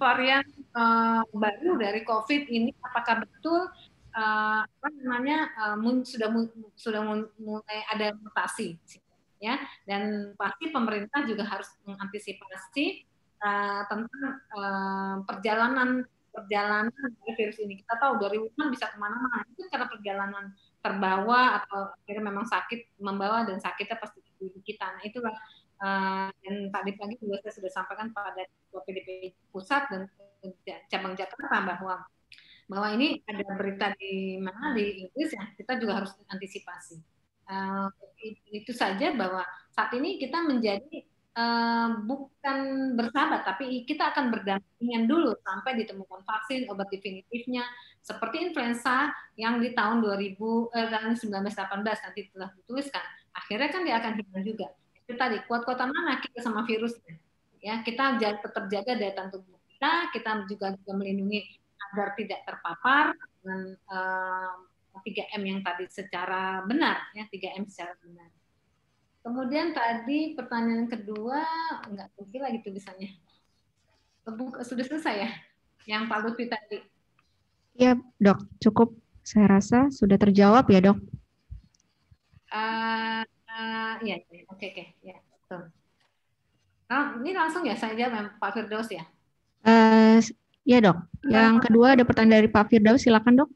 varian uh, baru dari COVID ini apakah betul uh, apa namanya mun, sudah sudah mulai ada mutasi ya. Dan pasti pemerintah juga harus mengantisipasi uh, tentang perjalanan perjalanan dari virus ini. Kita tahu dari Wuhan bisa ke mana-mana. Itu karena perjalanan terbawa atau akhirnya memang sakit membawa dan sakitnya pasti di kita. Nah itulah uh, dan tadi pagi juga saya sudah sampaikan pada PDP pusat dan cabang Jakarta bahwa bahwa ini ada berita di mana di Inggris ya kita juga harus antisipasi. Uh, itu saja bahwa saat ini kita menjadi eh, bukan bersahabat, tapi kita akan berdampingan dulu sampai ditemukan vaksin, obat definitifnya, seperti influenza yang di tahun 2000 eh, tahun 1918 nanti telah dituliskan. Akhirnya kan dia akan hilang juga. Itu tadi kuat-kuatan mana kita sama virusnya. Ya, kita tetap jaga daya tahan tubuh kita, kita juga juga melindungi agar tidak terpapar dengan eh, 3M yang tadi secara benar ya 3M secara benar. Kemudian tadi pertanyaan kedua enggak pergi lagi tulisannya. Sudah selesai ya? Yang Pak Lutfi tadi. Ya, dok, cukup. Saya rasa sudah terjawab ya, dok. Eh, eh, iya, iya. oke oke ya betul. Nah, ini langsung ya saya jawab Pak Firdaus ya. Eh, ya, dok. Yang kedua ada pertanyaan dari Pak Firdaus, silakan, dok.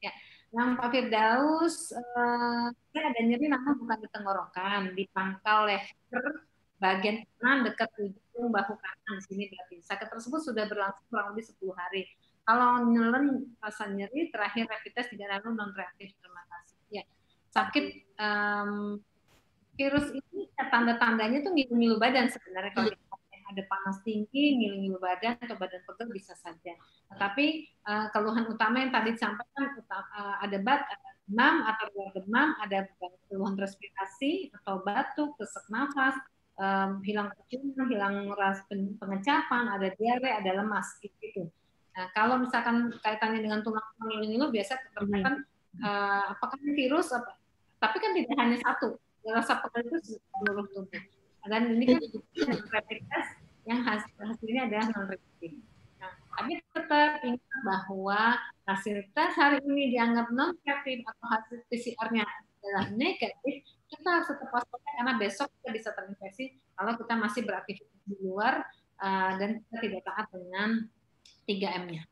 Ya, yang Pak Firdaus, eh, ada nyeri namun bukan di tenggorokan, di pangkal leher bagian kanan dekat ujung bahu kanan sini berarti. Sakit tersebut sudah berlangsung kurang lebih 10 hari. Kalau nyelen rasa nyeri terakhir rapid test tidak lalu non reaktif. Terima kasih. Ya, sakit em, virus ini ya, tanda-tandanya tuh ngilu-ngilu badan sebenarnya kalau kita ada panas tinggi, ngilu-ngilu badan atau badan pegel bisa saja. Tetapi eh, keluhan utama yang tadi disampaikan eh, ada bat, ada demam atau luar demam, ada keluhan respirasi atau batuk, sesak nafas, em, hilang penciuman, hilang ras pen- pengecapan, ada diare, ada lemas gitu. Nah, kalau misalkan kaitannya dengan tulang ngilu-ngilu biasa terkaitan eh, apakah virus apa tapi kan tidak hanya satu rasa pegel itu seluruh tubuh dan ini kan rapid test yang hasil hasilnya adalah non reaktif. Nah, tapi tetap ingat bahwa hasil tes hari ini dianggap non reaktif atau hasil PCR-nya adalah negatif, kita harus tetap waspada karena besok kita bisa terinfeksi kalau kita masih beraktivitas di luar eh, dan kita tidak taat dengan 3M-nya.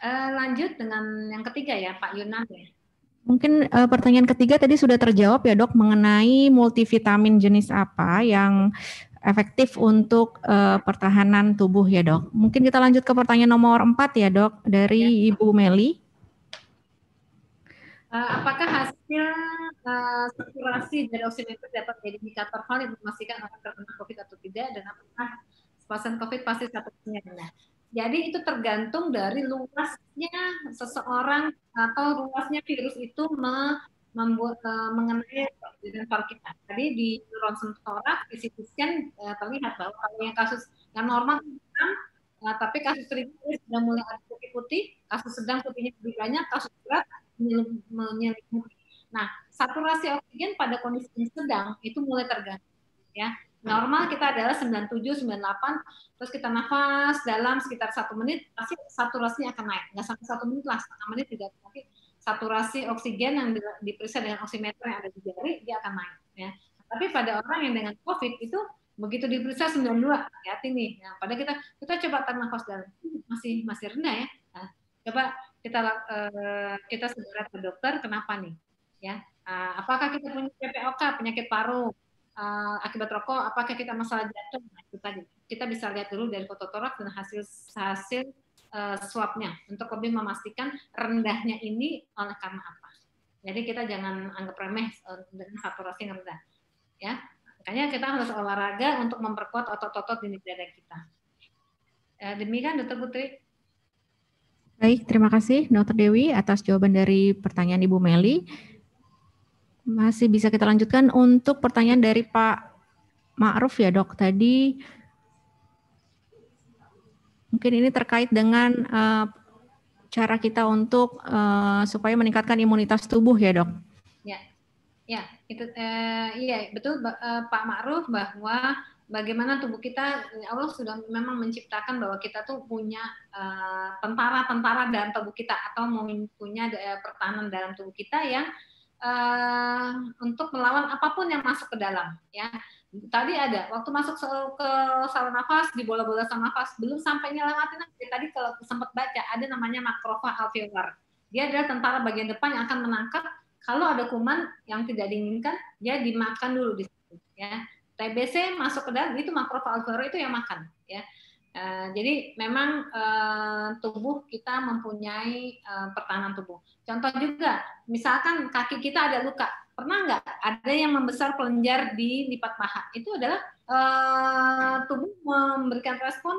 Eh, lanjut dengan yang ketiga ya, Pak Yunan ya. Mungkin eh, pertanyaan ketiga tadi sudah terjawab ya dok mengenai multivitamin jenis apa yang efektif untuk eh, pertahanan tubuh ya dok. Mungkin kita lanjut ke pertanyaan nomor empat ya dok dari Ibu Meli. Eh, apakah hasil eh, saturasi dari oximeter dapat menjadi indikator valid memastikan orang terkena COVID atau tidak dan apakah pasien COVID pasti statusnya rendah? Jadi itu tergantung dari luasnya seseorang atau luasnya virus itu me- membuat eh, mengenai sensor kita. Tadi di ronsen thorax, di CT scan eh, terlihat bahwa kalau yang kasus yang normal hitam, eh, tapi kasus ringan sudah mulai ada putih-putih, kasus sedang putihnya lebih banyak, kasus berat menyel- menyelimuti. Nah, saturasi oksigen pada kondisi sedang itu mulai terganggu. Ya, normal kita adalah 97, 98, terus kita nafas dalam sekitar satu menit, pasti saturasinya akan naik. Nggak sampai satu menit lah, setengah menit tidak, tapi saturasi oksigen yang di- diperiksa dengan oximeter yang ada di jari, dia akan naik. Ya. Tapi pada orang yang dengan COVID itu begitu diperiksa 92, hati nih. Nah, pada kita kita coba tarik nafas dalam, masih masih rendah ya. Nah, coba kita eh, kita segera ke dokter, kenapa nih? Ya, Ah, apakah kita punya PPOK, penyakit paru, eh, akibat rokok, apakah kita masalah jantung? Nah, itu tadi. Kita bisa lihat dulu dari foto toraks dan hasil hasil eh, swabnya untuk lebih memastikan rendahnya ini oleh karena apa. Jadi kita jangan anggap remeh eh, dengan saturasi yang rendah. Ya, makanya kita harus olahraga untuk memperkuat otot-otot di dada kita. Demikian, Dokter Putri. Baik, terima kasih Dr. Dewi atas jawaban dari pertanyaan Ibu Meli. Masih bisa kita lanjutkan untuk pertanyaan dari Pak Ma'ruf ya dok. Tadi mungkin ini terkait dengan eh, cara kita untuk eh, supaya meningkatkan imunitas tubuh ya dok. Ya, ya itu eh, iya betul eh, Pak Ma'ruf bahwa bagaimana tubuh kita Allah sudah memang menciptakan bahwa kita tuh punya tentara-tentara dalam tubuh kita atau mem- punya eh, pertahanan dalam tubuh kita yang eh, untuk melawan apa pun yang masuk ke dalam ya. Tadi ada waktu masuk ke saluran nafas di bola-bola saluran nafas belum sampai nyelamatin. Tadi kalau sempat baca ada namanya makrofag alveolar. Dia adalah tentara bagian depan yang akan menangkap kalau ada kuman yang tidak diinginkan dia dimakan dulu di situ ya. TBC masuk ke dalam itu makrofag alveolar itu yang makan ya. Eh, jadi memang eh, tubuh kita mempunyai eh, pertahanan tubuh. Contoh juga, misalkan kaki kita ada luka, pernah nggak ada yang membesar kelenjar di lipat paha? Itu adalah eh, tubuh memberikan respon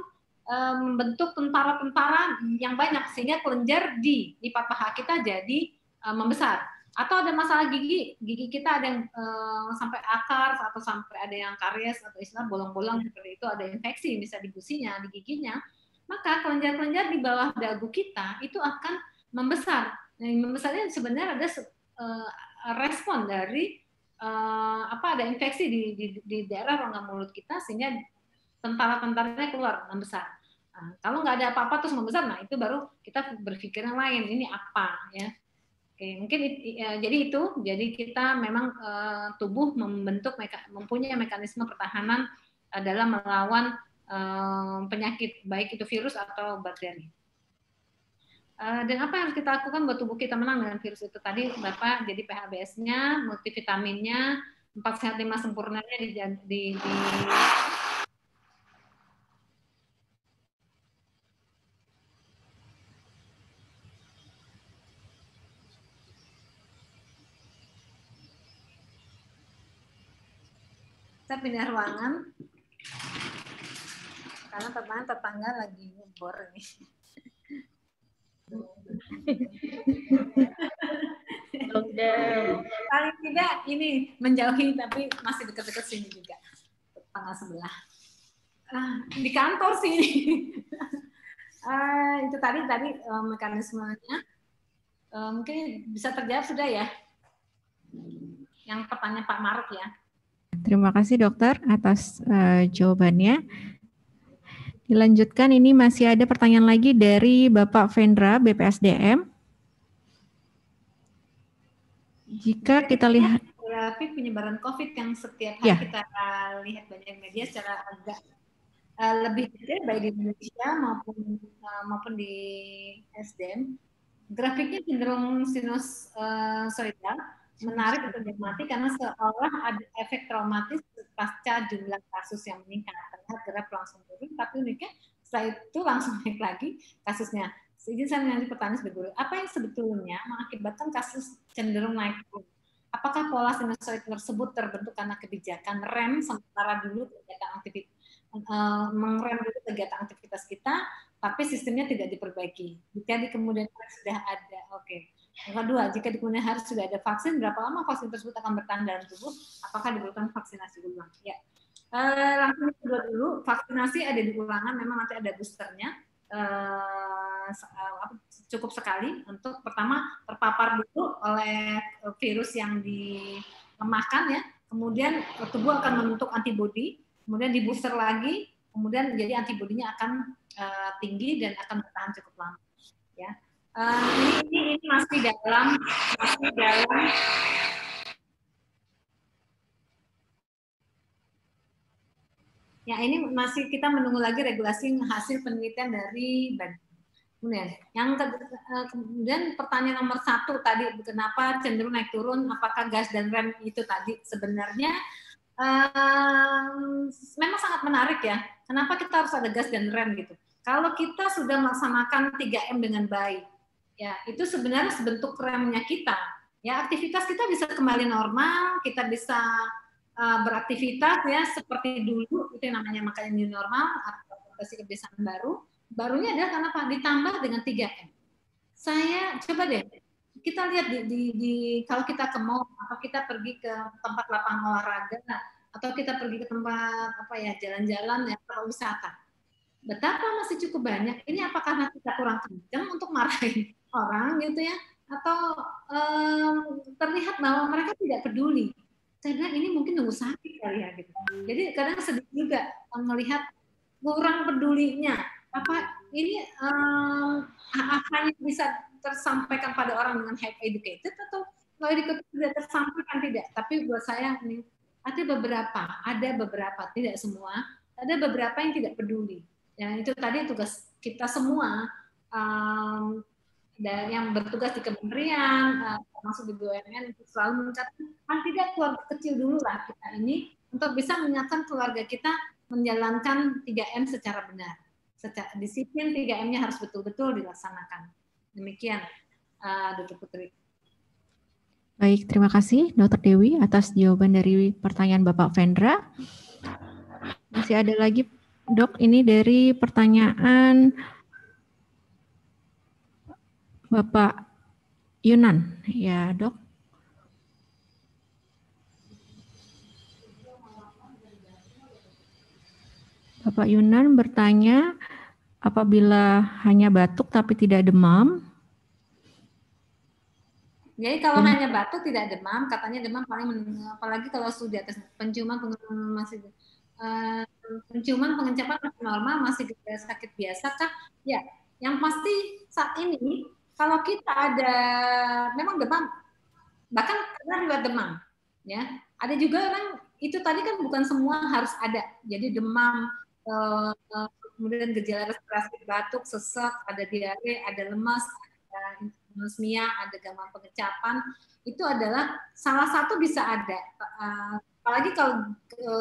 membentuk tentara-tentara yang banyak sehingga kelenjar di lipat paha kita jadi membesar. Atau ada masalah gigi, gigi kita ada yang eh, sampai akar atau sampai ada yang karies atau istilah bolong-bolong seperti itu, ada infeksi bisa di gusinya, di giginya, maka kelenjar-kelenjar di bawah dagu kita itu akan membesar. Yang membesarnya sebenarnya ada eh, respon dari eh, apa ada infeksi di, di, di daerah rongga mulut kita sehingga tentara-tentaranya keluar membesar. Nah, kalau nggak ada apa-apa terus membesar, nah itu baru kita berpikir yang lain. Ini apa ya? Oke, mungkin ya, jadi itu. Jadi kita memang eh, tubuh membentuk meka- mempunyai mekanisme pertahanan eh, dalam melawan eh, penyakit baik itu virus atau bakteri. Eh, dan apa yang harus kita lakukan buat tubuh kita menang dengan virus itu tadi Bapak jadi PHBS-nya, multivitaminnya, empat sehat lima sempurnanya di, di, di saya pindah ruangan karena tetangga tetangga lagi ngebor ini. Paling tidak ini menjauhi tapi masih dekat-dekat sini juga tetangga sebelah. Ah, di kantor sini. Ah, itu tadi tadi eh, mekanismenya Eh, mungkin bisa terjawab sudah ya. Yang pertanyaan Pak Maruk ya. Terima kasih dokter atas eh, jawabannya. Dilanjutkan ini masih ada pertanyaan lagi dari Bapak Vendra BPSDM. Jika kita lihat grafik penyebaran COVID yang setiap Ya. hari kita lihat banyak media secara agak eh, lebih detail baik di Indonesia maupun eh, maupun di SDM. Grafiknya cenderung sinusoidal, menarik untuk dinikmati karena seolah ada efek traumatis pasca jumlah kasus yang meningkat. Terlihat graf langsung turun, tapi uniknya setelah itu langsung naik lagi kasusnya. Izin saya menyanyi pertanyaan sebagai. Apa yang sebetulnya mengakibatkan kasus cenderung naik turun? Apakah pola sinusoid tersebut terbentuk karena kebijakan rem sementara dulu kegiatan aktivitas mengrem dulu kegiatan aktivitas kita, tapi sistemnya tidak diperbaiki. Jika di kemudian sudah ada, oke. Yang kedua, jika di kemudian hari sudah ada vaksin, berapa lama vaksin tersebut akan bertahan dalam tubuh? Apakah diperlukan vaksinasi ulang? Ya. Eh, langsung kedua dulu, vaksinasi ada di ulangan, memang nanti ada boosternya. Apa, cukup sekali untuk pertama terpapar dulu oleh eh, virus yang dilemahkan ya, kemudian tubuh akan membentuk antibodi, kemudian di booster lagi, kemudian jadi antibodinya akan eh, tinggi dan akan bertahan cukup lama. Ya, Eh, ini, ini, masih dalam masih dalam Ya, ini masih kita menunggu lagi regulasi hasil penelitian dari BAN. Kemudian, yang ke- eh, kemudian pertanyaan nomor satu tadi, kenapa cenderung naik turun? Apakah gas dan rem itu tadi sebenarnya eh, memang sangat menarik ya. Kenapa kita harus ada gas dan rem gitu? Kalau kita sudah melaksanakan 3M dengan baik, ya itu sebenarnya sebentuk remnya kita. Ya aktivitas kita bisa kembali normal, kita bisa uh, beraktivitas ya seperti dulu itu yang namanya makanya new normal atau adaptasi kebiasaan baru. Barunya adalah kenapa ditambah dengan 3M. Saya coba deh kita lihat di, di, di kalau kita ke mall atau kita pergi ke tempat lapangan olahraga atau kita pergi ke tempat apa ya jalan-jalan ya tempat wisata. Betapa masih cukup banyak. Ini apakah karena kita kurang kencang untuk marahin orang gitu ya atau em, terlihat bahwa mereka tidak peduli saya ini mungkin nunggu sakit kali ya gitu. Jadi kadang sedih juga melihat kurang pedulinya. Apa ini um, hanya bisa tersampaikan pada orang dengan high educated atau kalau educated tidak tersampaikan tidak. Tapi buat saya ini ada beberapa, ada beberapa, tidak semua, ada beberapa yang tidak peduli. Ya itu tadi tugas kita semua um, dan yang bertugas di kementerian, uh, termasuk di BUMN untuk selalu mencatat paling tidak keluarga kecil dulu lah kita ini untuk bisa mengingatkan keluarga kita menjalankan 3M secara benar. Secara disiplin 3M-nya harus betul-betul dilaksanakan. Demikian, uh, Dr. Putri. Baik, terima kasih Dr. Dewi atas jawaban dari pertanyaan Bapak Vendra. Masih ada lagi, dok. Ini dari pertanyaan Bapak Yunan. Ya, dok. Bapak Yunan bertanya, apabila hanya batuk tapi tidak demam, Jadi kalau Hmm. hanya batuk tidak demam, katanya demam paling apalagi kalau sudah atas penciuman masih eh, penciuman pengencapan masih normal, masih sakit biasa kah? Ya, yang pasti saat ini kalau kita ada memang demam, bahkan ada riwayat demam, ya. Ada juga orang itu tadi kan bukan semua harus ada. Jadi demam, eh, eh, kemudian gejala respirasi batuk, sesak, ada diare, ada lemas, ada anosmia, ada gangguan pengecapan, itu adalah salah satu bisa ada. Eh, Apalagi kalau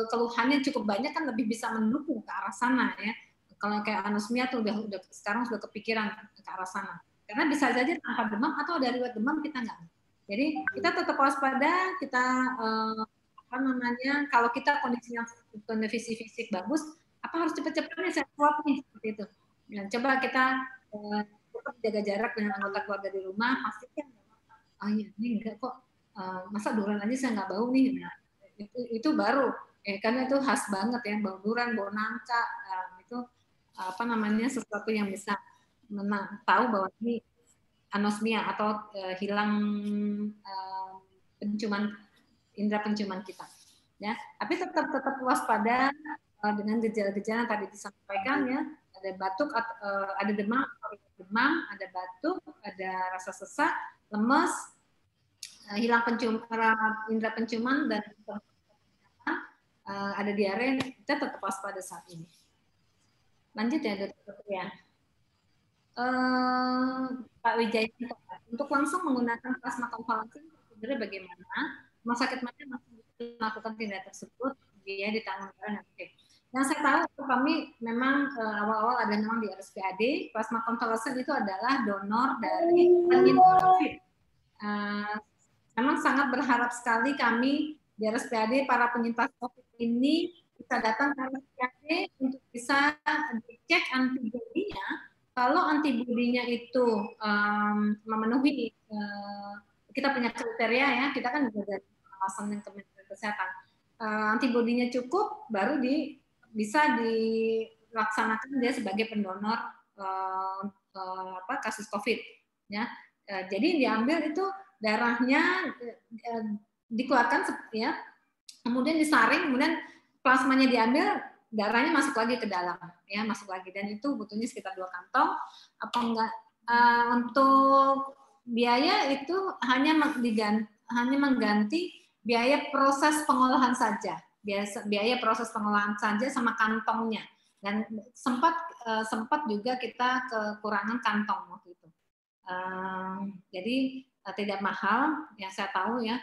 keluhannya cukup banyak kan lebih bisa mendukung ke arah sana ya. Kalau kayak anosmia tuh udah, udah sekarang sudah kepikiran ke arah sana. Karena bisa saja tanpa demam atau dari riwayat demam kita nggak. Jadi kita tetap waspada, kita eh, apa namanya kalau kita kondisinya kondisi fisik bagus, apa harus cepet-cepet nih saya swab nih seperti itu. Nah, coba kita eh, tetap jaga jarak dengan anggota keluarga di rumah, pastikan oh iya ini enggak kok eh, masa duran aja saya nggak bau nih nah, itu, itu baru eh karena itu khas banget ya bau duran bau nangka eh, itu apa namanya sesuatu yang bisa mena- tahu bahwa ini anosmia atau eh, hilang eh, penciuman indera penciuman kita ya. Tapi tetap tetap waspada eh, dengan gejala-gejala tadi disampaikan ya. Ada batuk at- eh, ada demam demam ada batuk ada rasa sesak lemes hilang pencium indera penciuman dan ada diare kita tetap waspada saat ini. Lanjut ya dokter ya Eh, Pak Wijaya untuk langsung menggunakan plasma konvalesen sebenarnya bagaimana? Rumah sakit mana masih melakukan tindak tersebut? Dia ditanggung negara oke. Yang saya tahu kami memang eh, awal-awal ada memang di RSPAD plasma konvalesen itu adalah donor dari penyintas COVID. Eh, memang sangat berharap sekali kami di RSPAD para penyintas COVID ini bisa datang ke RSPAD untuk bisa dicek antibodinya kalau antibodinya itu um, memenuhi uh, kita punya kriteria ya kita kan juga dari pengawasan dan Kementerian Kesehatan. Uh, antibodinya cukup baru di bisa dilaksanakan dia sebagai pendonor uh, uh, apa kasus COVID ya. Uh, jadi diambil itu darahnya uh, dikeluarkan ya. Kemudian disaring kemudian plasmanya diambil darahnya masuk lagi ke dalam ya masuk lagi. Dan itu butuhnya sekitar dua kantong. Apa enggak? Uh, untuk biaya itu hanya diganti, hanya mengganti biaya proses pengolahan saja. Biasa biaya proses pengolahan saja sama kantongnya. Dan sempat uh, sempat juga kita kekurangan kantong waktu itu. Uh, jadi uh, tidak mahal. Yang saya tahu ya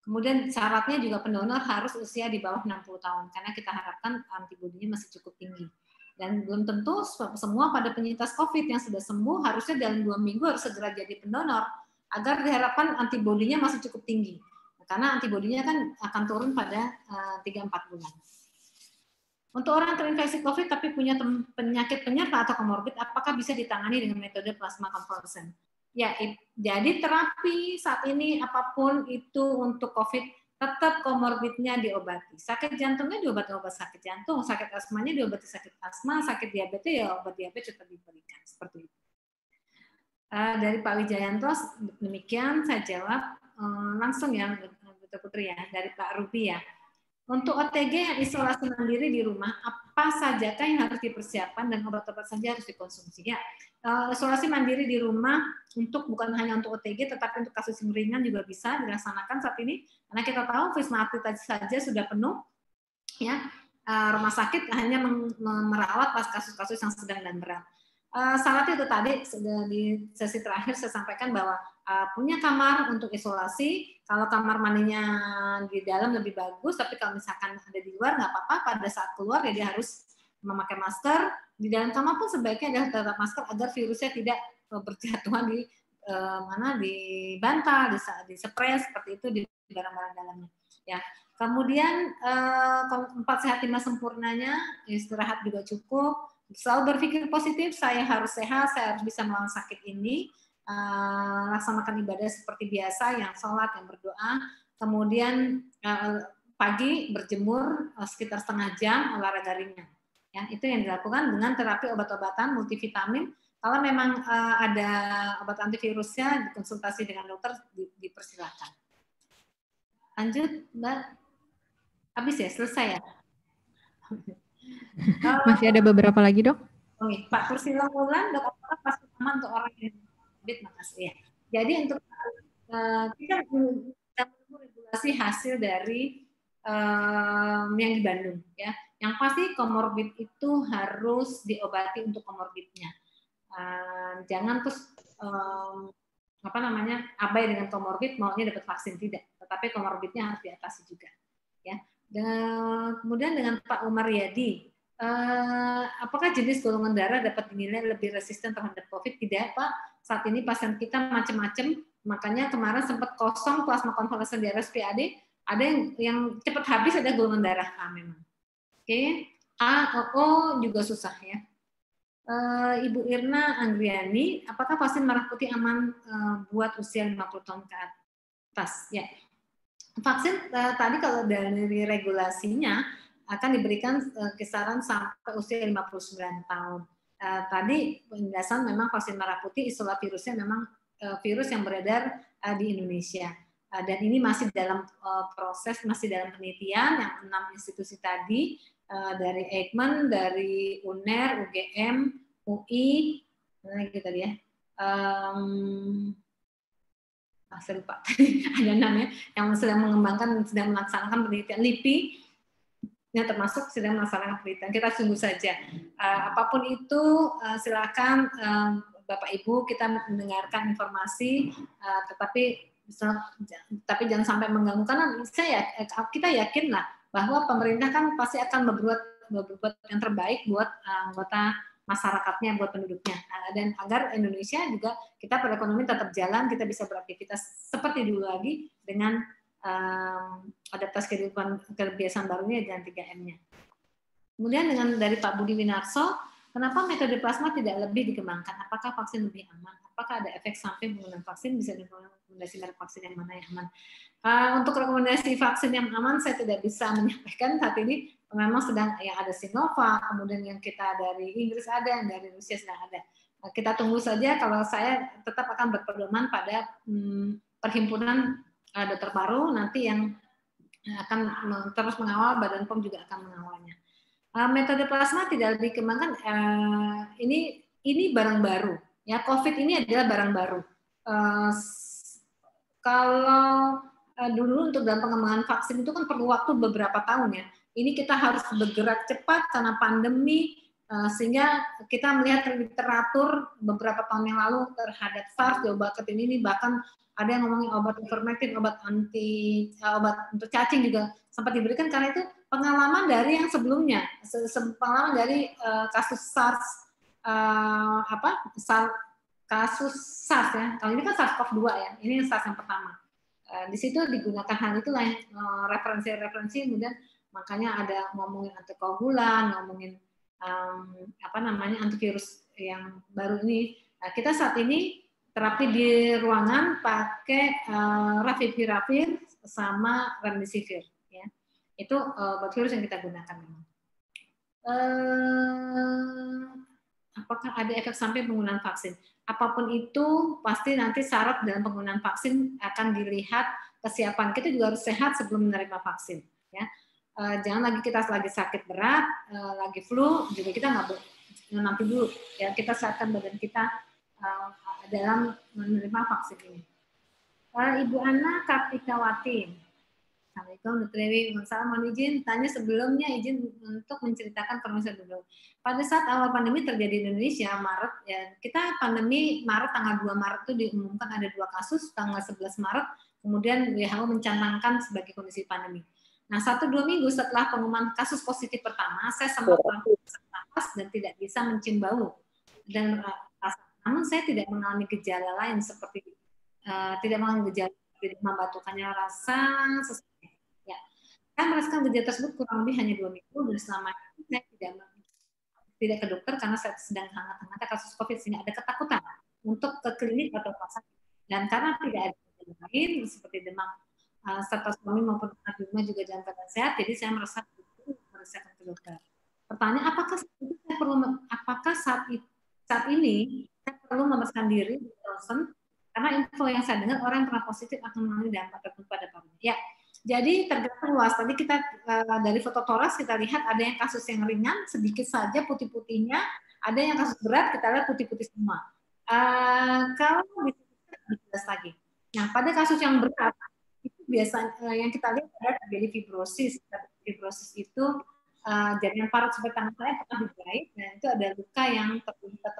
Kemudian syaratnya juga pendonor harus usia di bawah 60 tahun karena kita harapkan antibodinya masih cukup tinggi. Dan belum tentu semua pada penyintas COVID yang sudah sembuh harusnya dalam dua minggu harus segera jadi pendonor agar diharapkan antibodinya masih cukup tinggi. Karena antibodinya kan akan turun pada 3-4 bulan. Untuk orang terinfeksi COVID tapi punya penyakit penyerta atau komorbid, apakah bisa ditangani dengan metode plasma convalescent? Ya, jadi terapi saat ini apa pun itu untuk COVID tetap komorbidnya diobati. Sakit jantungnya diobati obat sakit jantung, sakit asmanya diobati sakit asma, sakit diabetes ya obat diabetes tetap diberikan seperti itu. Uh, dari Pak Wijayanto demikian saya jawab uh, langsung ya. Putri ya dari Pak Rupi ya. Untuk OTG yang isolasi mandiri di rumah, apa sajakah yang harus dipersiapkan dan obat-obat saja harus dikonsumsi? Ya, uh, isolasi mandiri di rumah untuk bukan hanya untuk OTG, tetapi untuk kasus yang ringan juga bisa dilaksanakan saat ini. Karena kita tahu Wisma Atlet saja sudah penuh, ya uh, rumah sakit hanya merawat pas kasus-kasus yang sedang dan berat. Uh, syarat itu tadi di sesi terakhir saya sampaikan bahwa uh, punya kamar untuk isolasi. Kalau kamar mandinya di dalam lebih bagus, tapi kalau misalkan ada di luar nggak apa-apa. Pada saat keluar ya harus memakai masker. Di dalam kamar pun sebaiknya ada tetap masker agar virusnya tidak berjatuhan di uh, mana di bantal, di, di spray seperti itu di barang-barang dalamnya. Ya, Kemudian eh, empat sehat lima sempurnanya, istirahat juga cukup. Selalu berpikir positif, saya harus sehat, saya harus bisa melawan sakit ini. Eh, laksanakan ibadah seperti biasa, yang sholat, yang berdoa. Kemudian eh, pagi berjemur eh, sekitar setengah jam olahraga ringan. Ya, itu yang dilakukan dengan terapi obat-obatan multivitamin. Kalau memang eh, ada obat antivirusnya, dikonsultasi dengan dokter, di- dipersilakan. Lanjut, Mbak. Habis ya, selesai ya? Masih ada beberapa lagi, Dok? Oke, Pak Kursila Wulan, dok apakah pasti aman untuk orang yang COVID? Makasih ya. Jadi untuk eh, kita menunggu regulasi hasil dari eh, yang di Bandung ya. Yang pasti komorbid itu harus diobati untuk komorbidnya. Eh, jangan terus eh, apa namanya abai dengan komorbid maunya dapat vaksin tidak, tetapi komorbidnya harus diatasi juga ya. Kemudian dengan Pak Umar Yadi, eh, apakah jenis golongan darah dapat dinilai lebih resisten terhadap COVID? Tidak, Pak. Saat ini pasien kita macam-macam, makanya kemarin sempat kosong plasma konvalesen di RSPAD, ada yang yang cepat habis ada golongan darah A memang. Oke, A, O, O juga susah ya. Eh, Ibu Irna Anggriani, apakah vaksin merah putih aman eh, buat usia 50 tahun ke atas? Ya, vaksin eh, tadi kalau dari regulasinya akan diberikan eh, kisaran sampai usia 59 tahun. Eh, tadi penjelasan memang vaksin merah putih isola virusnya memang eh, virus yang beredar eh, di Indonesia. Eh, dan ini masih dalam eh, proses, masih dalam penelitian yang enam institusi tadi eh, dari Eijkman, dari UNER, UGM, UI, lagi tadi ya? Em, ah, saya lupa. Ada namanya yang sedang mengembangkan sedang melaksanakan penelitian. LIPI yang termasuk sedang melaksanakan penelitian. Kita tunggu saja. Eh, apa pun itu eh, silakan eh, bapak ibu kita mendengarkan informasi eh, tetapi tapi jangan sampai mengganggu. Karena saya kita yakin lah bahwa pemerintah kan pasti akan berbuat berbuat yang terbaik buat anggota masyarakatnya buat penduduknya Nah, dan agar Indonesia juga kita perekonomian tetap jalan kita bisa beraktivitas seperti dulu lagi dengan um, adaptasi kehidupan kebiasaan barunya dan 3M-nya. Kemudian dengan dari Pak Budi Winarso, kenapa metode plasma tidak lebih dikembangkan? Apakah vaksin lebih aman? Apakah ada efek samping penggunaan vaksin? Bisa rekomendasi merek vaksin yang mana yang aman? Uh, untuk rekomendasi vaksin yang aman, saya tidak bisa menyampaikan saat ini. Memang sedang yang ada Sinovac, kemudian yang kita dari Inggris ada, yang dari Rusia sedang ada. Nah, kita tunggu saja. Kalau saya tetap akan berpedoman pada hmm, perhimpunan uh, dokter paru nanti yang akan terus mengawal, Badan POM juga akan mengawalnya. Uh, metode plasma tidak dikembangkan. Uh, ini ini barang baru. Ya, COVID ini adalah barang baru. Uh, kalau uh, dulu untuk dalam pengembangan vaksin itu kan perlu waktu beberapa tahun ya. Ini kita harus bergerak cepat karena pandemi uh, sehingga kita melihat literatur beberapa tahun yang lalu terhadap SARS, obat ini, ini bahkan ada yang ngomongin obat ivermectin, obat anti uh, obat untuk cacing juga sempat diberikan karena itu pengalaman dari yang sebelumnya, se- se- pengalaman dari uh, kasus SARS apa kasus SARS ya. Kalau ini kan SARS-CoV-2 ya. Ini SARS yang pertama. Eh, di situ digunakan hal itulah eh, referensi-referensi kemudian makanya ada ngomongin antikoagulan, ngomongin em, apa namanya antivirus yang baru ini. Nah, kita saat ini terapi di ruangan pakai eh, ravipiravir sama remdesivir ya. Itu eh, obat virus yang kita gunakan memang. Eh, apakah ada efek samping penggunaan vaksin? Apa pun itu, pasti nanti syarat dalam penggunaan vaksin akan dilihat kesiapan. Kita juga harus sehat sebelum menerima vaksin. Ya, Eh, jangan lagi kita lagi sakit berat, eh, lagi flu, juga kita nggak nanti dulu. Ya, kita sehatkan badan kita eh, dalam menerima vaksin ini. Eh, Ibu Ana Kartikawati. Assalamualaikum Dr. Dewi. Salam mohon izin tanya sebelumnya izin untuk menceritakan permasalahan dulu. Pada saat awal pandemi terjadi di Indonesia Maret ya kita pandemi Maret tanggal 2 Maret itu diumumkan ada dua kasus tanggal 11 Maret kemudian WHO mencanangkan sebagai kondisi pandemi. Nah satu dua minggu setelah pengumuman kasus positif pertama saya sempat melakukan sesak napas dan tidak bisa mencium bau. Dan rasa namun saya tidak mengalami gejala lain seperti uh, tidak mengalami gejala tidak membatukannya rasa sesak ya Saya merasakan gejala tersebut kurang lebih hanya dua minggu dan selama itu saya tidak tidak ke dokter karena saya sedang hangat-hangatnya kasus COVID sehingga ada ketakutan untuk ke klinik atau rumah sakit. Dan karena tidak ada gejala lain seperti demam uh, serta suami maupun anak di rumah juga dalam keadaan sehat, jadi saya merasa memeriksakan ke dokter. Pertanyaan apakah saya perlu apakah saat saat ini saya perlu memeriksakan diri di Ronsen karena info yang saya dengar orang yang pernah positif akan mengalami dampak tertentu pada paru. Ya, jadi tergantung luas. Tadi kita uh, dari foto toras kita lihat ada yang kasus yang ringan sedikit saja putih-putihnya, ada yang kasus berat kita lihat putih-putih semua. Uh, kalau bisa jelas lagi. Nah, pada kasus yang berat biasanya uh, yang kita lihat ada terjadi fibrosis. Fibrosis itu uh, jaringan parut seperti tangan saya pernah dijahit, dan itu ada luka yang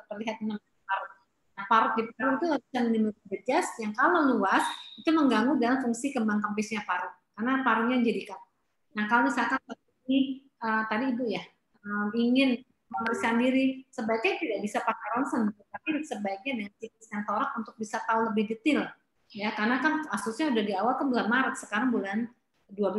terlihat di parut. Nah, parut di paru itu bisa menimbulkan bejas yang kalau luas itu mengganggu dalam fungsi kembang kempisnya paru karena parunya jadi kaku. Nah, kalau misalkan ini uh, tadi Ibu ya um, ingin memeriksa diri, sebaiknya tidak bisa pakai ronsen, tapi sebaiknya dengan CT scan torak untuk bisa tahu lebih detail. Ya, karena kan kasusnya udah di awal ke bulan Maret, sekarang bulan 12.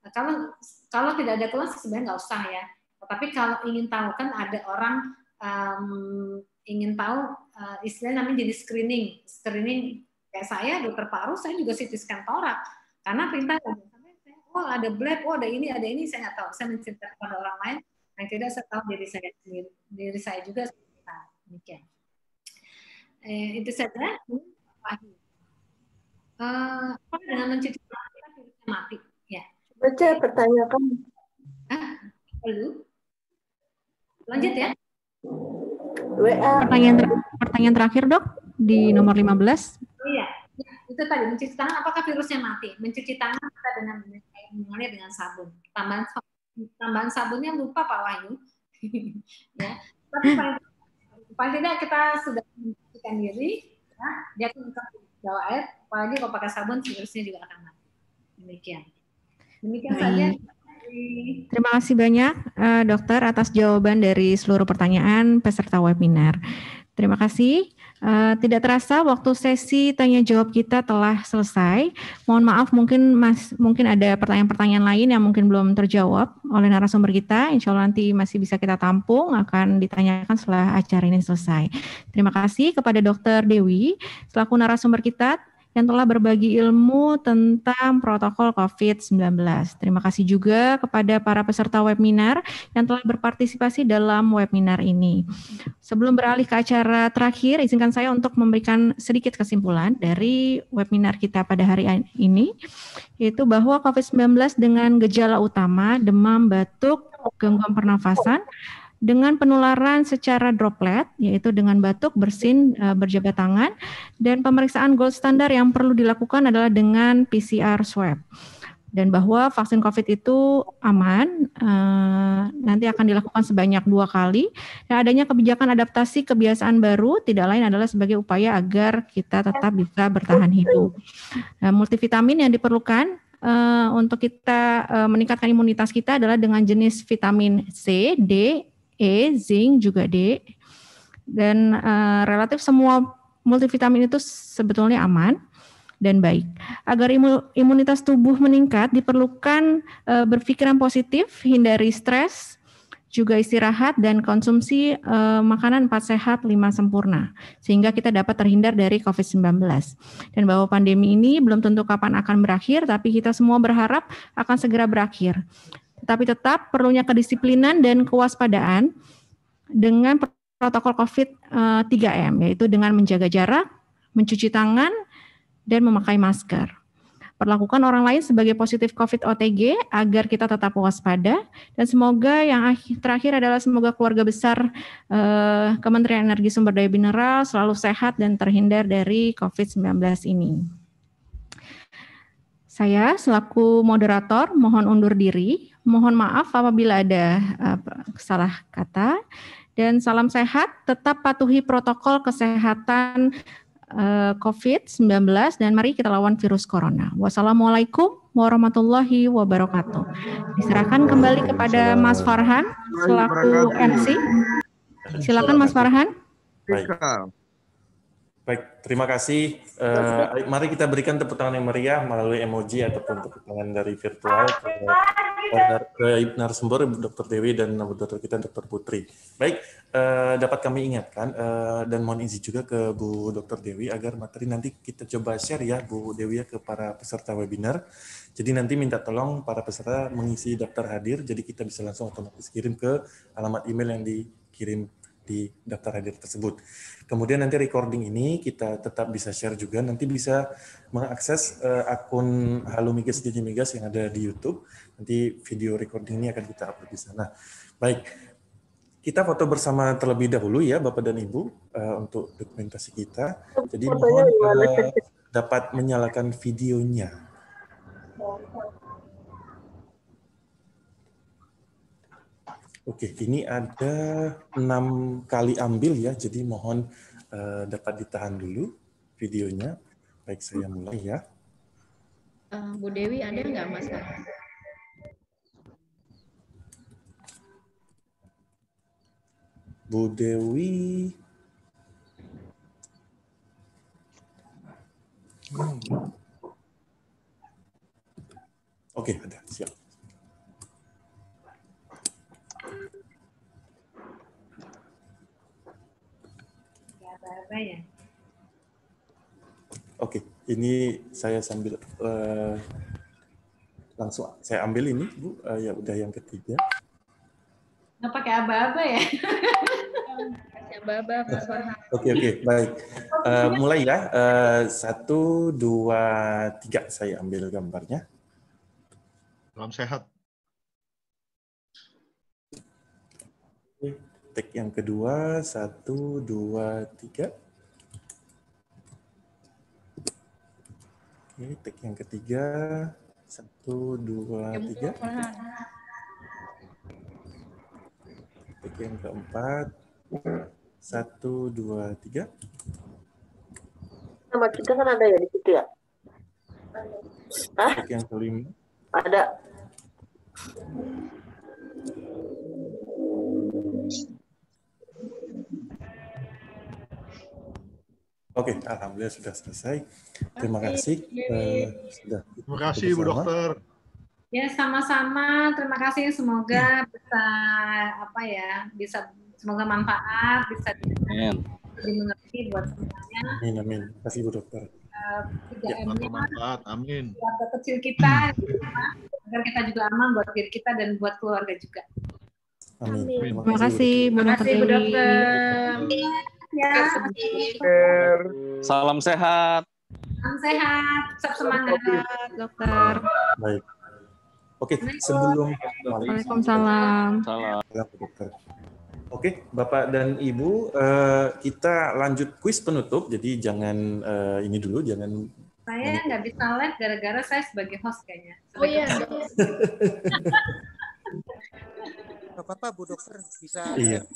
Nah, kalau kalau tidak ada keluhan sebenarnya nggak usah ya. Tapi kalau ingin tahu kan ada orang um, ingin tahu uh, istilahnya namanya jadi screening. Screening kayak saya dokter paru, saya juga CT scan torak. Karena perintah oh ada bleb, oh ada ini, ada ini, saya nggak tahu. Saya menceritakan kepada orang lain, yang tidak saya tahu diri saya sendiri. Diri saya juga nah, demikian. Eh, itu saja. Uh, apa dengan mencuci tangan kita virusnya mati? Ya. Baca pertanyakan. Ah, lalu lanjut ya. WA. Pertanyaan ter pertanyaan terakhir dok di nomor 15. Oh iya, ya, itu tadi mencuci tangan apakah virusnya mati? Mencuci tangan kita dengan mengalir dengan sabun. Tambahan tambahan sabunnya lupa Pak Wahyu. ya. Tapi paling, paling tidak kita sudah mencucikan diri, ya, dia akan bawa air, apalagi kalau pakai sabun virusnya juga akan mati. Demikian. Demikian Baik. saja. Terima kasih banyak eh, dokter atas jawaban dari seluruh pertanyaan peserta webinar. Terima kasih. Eh, tidak terasa waktu sesi tanya jawab kita telah selesai. Mohon maaf mungkin mas mungkin ada pertanyaan-pertanyaan lain yang mungkin belum terjawab oleh narasumber kita. Insya Allah nanti masih bisa kita tampung akan ditanyakan setelah acara ini selesai. Terima kasih kepada Dokter Dewi selaku narasumber kita yang telah berbagi ilmu tentang protokol COVID-19. Terima kasih juga kepada para peserta webinar yang telah berpartisipasi dalam webinar ini. Sebelum beralih ke acara terakhir, izinkan saya untuk memberikan sedikit kesimpulan dari webinar kita pada hari ini, yaitu bahwa COVID-19 dengan gejala utama demam, batuk, gangguan pernafasan, dengan penularan secara droplet, yaitu dengan batuk, bersin, e, berjabat tangan, dan pemeriksaan gold standar yang perlu dilakukan adalah dengan PCR swab. Dan bahwa vaksin COVID itu aman, e, nanti akan dilakukan sebanyak dua kali. Dan adanya kebijakan adaptasi kebiasaan baru tidak lain adalah sebagai upaya agar kita tetap bisa bertahan hidup. Nah, multivitamin yang diperlukan uh, untuk kita uh, meningkatkan imunitas kita adalah dengan jenis vitamin C, D, E, zinc juga D. Dan uh, relatif semua multivitamin itu sebetulnya aman dan baik. Agar imunitas tubuh meningkat diperlukan uh, berpikiran positif, hindari stres, juga istirahat dan konsumsi uh, makanan empat sehat lima sempurna sehingga kita dapat terhindar dari COVID-19 dan bahwa pandemi ini belum tentu kapan akan berakhir tapi kita semua berharap akan segera berakhir tapi tetap perlunya kedisiplinan dan kewaspadaan dengan protokol COVID 3M, yaitu dengan menjaga jarak, mencuci tangan, dan memakai masker. Perlakukan orang lain sebagai positif COVID OTG agar kita tetap waspada dan semoga yang terakhir adalah semoga keluarga besar eh, Kementerian Energi Sumber Daya Mineral selalu sehat dan terhindar dari COVID-19 ini. Saya selaku moderator mohon undur diri. Mohon maaf apabila ada uh, salah kata dan salam sehat. Tetap patuhi protokol kesehatan uh, COVID-19 dan mari kita lawan virus corona. Wassalamualaikum warahmatullahi wabarakatuh. Diserahkan kembali kepada Mas Farhan selaku MC. Silakan Mas Farhan. Baik. Baik, terima kasih. Eh, mari kita berikan tepuk tangan yang meriah melalui emoji ataupun tepuk tangan dari virtual ke, ke narasumber Dr. Dewi dan dokter kita Dr. Putri. Baik, eh, dapat kami ingatkan eh, dan mohon izin juga ke Bu Dr. Dewi agar materi nanti kita coba share ya Bu Dewi ya ke para peserta webinar. Jadi nanti minta tolong para peserta mengisi daftar hadir, jadi kita bisa langsung otomatis kirim ke alamat email yang dikirim di daftar hadir tersebut. Kemudian nanti recording ini kita tetap bisa share juga, nanti bisa mengakses uh, akun Halo Migas DJ Migas yang ada di YouTube. Nanti video recording ini akan kita upload di sana. Baik, kita foto bersama terlebih dahulu ya Bapak dan Ibu uh, untuk dokumentasi kita. Jadi mohon uh, dapat menyalakan videonya. Oke, ini ada enam kali ambil ya, jadi mohon uh, dapat ditahan dulu videonya. Baik, saya mulai ya. Uh, Bu Dewi ada nggak Mas? Bu Dewi. Hmm. Oke, ada, siap. Ya. Oke, ini saya sambil uh, langsung saya ambil ini, Bu. Uh, ya udah yang ketiga. Nggak pakai aba-aba ya? aba-aba. Oke, oke, baik. Uh, mulai ya. Uh, satu, dua, tiga. Saya ambil gambarnya. Salam sehat. Take yang kedua, satu, dua, tiga. Oke, take yang ketiga, satu, dua, tiga. Take yang keempat, satu, dua, tiga. Nama kita kan ada ya di situ ya? Take yang kelima. Ada. Oke, alhamdulillah sudah selesai. Terima kasih uh, sudah. Terima kasih Bu Dokter. Ya sama-sama. Terima kasih. Semoga bisa apa ya bisa semoga manfaat bisa dimengerti buat semuanya. Amin amin. Terima kasih Bu Dokter. Uh, ya, manfaat. Amin. Keluarga kecil kita agar kita juga aman buat diri kita dan buat keluarga juga. Amin. Terima kasih Bu Dokter. Bu Dokter. Ya. Salam sehat. Salam sehat. Tetap semangat, dokter. Baik. Oke, sebelum Waalaikumsalam. Salam. dokter. Oke, Bapak dan Ibu, uh, kita lanjut kuis penutup. Jadi jangan uh, ini dulu, jangan. Saya nggak bisa live gara-gara saya sebagai host kayaknya. Oh iya. Gak apa-apa Bu Dokter bisa. Iya.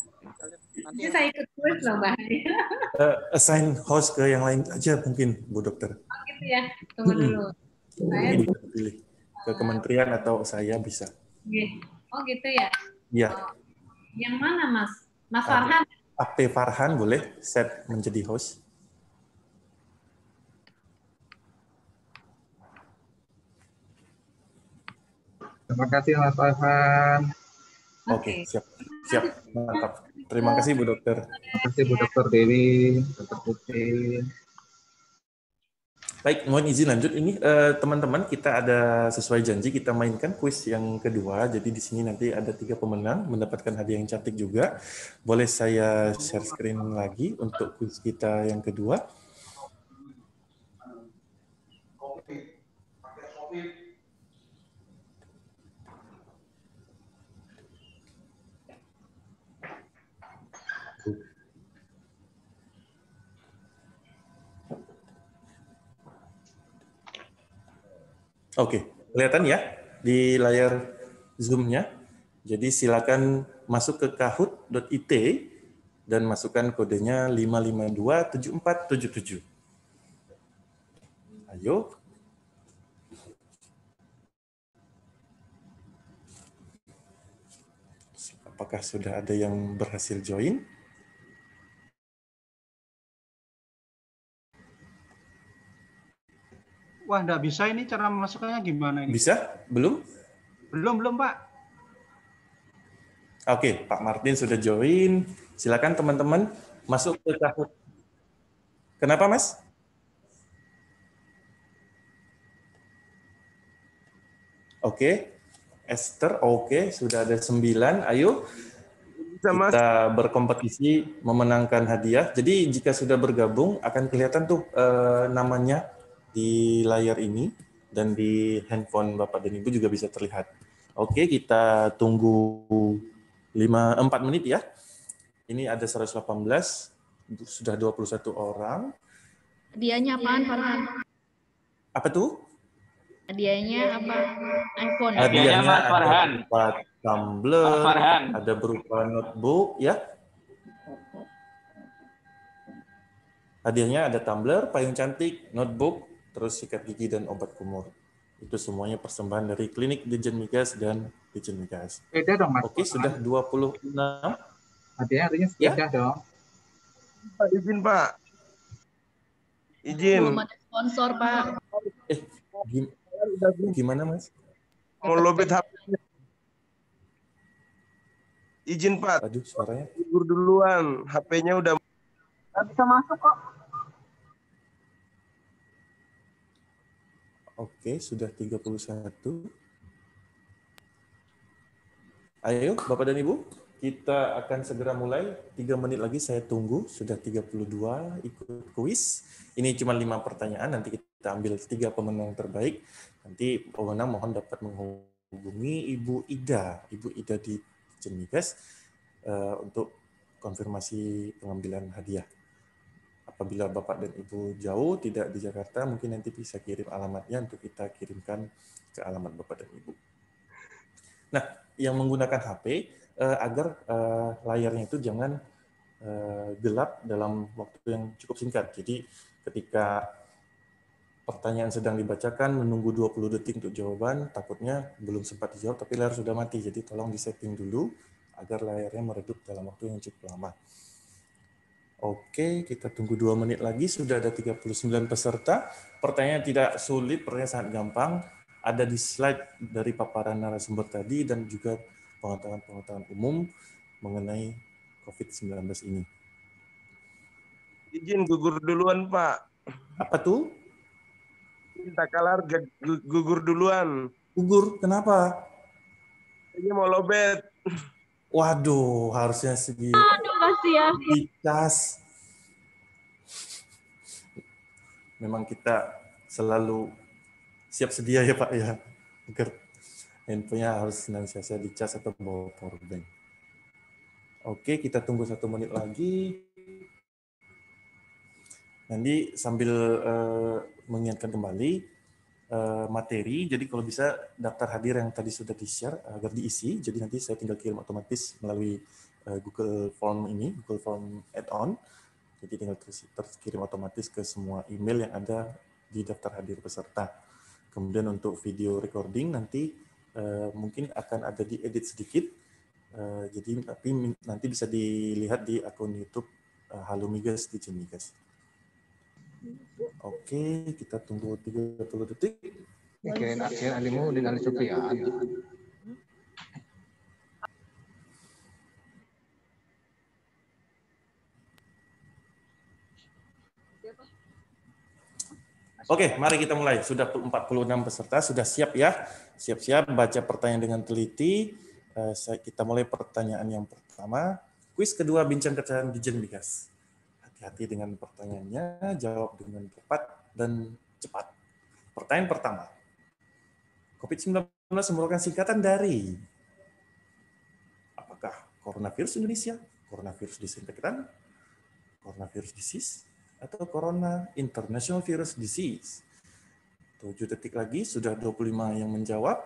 Nanti bisa ikut kuis loh Mbak. Uh, assign host ke yang lain aja mungkin Bu Dokter. Oh gitu ya. Tunggu dulu. Saya Ini kita pilih ke kementerian atau saya bisa. Oh gitu ya. Iya. Oh. Yang mana Mas? Mas Farhan? AP Farhan boleh set menjadi host. Terima kasih Mas Farhan. Oke, okay, siap. Siap. Mantap. Terima kasih Bu Dokter. Terima kasih Bu Dokter Dewi, Dokter Putri. Baik, mohon izin lanjut. Ini teman-teman uh, kita ada sesuai janji kita mainkan kuis yang kedua. Jadi di sini nanti ada tiga pemenang mendapatkan hadiah yang cantik juga. Boleh saya share screen lagi untuk kuis kita yang kedua. Oke, kelihatan ya di layar Zoom-nya. Jadi silakan masuk ke kahoot.it dan masukkan kodenya 5527477. Ayo. Apakah sudah ada yang berhasil join? Wah, nggak bisa ini cara memasukkannya gimana ini? Bisa? Belum? Belum, belum, Pak. Oke, Pak Martin sudah join. Silakan teman-teman masuk ke Kahoot. Kenapa, Mas? Oke, Esther, oke, sudah ada sembilan. Ayo, kita berkompetisi memenangkan hadiah. Jadi jika sudah bergabung, akan kelihatan tuh eh, namanya di layar ini dan di handphone Bapak dan Ibu juga bisa terlihat. Oke, kita tunggu 5 4 menit ya. Ini ada 118, sudah 21 orang. Hadiahnya apaan, Farhan? Apa tuh? Hadiahnya apa? iPhone. Hadiahnya Mas ada berupa tumbler, Mas Farhan. ada berupa notebook ya. Hadiahnya ada tumbler, payung cantik, notebook, terus sikat gigi dan obat kumur. Itu semuanya persembahan dari klinik Dijen Migas dan Dijen Migas. Beda dong, Mas. Oke, sudah 26. Hadiahnya artinya Ya. sepeda dong. Pak, izin Pak. Izin. Belum ada sponsor, Pak. Eh, gim- gimana Mas? Mau lobet HP. Izin Pak. Aduh, suaranya. Tidur duluan. HP-nya udah. Nggak bisa masuk kok. Oke, sudah 31. Ayo, Bapak dan Ibu, kita akan segera mulai. Tiga menit lagi saya tunggu. Sudah 32 ikut kuis. Ini cuma lima pertanyaan. Nanti kita ambil tiga pemenang terbaik. Nanti pemenang mohon dapat menghubungi Ibu Ida. Ibu Ida di Jenigas eh, untuk konfirmasi pengambilan hadiah. Apabila Bapak dan Ibu jauh, tidak di Jakarta, mungkin nanti bisa kirim alamatnya untuk kita kirimkan ke alamat Bapak dan Ibu. Nah, yang menggunakan HP, eh, agar eh, layarnya itu jangan eh, gelap dalam waktu yang cukup singkat. Jadi ketika pertanyaan sedang dibacakan, menunggu 20 detik untuk jawaban, takutnya belum sempat dijawab, tapi layar sudah mati. Jadi tolong disetting dulu agar layarnya meredup dalam waktu yang cukup lama. Oke, kita tunggu dua menit lagi. Sudah ada 39 peserta. Pertanyaan tidak sulit, pertanyaan sangat gampang. Ada di slide dari paparan narasumber tadi dan juga pengetahuan-pengetahuan umum mengenai COVID-19 ini. Izin gugur duluan Pak. Apa tuh? Minta kalar gu- gugur duluan. Gugur, kenapa? Ini mau lobet. Waduh, harusnya segi Aduh, kasihan. dicas. Memang kita selalu siap sedia ya Pak ya, agar handphonenya harus senantiasa dicas atau bawa power bank. Oke, kita tunggu satu menit lagi. Nanti sambil eh, mengingatkan kembali eh, materi, jadi kalau bisa daftar hadir yang tadi sudah di-share agar diisi, jadi nanti saya tinggal kirim otomatis melalui eh, Google Form ini, Google Form add-on. Jadi tinggal terkirim otomatis ke semua email yang ada di daftar hadir peserta. Kemudian untuk video recording nanti eh, mungkin akan ada diedit sedikit, jadi tapi nanti bisa dilihat di akun YouTube Halo Migas di Migas. Oke, kita tunggu 30 detik. Mikirin akhir alimu dan Ali Sufyan. Oke, mari kita mulai. Sudah 46 peserta, sudah siap ya? Siap-siap baca pertanyaan dengan teliti. Eh, Kita mulai pertanyaan yang pertama. Kuis kedua bincang kecahan di Migas. Hati-hati dengan pertanyaannya, jawab dengan tepat dan cepat. Pertanyaan pertama. COVID-19 merupakan singkatan dari apakah coronavirus Indonesia, coronavirus disinfektan, coronavirus disease, atau corona international virus disease. 7 detik lagi, sudah 25 yang menjawab.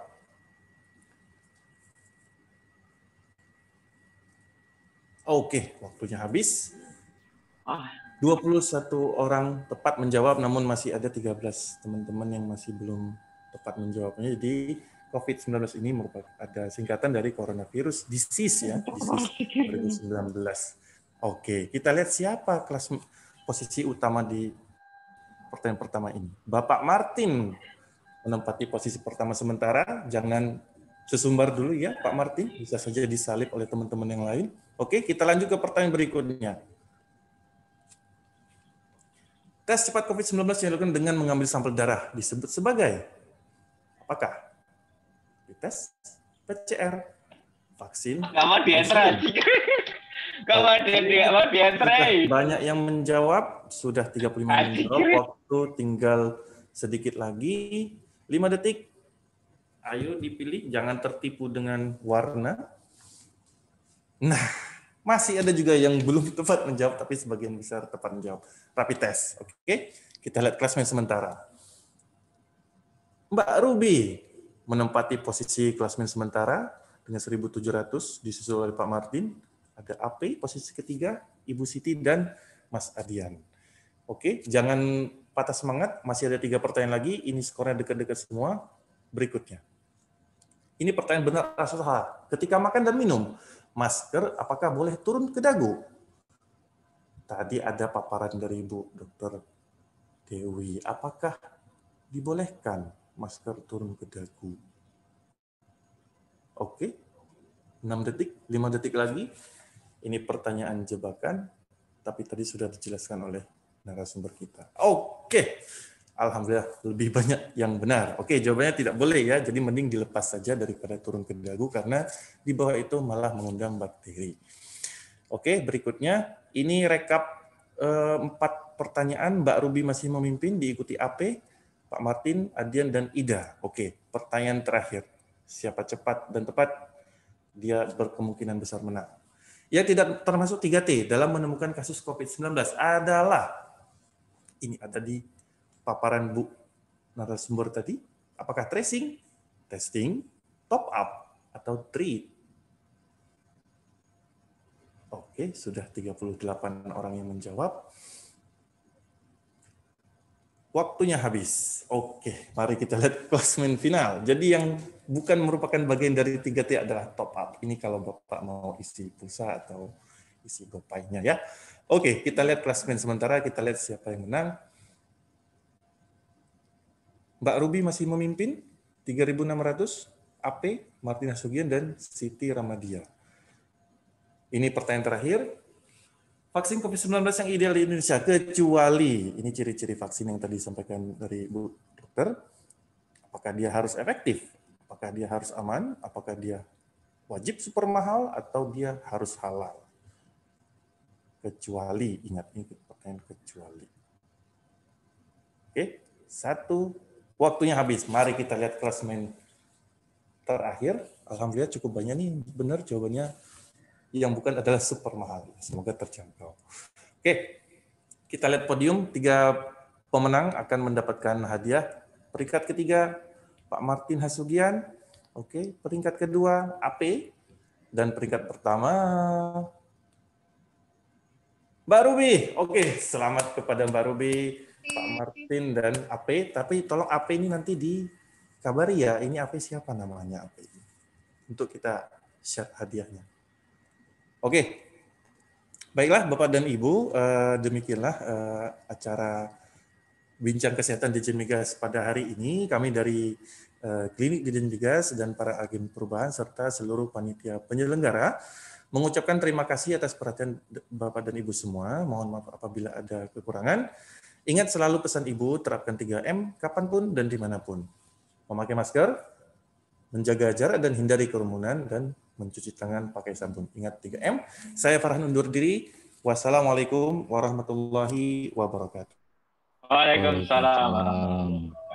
Oke, waktunya habis. 21 orang tepat menjawab, namun masih ada 13 teman-teman yang masih belum tepat menjawabnya. Jadi COVID-19 ini merupakan ada singkatan dari coronavirus disease ya, disease 2019. Oke, kita lihat siapa kelas posisi utama di pertanyaan pertama ini. Bapak Martin menempati posisi pertama sementara. Jangan sesumbar dulu ya, Pak Martin. Bisa saja disalip oleh teman-teman yang lain. Oke, kita lanjut ke pertanyaan berikutnya. Tes cepat COVID-19 yang dilakukan dengan mengambil sampel darah disebut sebagai apakah? Tes PCR, vaksin, Gak mau diantar. Gak mau di gak mau diantar. Sudah banyak yang menjawab, sudah 35 menit waktu tinggal sedikit lagi, 5 detik. Ayo dipilih, jangan tertipu dengan warna. Nah, masih ada juga yang belum tepat menjawab, tapi sebagian besar tepat menjawab. Rapid test, oke? Kita lihat klasmen sementara. Mbak Ruby menempati posisi klasmen sementara dengan 1.700, disusul oleh Pak Martin. Ada AP, posisi ketiga, Ibu Siti, dan Mas Adian. Oke, jangan patah semangat, masih ada tiga pertanyaan lagi, ini skornya dekat-dekat semua. Berikutnya. Ini pertanyaan benar atau salah. Ketika makan dan minum, masker apakah boleh turun ke dagu? Tadi ada paparan dari Ibu Dokter Dewi. Apakah dibolehkan masker turun ke dagu? Oke, 6 detik, 5 detik lagi. Ini pertanyaan jebakan, tapi tadi sudah dijelaskan oleh narasumber kita. Oke, Alhamdulillah lebih banyak yang benar. Oke, jawabannya tidak boleh ya, jadi mending dilepas saja daripada turun ke dagu karena di bawah itu malah mengundang bakteri. Oke, berikutnya ini rekap eh, empat pertanyaan. Mbak Ruby masih memimpin, diikuti AP, Pak Martin, Adian, dan Ida. Oke, pertanyaan terakhir. Siapa cepat dan tepat, dia berkemungkinan besar menang. Ya tidak termasuk 3T dalam menemukan kasus COVID-19 adalah, ini ada di paparan Bu narasumber tadi, apakah tracing, testing, top up, atau treat? Oke, sudah 38 orang yang menjawab. Waktunya habis. Oke, mari kita lihat klasmen final. Jadi yang bukan merupakan bagian dari 3T adalah top up. Ini kalau Bapak mau isi pulsa atau isi gopaynya ya. Oke, kita lihat klasmen sementara, kita lihat siapa yang menang. Mbak Ruby masih memimpin 3.600, AP, Martina Sugian, dan Siti Ramadia. Ini pertanyaan terakhir. Vaksin COVID-19 yang ideal di Indonesia, kecuali, ini ciri-ciri vaksin yang tadi disampaikan dari Bu Dokter, apakah dia harus efektif, apakah dia harus aman, apakah dia wajib super mahal, atau dia harus halal. Kecuali, ingat ini pertanyaan kecuali. Oke, satu, waktunya habis. Mari kita lihat klasmen terakhir. Alhamdulillah cukup banyak nih benar jawabannya yang bukan adalah super mahal. Semoga terjangkau. Oke, kita lihat podium. Tiga pemenang akan mendapatkan hadiah. Peringkat ketiga, Pak Martin Hasugian. Oke, peringkat kedua, AP. Dan peringkat pertama, Mbak Ruby. Oke, selamat kepada Mbak Ruby, Pak Martin, dan AP. Tapi tolong AP ini nanti dikabari ya. Ini AP siapa namanya AP ini? Untuk kita share hadiahnya. Oke, baiklah Bapak dan Ibu, eh, demikianlah eh, acara bincang kesehatan di Migas pada hari ini. Kami dari eh, klinik di Migas dan para agen perubahan serta seluruh panitia penyelenggara mengucapkan terima kasih atas perhatian Bapak dan Ibu semua. Mohon maaf apabila ada kekurangan. Ingat selalu pesan Ibu, terapkan 3M kapan pun dan di mana pun. Memakai masker, menjaga jarak dan hindari kerumunan, dan mencuci tangan pakai sabun. Ingat 3M. Saya Farhan undur diri. Wassalamualaikum warahmatullahi wabarakatuh. Waalaikumsalam. Setiap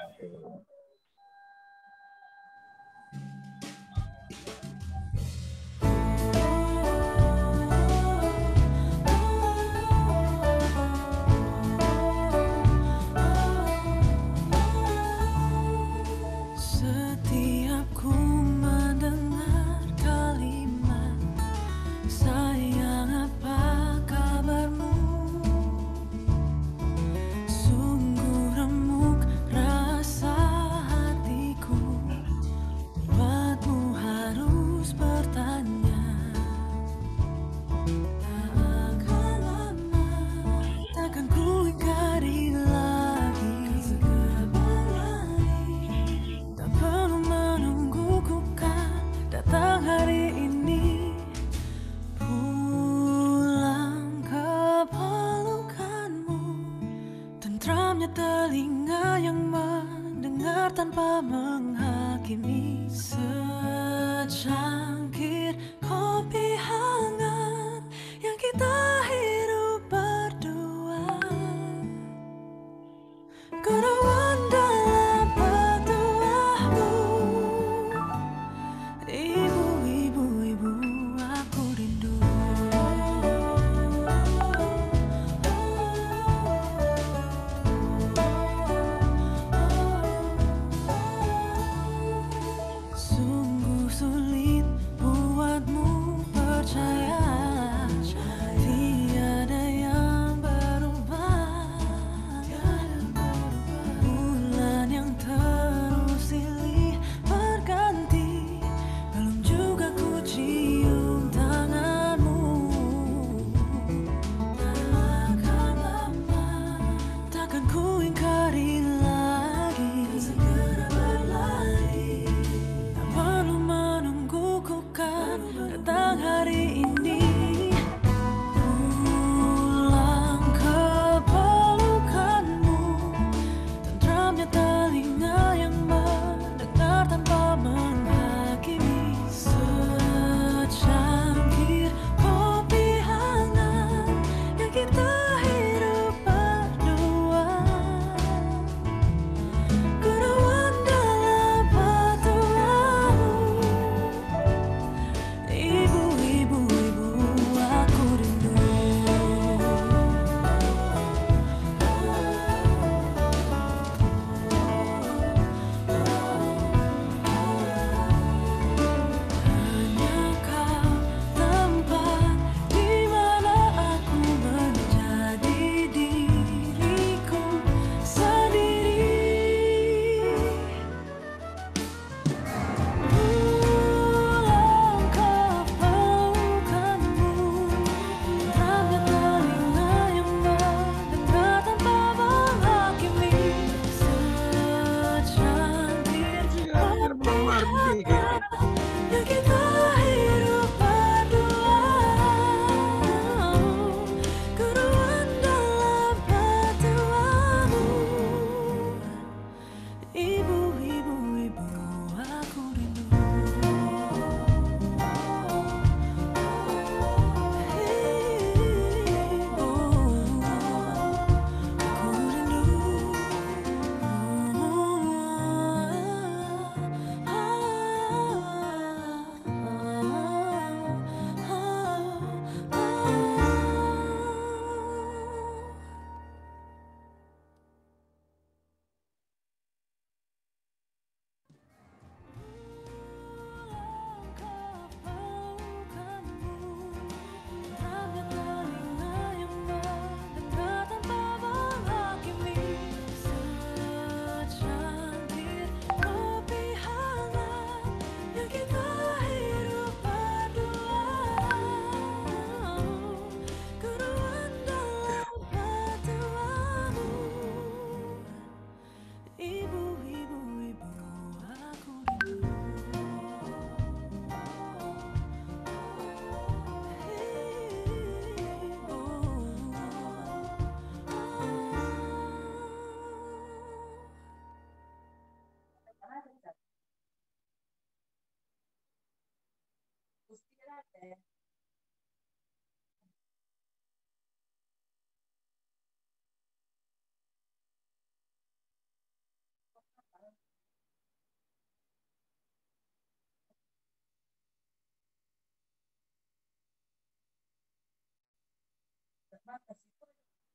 hermanas, así,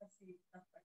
así, hasta